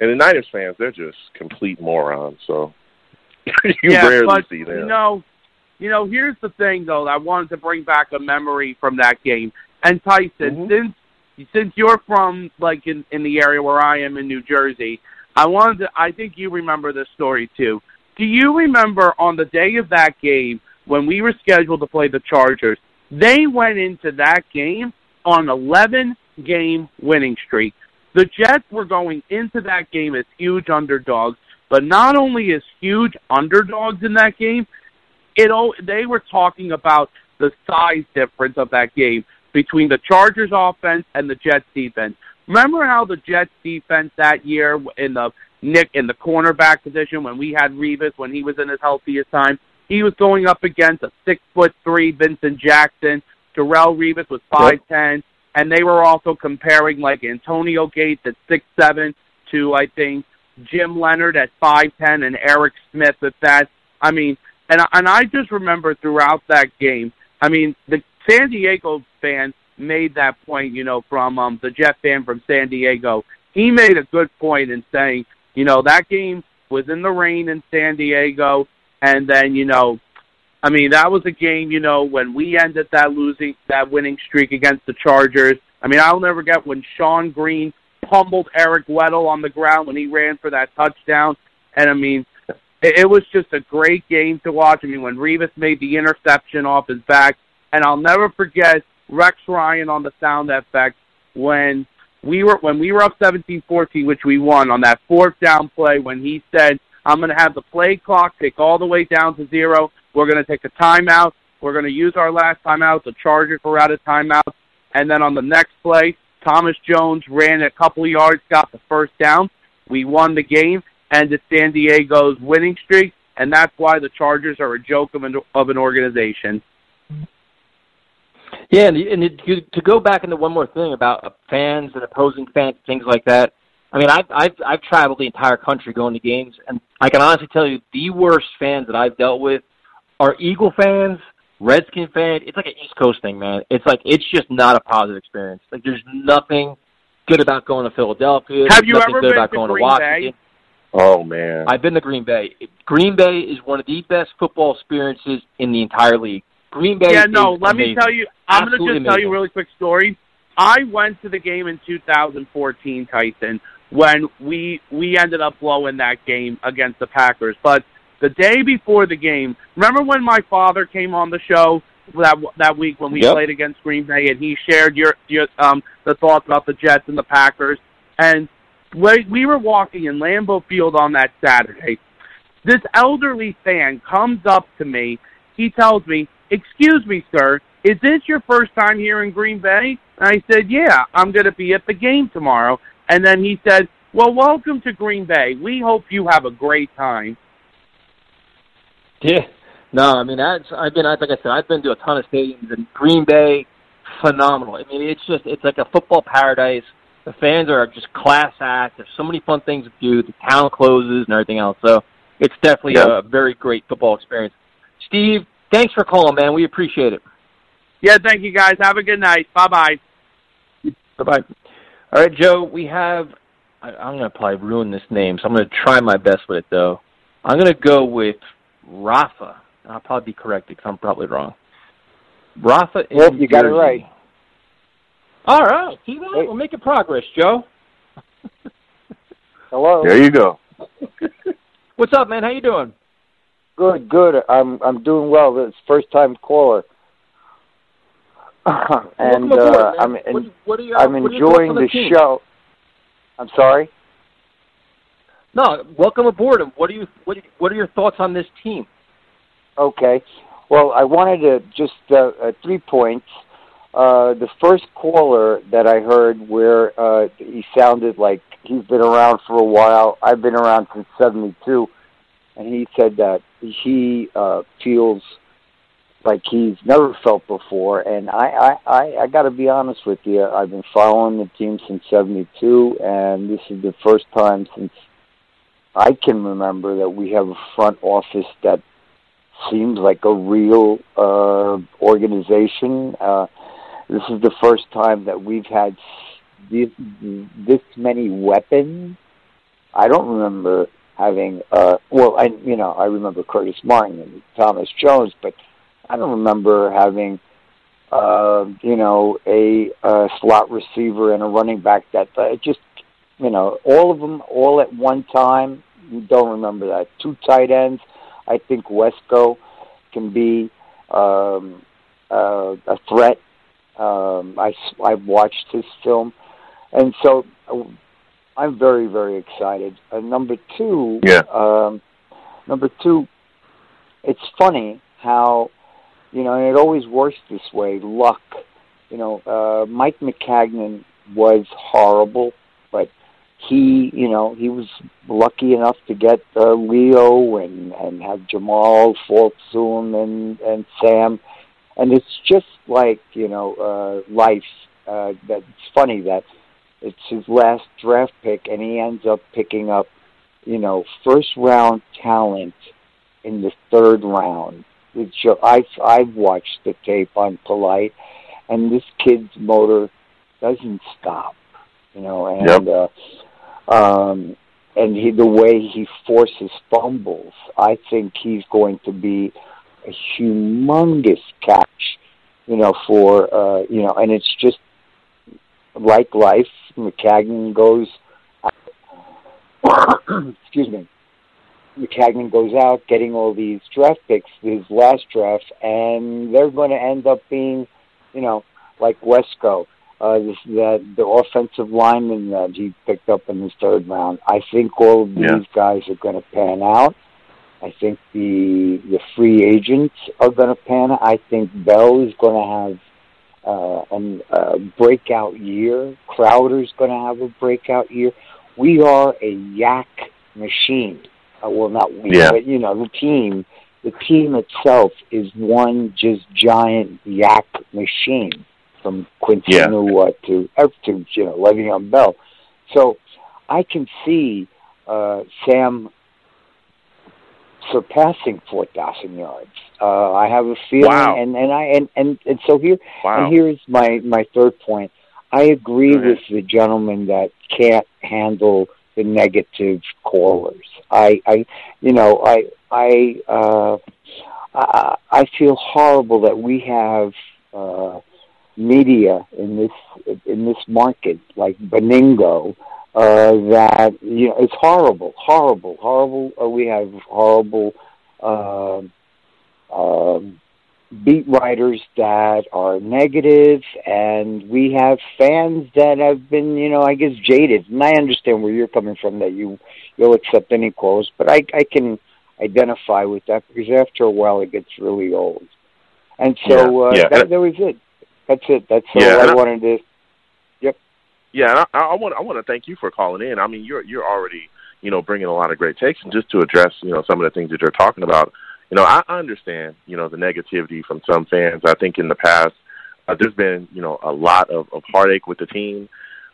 And the Niners fans, they're just complete morons. So you yeah, rarely but, see them. You know, you know, here's the thing though. I wanted to bring back a memory from that game. And Tyson, Mhm. since since you're from like in in the area where I am in New Jersey, I wanted to. I think you remember this story too. Do you remember on the day of that game when we were scheduled to play the Chargers? They went into that game on 11 game winning streak. The Jets were going into that game as huge underdogs, but not only as huge underdogs in that game, it they were talking about the size difference of that game between the Chargers offense and the Jets defense. Remember how the Jets defense that year in the Nick in the cornerback position when we had Revis when he was in his healthiest time, he was going up against a six foot three Vincent Jackson. Darrelle Revis was five ten, and they were also comparing like Antonio Gates at six seven to I think Jim Leonhard at five ten and Eric Smith at that. I mean, and and I just remember throughout that game. I mean, the San Diego fan made that point. You know, from um, the Jet fan from San Diego, he made a good point in saying, you know, that game was in the rain in San Diego, and then you know, I mean, that was a game. You know, when we ended that losing that winning streak against the Chargers. I mean, I'll never get when Shonn Greene pummeled Eric Weddle on the ground when he ran for that touchdown. And I mean, it, it was just a great game to watch. I mean, when Revis made the interception off his back, and I'll never forget Rex Ryan on the sound effect when we were when we were up 17-14, which we won on that fourth down play when he said, "I'm going to have the play clock tick all the way down to zero. We're going to take a timeout. We're going to use our last timeout. The Chargers were out of timeout, and then on the next play, Thomas Jones ran a couple yards, got the first down. We won the game, and ended San Diego's winning streak, and that's why the Chargers are a joke of an, of an organization. Yeah, and, and it, to- to go back into one more thing about uh, fans and opposing fans, things like that. I mean, I've I've I've traveled the entire country going to games, and I can honestly tell you, the worst fans that I've dealt with are Eagle fans, Redskin fans. It's like an East Coast thing, man. It's like it's just not a positive experience. Like there's nothing good about going to Philadelphia. Have There's you nothing ever good been about to going Green to Washington. Bay? Oh man. I've been to Green Bay. Green Bay is one of the best football experiences in the entire league. Green Bay. yeah, no. is Let me tell you. I'm going to Absolutely just tell you a really quick story. I went to the game in 2014, Tyson, when we we ended up blowing that game against the Packers. But the day before the game, remember when my father came on the show that that week when we Yep. played against Green Bay, and he shared your your um the thoughts about the Jets and the Packers. And we, we were walking in Lambeau Field on that Saturday. This elderly fan comes up to me. He tells me, "Excuse me, sir, is this your first time here in Green Bay?" And I said, "Yeah, I'm going to be at the game tomorrow." And then he said, "Well, welcome to Green Bay. We hope you have a great time." Yeah. No, I mean that's I've been like I said I've been to a ton of stadiums and Green Bay, phenomenal. I mean it's just it's like a football paradise. The fans are just class act. There's so many fun things to do. The town closes and everything else. So it's definitely Yeah. a very great football experience. Steve, thanks for calling, man. We appreciate it. Yeah, thank you guys. Have a good night. Bye bye. Bye bye. All right, Joe. We have. I, I'm going to probably ruin this name, so I'm going to try my best with it, though. I'm going to go with Rafa. I'll probably be corrected because I'm probably wrong. Rafa. in Yep, you got it right. All right. See that? We're making progress, Joe. Hello. There you go. What's up, man? How you doing? Good, good. I'm I'm doing well. This first time caller. And Welcome aboard, uh. I'm en- what your- I'm what are your thoughts enjoying the the show. I'm sorry. No, welcome aboard. And what are you? What, what are your thoughts on this team? Okay. Well, I wanted to just uh, uh, three points. Uh, the first caller that I heard, where uh, he sounded like he's been around for a while. I've been around since '72, and he said that he uh, feels like he's never felt before. And I, I, I, I got to be honest with you. I've been following the team since '72, and this is the first time since I can remember that we have a front office that seems like a real uh, organization. Uh, this is the first time that we've had this, this many weapons. I don't remember having. Uh, well, I you know I remember Curtis Martin and Thomas Jones, but I don't remember having. Uh, you know, a, uh slot receiver and a running back that uh, just, you know, all of them all at one time. You don't remember that. Two tight ends. I think Wesco can be um, uh, a threat. Um, I I've watched his film, and so uh, I'm very very excited. Uh, number two, Yeah. um, number two, it's funny how you know, and it always works this way. Luck, you know, uh, Mike Maccagnan was horrible, but he, you know, he was lucky enough to get uh, Leo and and have Jamal fall and and Sam, and it's just like you know, uh, life. Uh, that it's funny that it's his last draft pick, and he ends up picking up, you know, first round talent in the third round. Which uh, I've I've watched the tape on Polite, and this kid's motor doesn't stop, you know, and uh, um, and he, the way he forces fumbles, I think he's going to be a humongous catch, you know, for uh, you know, and it's just like life. Maccagnan goes, excuse me, Maccagnan goes out getting all these draft picks, his last draft, and they're going to end up being, you know, like Wesco, uh, this, the the offensive lineman that he picked up in his third round. I think all of these Yeah. guys are going to pan out. I think the the free agents are going to pan out. I think Bell is going to have uh, an, a breakout year. Crowder's going to have a breakout year. We are a YAC machine. Uh, well, not we, Yeah. but you know the team. The team itself is one just giant YAC machine, from Quincy Yeah. Enunwa to uh, to you know Le'Veon Bell. So I can see uh, Sam surpassing four thousand yards. Uh, I have a feeling, Wow. and and I and and, and so here Wow. and here's my my third point. I agree with the gentleman that can't handle the negative callers. I I you know I I uh, I, I feel horrible that we have. Uh, media in this in this market like Benigno uh, that you know it's horrible, horrible, horrible. Uh, we have horrible um um, beat writers that are negative, and we have fans that have been, you know, I guess jaded. And I understand where you're coming from that you you'll accept any quotes, but I I can identify with that because after a while it gets really old. And so Yeah, uh, yeah. that, that was it. That's it. That's Yeah, all I- wanted to. Yep yeah, I, I want I want to thank you for calling in. I mean, you're you're already you know bringing a lot of great takes, and just to address you know some of the things that you're talking about. You know, I, understand you know the negativity from some fans. I think in the past uh, there's been you know a lot of, of heartache with the team.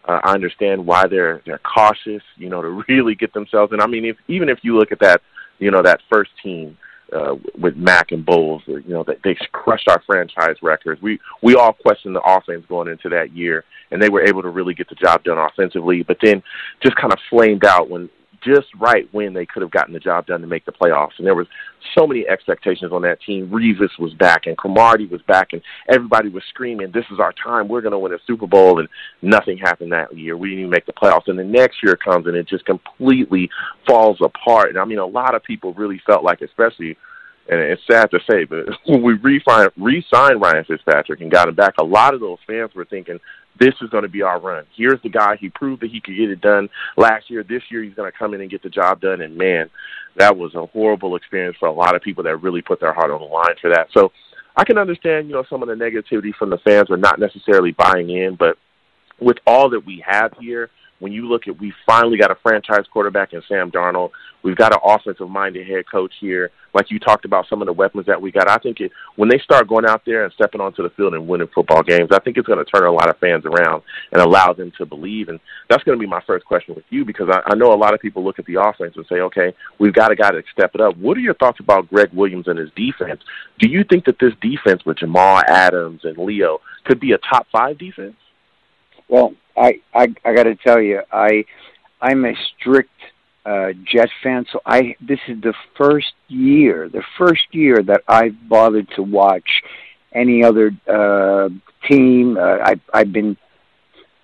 Uh, I understand why they're they're cautious, you know, to really get themselves. And I mean, if even if you look at that, you know, that first team uh, with Mack and Bowles, you know, they, they crushed our franchise records. We we all questioned the offense going into that year, and they were able to really get the job done offensively. But then just kind of flamed out when just right when they could have gotten the job done to make the playoffs. And there was so many expectations on that team. Revis was back, and Cromartie was back, and everybody was screaming, "This is our time. We're going to win a Super Bowl." And nothing happened that year. We didn't even make the playoffs. And the next year comes, and it just completely falls apart. And I mean, a lot of people really felt like, especially and it's sad to say, but when we re-signed, re-signed Ryan Fitzpatrick and got him back, a lot of those fans were thinking, this is going to be our run. Here's the guy. He proved that he could get it done last year. This year, he's going to come in and get the job done. And man, that was a horrible experience for a lot of people that really put their heart on the line for that. So I can understand, you know, some of the negativity from the fans are not necessarily buying in, but with all that we have here, when you look at we finally got a franchise quarterback in Sam Darnold, we've got an offensive minded head coach here. Like you talked about some of the weapons that we got. I think it, when they start going out there and stepping onto the field and winning football games, I think it's going to turn a lot of fans around and allow them to believe. And that's going to be my first question with you because I, I know a lot of people look at the offense and say, okay, we've got a guy to step it up. What are your thoughts about Gregg Williams and his defense? Do you think that this defense with Jamal Adams and Leo could be a top five defense? Well, I I, I got to tell you, I I'm a strict uh, Jet fan, so I this is the first year, the first year that I've bothered to watch any other uh, team. Uh, I I've been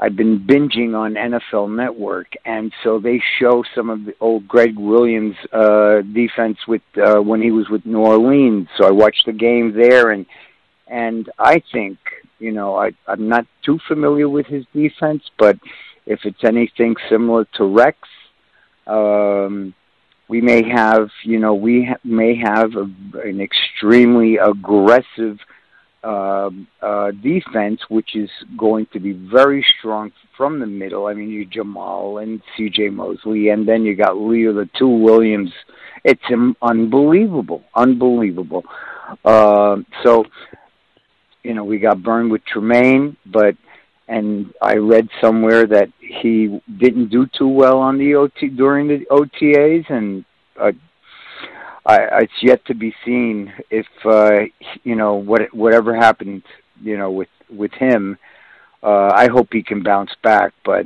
I've been binging on NFL Network, and so they show some of the old Gregg Williams uh, defense with uh, when he was with New Orleans. So I watched the game there, and and I think you know I I'm not too familiar with his defense, but if it's anything similar to Rex, um, we may have you know we ha- may have a, an extremely aggressive uh, uh, defense, which is going to be very strong from the middle. I mean, you Jamal and C.J. Mosley, and then you got Leo, the two Williams. It's um, unbelievable, unbelievable. Uh, so, you know, we got burned with Trumaine, but and I read somewhere that he didn't do too well on the OT during the OTAs, and uh, I, it's yet to be seen if uh, you know what whatever happened, you know, with with him. Uh, I hope he can bounce back, but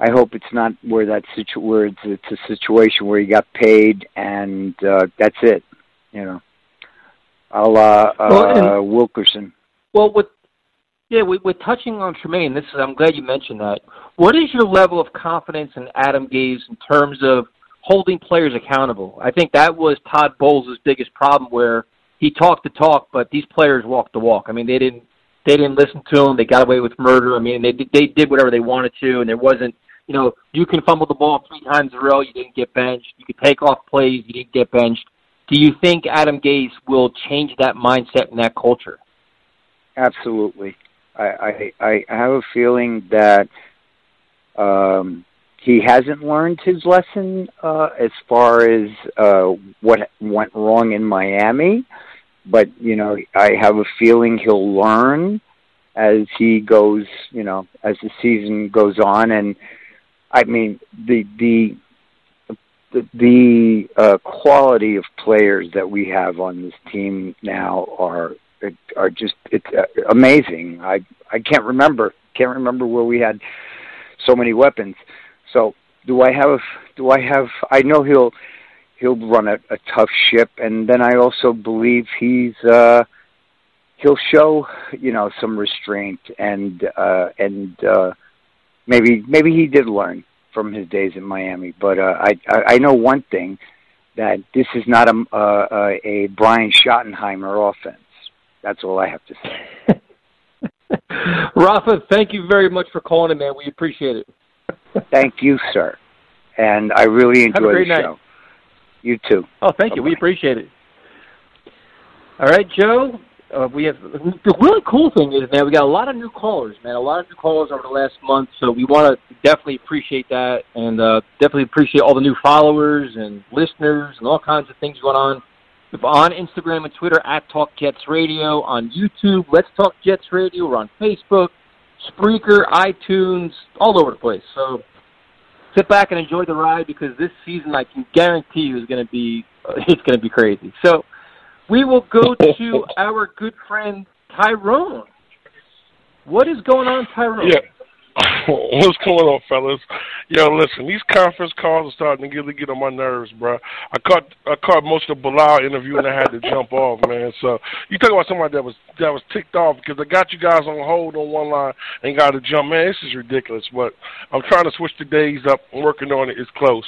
I hope it's not where that situ where it's, it's a situation where he got paid and uh, that's it. You know, a la uh, Well, Wilkerson. Well, with yeah, with, with touching on Trumaine, this is I'm glad you mentioned that. What is your level of confidence in Adam Gase in terms of holding players accountable? I think that was Todd Bowles' biggest problem, where he talked the talk, but these players walked the walk. I mean, they didn't they didn't listen to him. They got away with murder. I mean, they they did whatever they wanted to, and there wasn't. You know, you can fumble the ball three times in a row, you didn't get benched. You could take off plays, you didn't get benched. Do you think Adam Gase will change that mindset and that culture? Absolutely. I, I I have a feeling that um, he hasn't learned his lesson uh, as far as uh, what went wrong in Miami, but you know I have a feeling he'll learn as he goes. You know, as the season goes on, and I mean the the the, the uh, quality of players that we have on this team now are are just it's uh, amazing. I I can't remember can't remember where we had so many weapons. So do I have do I have I know he'll he'll run a, a tough ship and then I also believe he's uh he'll show you know some restraint and uh and uh maybe maybe he did learn from his days in Miami but uh I I, I know one thing that this is not a uh, a Brian Schottenheimer offense That's all I have to say. Rafa, thank you very much for calling in, man. We appreciate it. Thank you, sir. And I really Have a enjoy great the night. show. You too. Oh, thank you. We appreciate it. All right, Joe. Uh, we have the really cool thing is, man, we got a lot of new callers, man. A lot of new callers over the last month, so we want to definitely appreciate that, and uh, definitely appreciate all the new followers and listeners and all kinds of things going on. If On Instagram and Twitter at Talk Jets Radio, on YouTube, Let's Talk Jets Radio. We're on Facebook, Spreaker, iTunes, all over the place. So sit back and enjoy the ride because this season, I can guarantee you, is going to be it's going to be crazy. So we will go to our good friend Tyrone. What is going on, Tyrone? Yeah. What's going on, fellas? Yo, listen, these conference calls are starting to really get on my nerves, bro. I caught I caught most of the Bilal interview and I had to jump off, man. So you talk about somebody that was that was ticked off because I got you guys on hold on one line and got to jump. Man, this is ridiculous. But I'm trying to switch the days up. I'm working on it. It's close.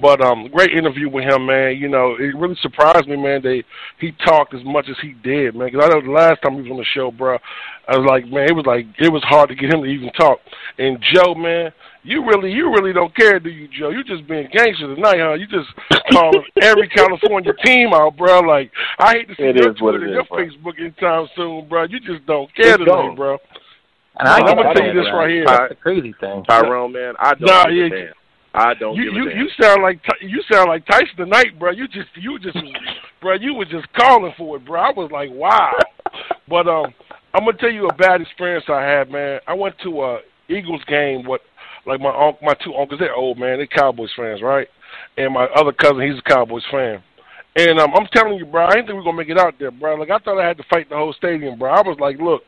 But um, great interview with him, man. You know, it really surprised me, man. That he talked as much as he did, man. Because I know the last time he was on the show, bro, I was like, man, it was like it was hard to get him to even talk. And Joe, man, you really, you really don't care, do you, Joe? You just being gangster tonight, huh? You just calling every California team out, bro. Like I hate to see It your is Twitter, it is, your bro. Facebook anytime soon, bro. You just don't care It's tonight, gone. bro. And I I'm gonna tell you this man. right here. That's the crazy thing. Tyrone, man, I don't Nah, give yeah, a damn. I don't you give you a damn. you sound like you sound like Tyson tonight, bro. You just you just bro, you was just calling for it, bro. I was like, wow. But um, I'm gonna tell you a bad experience I had, man. I went to a Eagles game. What like my unc my two uncles, they're old man, they're Cowboys fans, right? And my other cousin, he's a Cowboys fan. And um, I'm telling you, bro, I didn't think we were gonna make it out there, bro. Like I thought I had to fight the whole stadium, bro. I was like, look,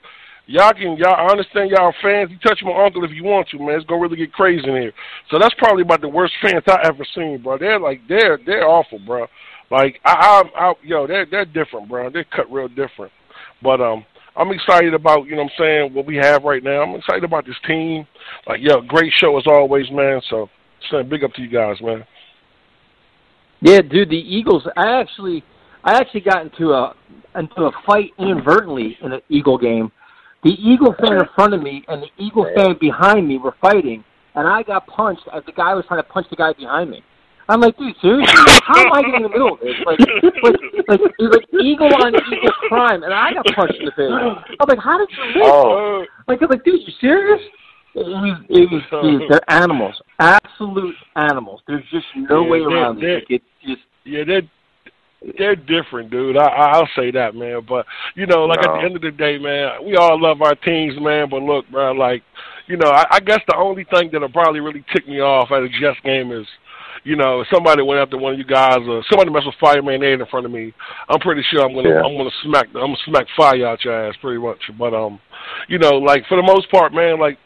y'all can y'all I understand y'all fans. You touch my uncle if you want to, man. It's gonna really get crazy in here. So that's probably about the worst fans I ever seen, bro. They're like they're they're awful, bro. Like I, I, I yo, they're they're different, bro. They're cut real different. But um, I'm excited about you know what I'm saying what we have right now. I'm excited about this team. Like yo, great show as always, man. So, so big up to you guys, man. Yeah, dude, the Eagles. I actually, I actually got into a into a fight inadvertently in an Eagle game. The Eagle fan in front of me and the Eagle fan behind me were fighting, and I got punched as the guy was trying to punch the guy behind me. I'm like, dude, seriously? How am I getting in the middle of this? Like, like, like, it was like Eagle on Eagle crime, and I got punched in the face. I'm like, how did you live? Oh. Like, I'm like, dude, you serious? It was, it was, dude, they're animals, absolute animals. There's just no Yeah, way around it. Like, it's just Yeah, they're they're different, dude. I, I- I'll say that, man. But you know, like at the end of the day, man, we all love our teams, man. But look, bro, like you know, I, I guess the only thing that'll probably really tick me off at a Jets game is. You know, if somebody went after one of you guys, or somebody messed with Fireman Ed in front of me. I'm pretty sure I'm gonna, Yeah. I'm gonna smack, I'm gonna smack fire out your ass, pretty much. But um, you know, like for the most part, man, like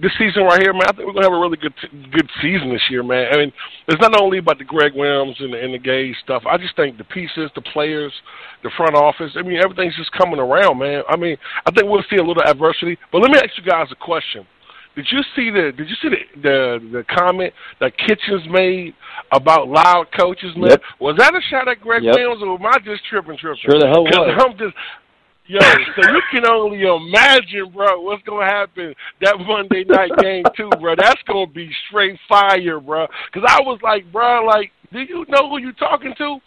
this season right here, man, I think we're gonna have a really good good season this year, man. I mean, it's not only about the Gregg Williams and the, and the Gase stuff. I just think the pieces, the players, the front office. I mean, everything's just coming around, man. I mean, I think we'll see a little adversity. But let me ask you guys a question. Did you see the Did you see the the, the comment that Kitchens made about loud coaches, man? Yep. Was that a shot at Gregg Yep. Williams, or am I just tripping, tripping? Sure the hell was. I'm just Yo, so you can only imagine, bro, what's gonna happen that Monday night game too, bro. That's gonna be straight fire, bro. Cause I was like, bro, like, do you know who you're talking to?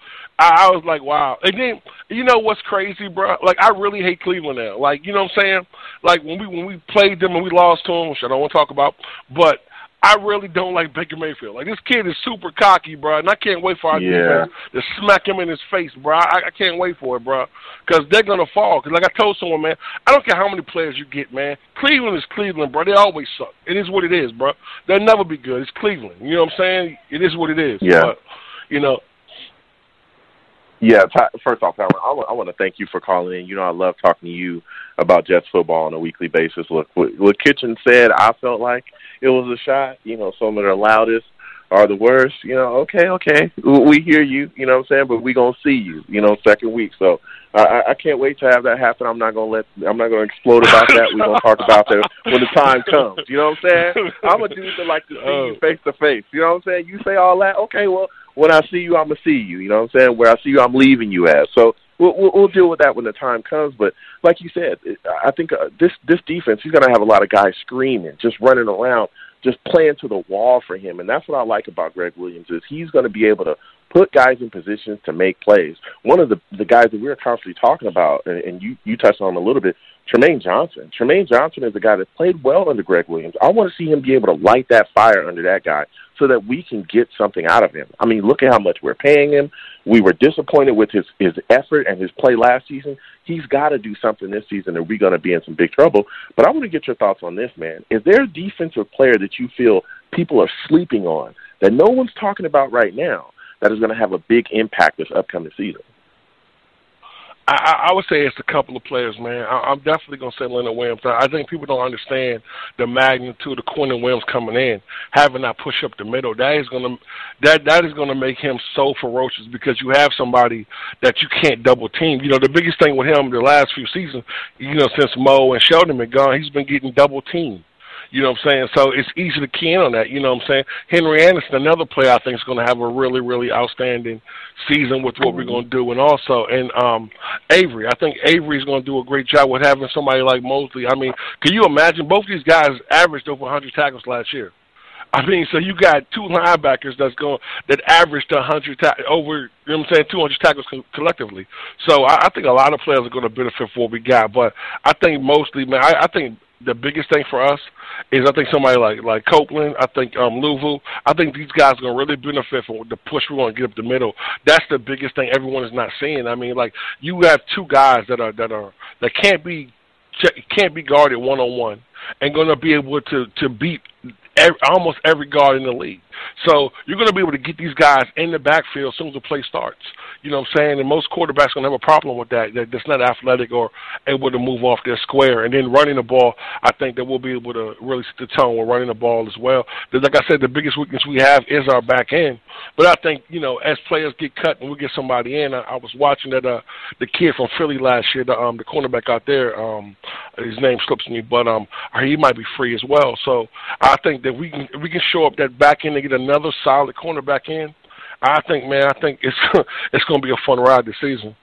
I, I was like, wow. And then, you know what's crazy, bro? Like, I really hate Cleveland now. Like, you know what I'm saying? Like when we when we played them and we lost to them, which I don't want to talk about, but. I really don't like Baker Mayfield. Like this kid is super cocky, bro, and I can't wait for our Yeah. defense to smack him in his face, bro. I, I can't wait for it, bro, because they're gonna fall. Because like I told someone, man, I don't care how many players you get, man. Cleveland is Cleveland, bro. They always suck. It is what it is, bro. They'll never be good. It's Cleveland. You know what I'm saying? It is what it is. Yeah. But, you know, Yeah, first off, Tyron, I want, I want to thank you for calling in. You know, I love talking to you about Jets football on a weekly basis. Look, what, what Kitchen said, I felt like it was a shot. You know, some of the loudest are the worst. You know, okay, okay, we hear you. You know what I'm saying? But we gonna see you. You know, second week. So I, I- I can't wait to have that happen. I'm not gonna let. I'm not gonna explode about that. We're gonna talk about that when the time comes. You know what I'm saying? I'm a dude that like to oh. see you face to face. You know what I'm saying? You say all that, okay? Well, when I see you, I'm gonna see you. You know what I'm saying? Where I see you, I'm leaving you at. So we'll, we'll we'll deal with that when the time comes. But like you said, I think uh, this this defense, he's to have a lot of guys screaming, just running around, just playing to the wall for him, and that's what I like about Gregg Williams is he's to be able to put guys in positions to make plays. One of the the guys that we were constantly talking about, and, and you you touched on a little bit, Trumaine Johnson. Trumaine Johnson is a guy that played well under Gregg Williams. I want to see him be able to light that fire under that guy so that we can get something out of him. I mean, look at how much we're paying him. We were disappointed with his his effort and his play last season. He's got to do something this season, or we're going to be in some big trouble. But I want to get your thoughts on this, man. Is there a defensive player that you feel people are sleeping on that no one's talking about right now that is going to have a big impact this upcoming season? I, I would say it's a couple of players, man. I, I'm definitely going to say Leonard Williams. I I think people don't understand the magnitude of Quinnen Williams coming in, having that push up the middle. That is going to that that is going to make him so ferocious because you have somebody that you can't double team. You know, the biggest thing with him the last few seasons, you know, since Mo and Sheldon been gone, he's been getting double teamed. You know what I'm saying? So it's easy to key in on that. You know what I'm saying? Henry Anderson, another player I think is going to have a really, really outstanding season with what we're going to do. And also, and um, Avery, I think Avery's going to do a great job with having somebody like Mosley. I mean, can you imagine both these guys averaged over 100 tackles last year? I mean, so you got two linebackers that's going that averaged 100 ta- over. You know what I'm saying? 200 tackles co- collectively. So I, I think a lot of players are going to benefit from what we got. But I think mostly, man, I, I think the biggest thing for us is I think somebody like like Copeland, I think um Luvu, I think these guys are gonna really benefit from the push we're gonna get up the middle. That's the biggest thing everyone is not seeing. I mean, like you have two guys that are that are that can't be can't be guarded one on one and gonna be able to to beat every, almost every guard in the league. So you're going to be able to get these guys in the backfield as soon as the play starts. You know what I'm saying? And most quarterbacks going to have a problem with that, that that's not athletic or able to move off their square. And then running the ball, I think that we'll be able to really set the tone with running the ball as well. But like I said, the biggest weakness we have is our back end. But I think, you know, as players get cut and we get somebody in, I, I was watching that uh the kid from Philly last year, the um the cornerback out there, um his name slips me, but um he might be free as well. So I think that we can we can show up that back end and get another solid cornerback in. I think, man, I think it's it's going to be a fun ride this season.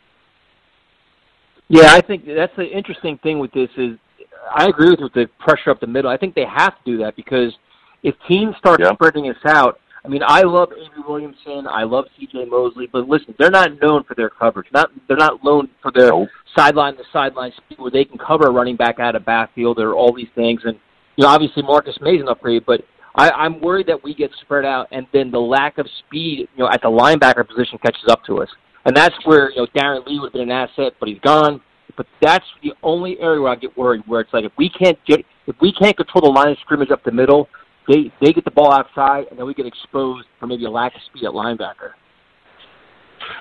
Yeah, I think that's the interesting thing with this is I agree with with the pressure up the middle. I think they have to do that because if teams start spreading us out, I mean, I love Avery Williamson, I love C.J. Mosley, but listen, they're not known for their coverage. Not they're not known for their sideline to sideline speed where they can cover a running back out of backfield or all these things. And you know, obviously Marcus Maye's an upgrade, but I, I'm worried that we get spread out and then the lack of speed, you know, at the linebacker position catches up to us. And that's where, you know, Darron Lee would have been an asset, but he's gone. But that's the only area where I get worried, where it's like if we can't get if we can't control the line of scrimmage up the middle, they they get the ball outside and then we get exposed for maybe a lack of speed at linebacker.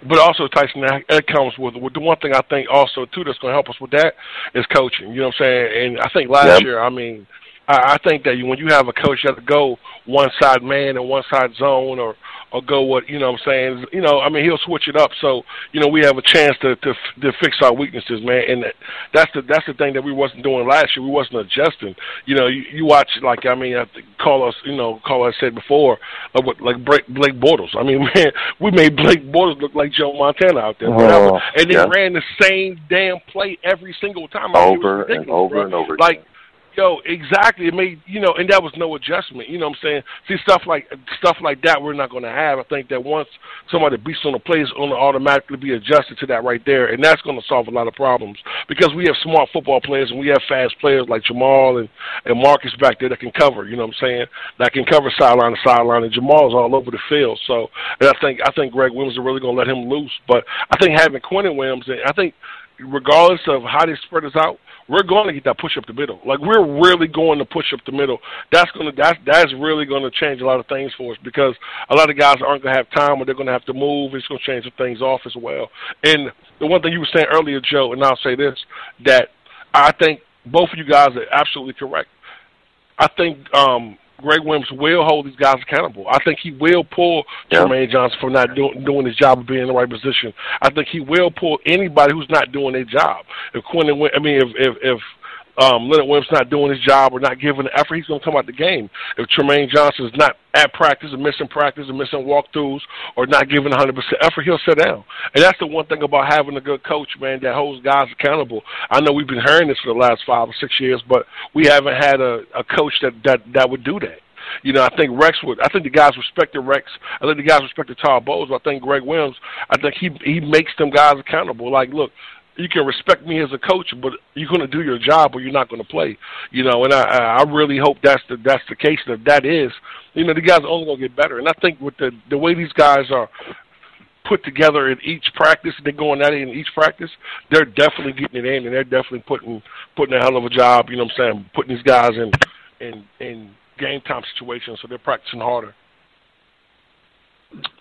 But also, Tyson, that, that comes with, with the one thing I think also too that's going to help us with that is coaching. You know what I'm saying? And I think last Yep. year, I mean, I, I think that you, when you have a coach that go one side man and one side zone, or or go what you know what I'm saying. You know, I mean, he'll switch it up. So you know, we have a chance to to, to fix our weaknesses, man. And that, that's the that's the thing that we wasn't doing last year. We wasn't adjusting. You know, you, you watch like I mean, I call us, you know, call us said before, like what like Blake, Blake Bortles. I mean, man, we made Blake Bortles look like Joe Montana out there, Oh, and they yeah. ran the same damn play every single time. Over and over bro. and over Like Yo, exactly. It made you know, and that was no adjustment. You know what I'm saying? See stuff like stuff like that we're not going to have. I think that once somebody beats on the play, it's to automatically be adjusted to that right there, and that's going to solve a lot of problems because we have smart football players and we have fast players like Jamal and and Marcus back there that can cover. You know what I'm saying? That can cover sideline to sideline, and Jamal's all over the field. So, and I think I think Gregg Williams is really going to let him loose. But I think having Quinnen Williams, and I think regardless of how they spread us out, we're going to get that push up the middle. Like we're really going to push up the middle. That's gonna that's that's really going to change a lot of things for us because a lot of guys aren't going to have time or they're going to have to move. It's going to change some things off as well. And the one thing you were saying earlier, Joe, and I'll say this that I think both of you guys are absolutely correct. I think um Gregg Williams will hold these guys accountable. I think he will pull Yeah. Trumaine Johnson for not doing doing his job of being in the right position. I think he will pull anybody who's not doing their job. If Quinnen, I mean, if if if um, Leonard Williams not doing his job or not giving the effort, he's going to come out the game. If Trumaine Johnson is not at practice or missing practice or missing walkthroughs or not giving 100% effort, he'll sit down. And that's the one thing about having a good coach, man, that holds guys accountable. I know we've been hearing this for the last five or six years, but we haven't had a, a coach that, that, that would do that. You know, I think Rex would. I think the guys respected Rex. I think the guys respected Todd Bowles. I think Gregg Williams. I think he he makes them guys accountable. Like, look, you can respect me as a coach, but you're going to do your job or you're not going to play. You know, and I I really hope that's the that's the case. And if that is, you know, the guys are only going to get better. And I think with the the way these guys are put together in each practice, they're going at it in each practice. They're definitely getting it in, and they're definitely putting putting a hell of a job. You know what I'm saying? Putting these guys in in in game time situations, so they're practicing harder.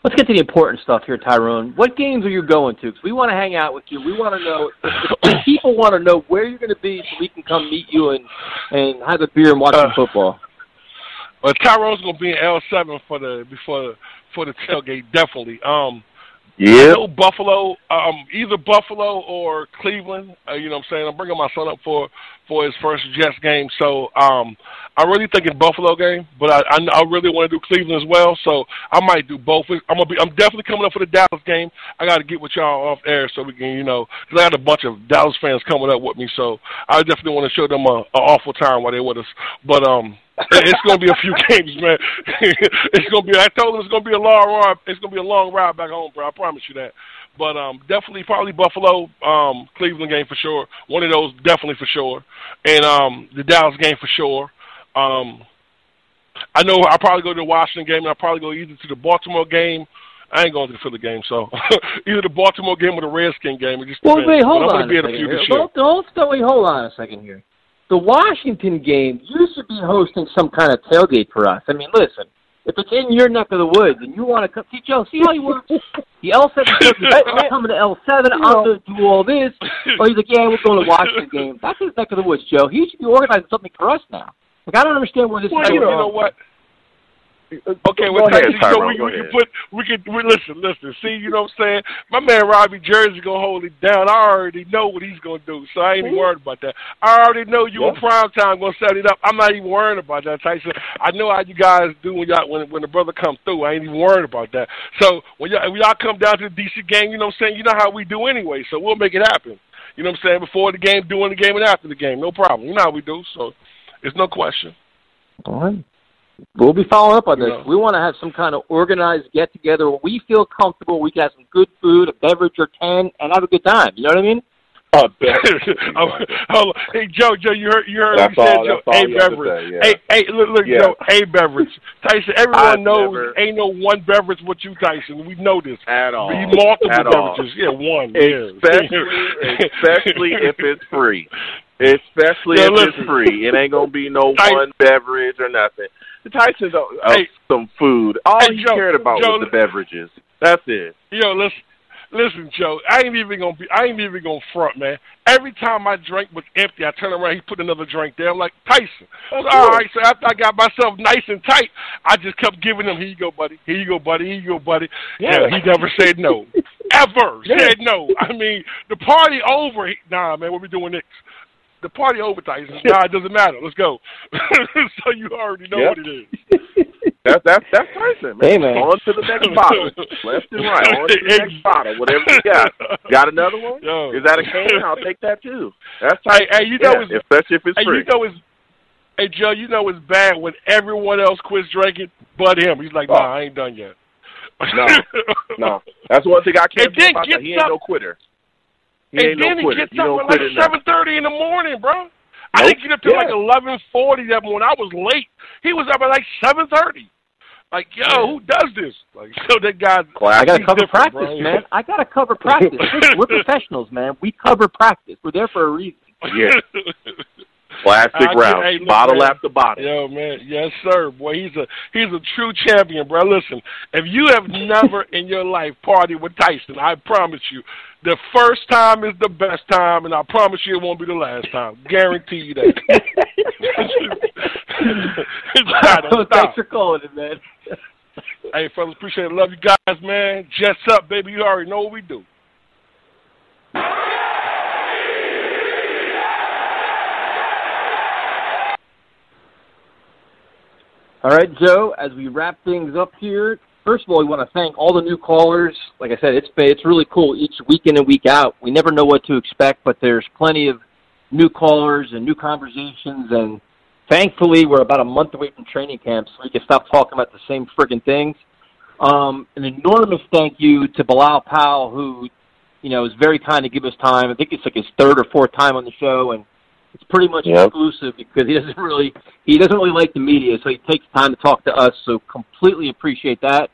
Let's get to the important stuff here, Tyrone. What games are you going to? Because we want to hang out with you. We want to know. If, if people want to know where you're going to be, so we can come meet you and and have a beer and watch some Uh, football. Well, Tyrone's gonna be in L seven for the before for the tailgate, definitely. Um, Yeah. Know Buffalo, um, either Buffalo or Cleveland. Uh, you know what I'm saying? I'm bringing my son up for for his first Jets game, so um, I'm really thinking Buffalo game, but I I, I really want to do Cleveland as well, so I might do both. I'm gonna be I'm definitely coming up for the Dallas game. I got to get with y'all off air so we can you know because I got a bunch of Dallas fans coming up with me, so I definitely want to show them a, a awful time while they're with us. But um, it's gonna be a few games, man. it's gonna be. I told them it's gonna be a long ride. It's gonna be a long ride back home, bro. I promise you that. But um, definitely, probably Buffalo, um, Cleveland game for sure. One of those definitely for sure, and um, the Dallas game for sure. Um, I know I'll probably go to the Washington game, and I'll probably go either to the Baltimore game. I ain't going to the Philly game, so either the Baltimore game or the Redskin game. It just Well, depends. wait, But hold I'm on gonna be a a second few here. this year. Don't, don't, don't, wait, hold on a second here. The Washington game, you should be hosting some kind of tailgate for us. I mean, listen, if it's in your neck of the woods and you want to come, see, Joe, see how he works. The L7 says, we're coming to L7, I'm going to do all this. Or he's like, yeah, we're going to Washington game. That's his neck of the woods, Joe. He should be organizing something for us now. Like, I don't understand where this Well, is you know what? Uh, okay, Go well, ahead, Tyson, so Tyrone, we, we can put we can we, listen, listen. See, you know what I'm saying? My man Robbie Jersey gonna hold it down. I already know what he's gonna do, so I ain't even worried about that. I already know you Yeah. on prime time gonna set it up. I'm not even worried about that, Tyson. I know how you guys do when y'all when when the brother comes through. I ain't even worried about that. So when y'all when y'all come down to the DC game, you know what I'm saying? You know how we do anyway, so we'll make it happen. You know what I'm saying? Before the game, during the game, and after the game, no problem. You know how we do, so it's no question. All right. We'll be following up on this. Yeah. We want to have some kind of organized get together where we feel comfortable. We can have some good food, a beverage or ten, and have a good time. You know what I mean? Oh, hold on. Hey Joe, Joe, you heard you heard That's me say all- Joe, that's a you have to beverage. say, yeah. Hey, hey, look, look, Yeah. Joe, a beverage. Tyson, everyone I've knows never- ain't no one beverage with you, Tyson. We know this. At all. Be multiple At all. beverages. Yeah, one. Especially, yeah. especially if it's free. Especially Yeah, if listen. it's free. It ain't gonna be no Tyson- one beverage or nothing. Tyson don't uh, Hey. some food. All Hey, he Joe, cared about Joe, was the beverages. That's it. Yo, listen, listen, Joe. I ain't even gonna be. I ain't even gonna front, man. Every time my drink was empty, I turn around. He put another drink there. I'm like Tyson. So, all right. So after I got myself nice and tight, I just kept giving him. Here you go, buddy. Here you go, buddy. Here you go, buddy. Yeah. Yeah. he never said no. Ever Yeah. said no. I mean, the party over. He- Nah, man. What we doing next? The party over, Tyson. Nah, it doesn't matter. Let's go. so you already know Yeah. what it is. That's that's that's Tyson, man. Hey, man. On to the next bottle. Left and right. On to the next bottle. Whatever you got. Got another one? Yo. Is that a can? I'll take that too. That's Hey, Tyson. hey, you know Yeah, it's- especially if it's Hey, free. you know it's Hey Joe, you know it's bad when everyone else quits drinking but him. He's like, Oh. Nah, I ain't done yet. No, no. That's one thing I can't do about that. He ain't no quitter. He and ain't then no he quitter. gets up at like quit it now. seven thirty in the morning, bro. I Nope. didn't get up till like eleven forty that morning. I was late. He was up at like seven thirty. Like, yo, who does this? Like, so that guy. I got to cover practice, bro. man. I got to cover practice. We're professionals, man. We cover practice. We're there for a reason. Yeah. Plastic I get- round. hey, look, bottle man. after bottle. Yo, man, yes, sir. Boy, he's a he's a true champion, bro. Listen, if you have never in your life partied with Tyson, I promise you, the first time is the best time, and I promise you it won't be the last time. Guarantee you that. Stop, thanks for calling it, man. Hey, fellas, appreciate it. Love you guys, man. Jets up, baby. You already know what we do. All right, Joe. As we wrap things up here, first of all, we want to thank all the new callers. Like I said, it's it's really cool each week in and week out. We never know what to expect, but there's plenty of new callers and new conversations. And thankfully, we're about a month away from training camp, so we can stop talking about the same friggin' things. Um, an enormous thank you to Bilal Powell, who you know is very kind to give us time. I think it's like his third or fourth time on the show, and it's pretty much Yep. exclusive because he doesn't really he doesn't really like the media, so he takes time to talk to us. So completely appreciate that.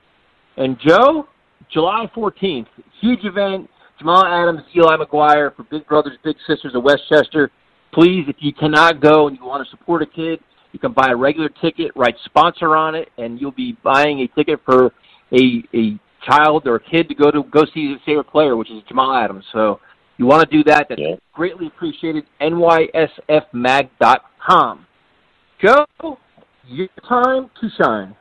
And Joe, July 14th, huge event. Jamal Adams, Eli McGuire for Big Brothers Big Sisters of Westchester. Please, if you cannot go and you want to support a kid, you can buy a regular ticket, write sponsor on it, and you'll be buying a ticket for a a child or a kid to go to go see his favorite player, which is Jamal Adams. So you want to do that, that's greatly appreciated. NYSFMag.com. Joe, your time to shine.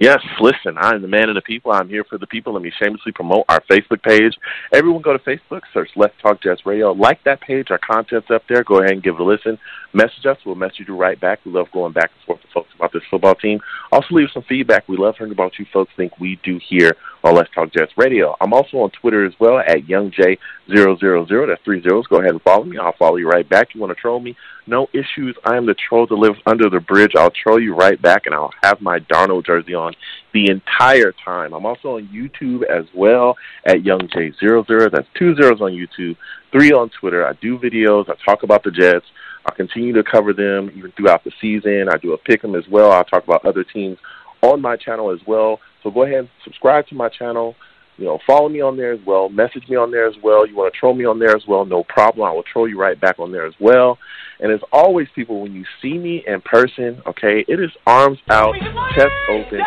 Yes, listen, I'm the man of the people. I'm here for the people. Let me shamelessly promote our Facebook page. Everyone go to Facebook, search Let's Talk Jets Radio. Like that page. Our content's up there. Go ahead and give it a listen. Message us. We'll message you right back. We love going back and forth with folks about this football team. Also leave some feedback. We love hearing about what you folks think we do here on Let's Talk Jets Radio. I'm also on Twitter as well at YoungJ000. That's three zeros. Go ahead and follow me. I'll follow you right back. You want to troll me? No issues. I am the troll that lives under the bridge. I'll troll you right back, and I'll have my Darnold jersey on the entire time. I'm also on YouTube as well at YoungJ00. That's two zeros on YouTube, three on Twitter. I do videos. I talk about the Jets. I continue to cover them even throughout the season. I do a pick 'em as well. I'll talk about other teams on my channel as well. So go ahead and subscribe to my channel. You know, follow me on there as well. Message me on there as well. You want to troll me on there as well? No problem. I will troll you right back on there as well. And as always, people, when you see me in person, okay, it is arms out, chest open.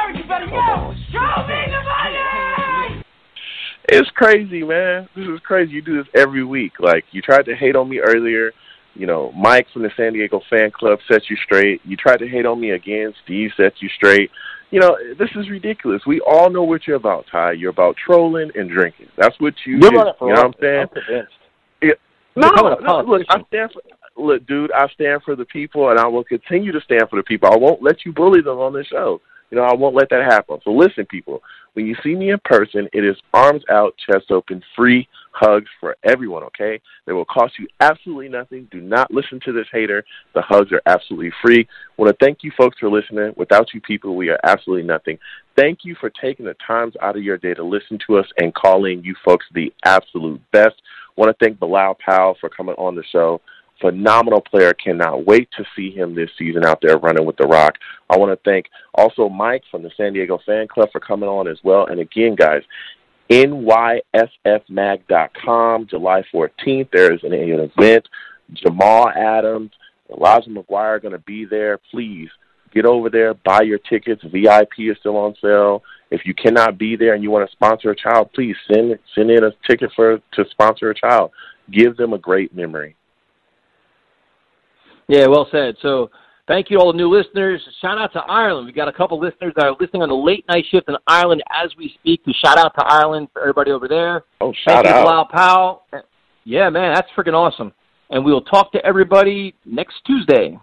It's crazy, man. This is crazy. You do this every week. Like you tried to hate on me earlier. You know, Mike from the San Diego fan club set you straight. You tried to hate on me again. Steve set you straight. You know, this is ridiculous. We all know what you're about, Ty. You're about trolling and drinking. That's what you You're do. running for you know what I'm saying? I'm convinced. No, no, look, I stand for look, dude, I stand for the people and I will continue to stand for the people. I won't let you bully them on this show. You know, I won't let that happen. So listen, people, when you see me in person, it is arms out, chest open, free hugs for everyone, okay? They will cost you absolutely nothing. Do not listen to this hater. The hugs are absolutely free. I want to thank you folks for listening. Without you people, we are absolutely nothing. Thank you for taking the times out of your day to listen to us and calling you folks the absolute best. want to thank Bilal Powell for coming on the show. Phenomenal player. Cannot wait to see him this season out there running with the Rock. I want to thank also Mike from the San Diego Fan Club for coming on as well. And again, guys, NYSFMag.com, July 14th. There is an, an event. Jamal Adams, Elijah McGuire are going to be there. Please get over there, buy your tickets. VIP is still on sale. If you cannot be there and you want to sponsor a child, please send send in a ticket for to sponsor a child. Give them a great memory. Yeah, well said. So thank you all the new listeners. Shout out to Ireland. We've got a couple listeners that are listening on the late night shift in Ireland as we speak. So shout out to Ireland for everybody over there. Oh, Thank shout you, out. Bilal Powell. Yeah, man, that's freaking awesome. And we will talk to everybody next Tuesday.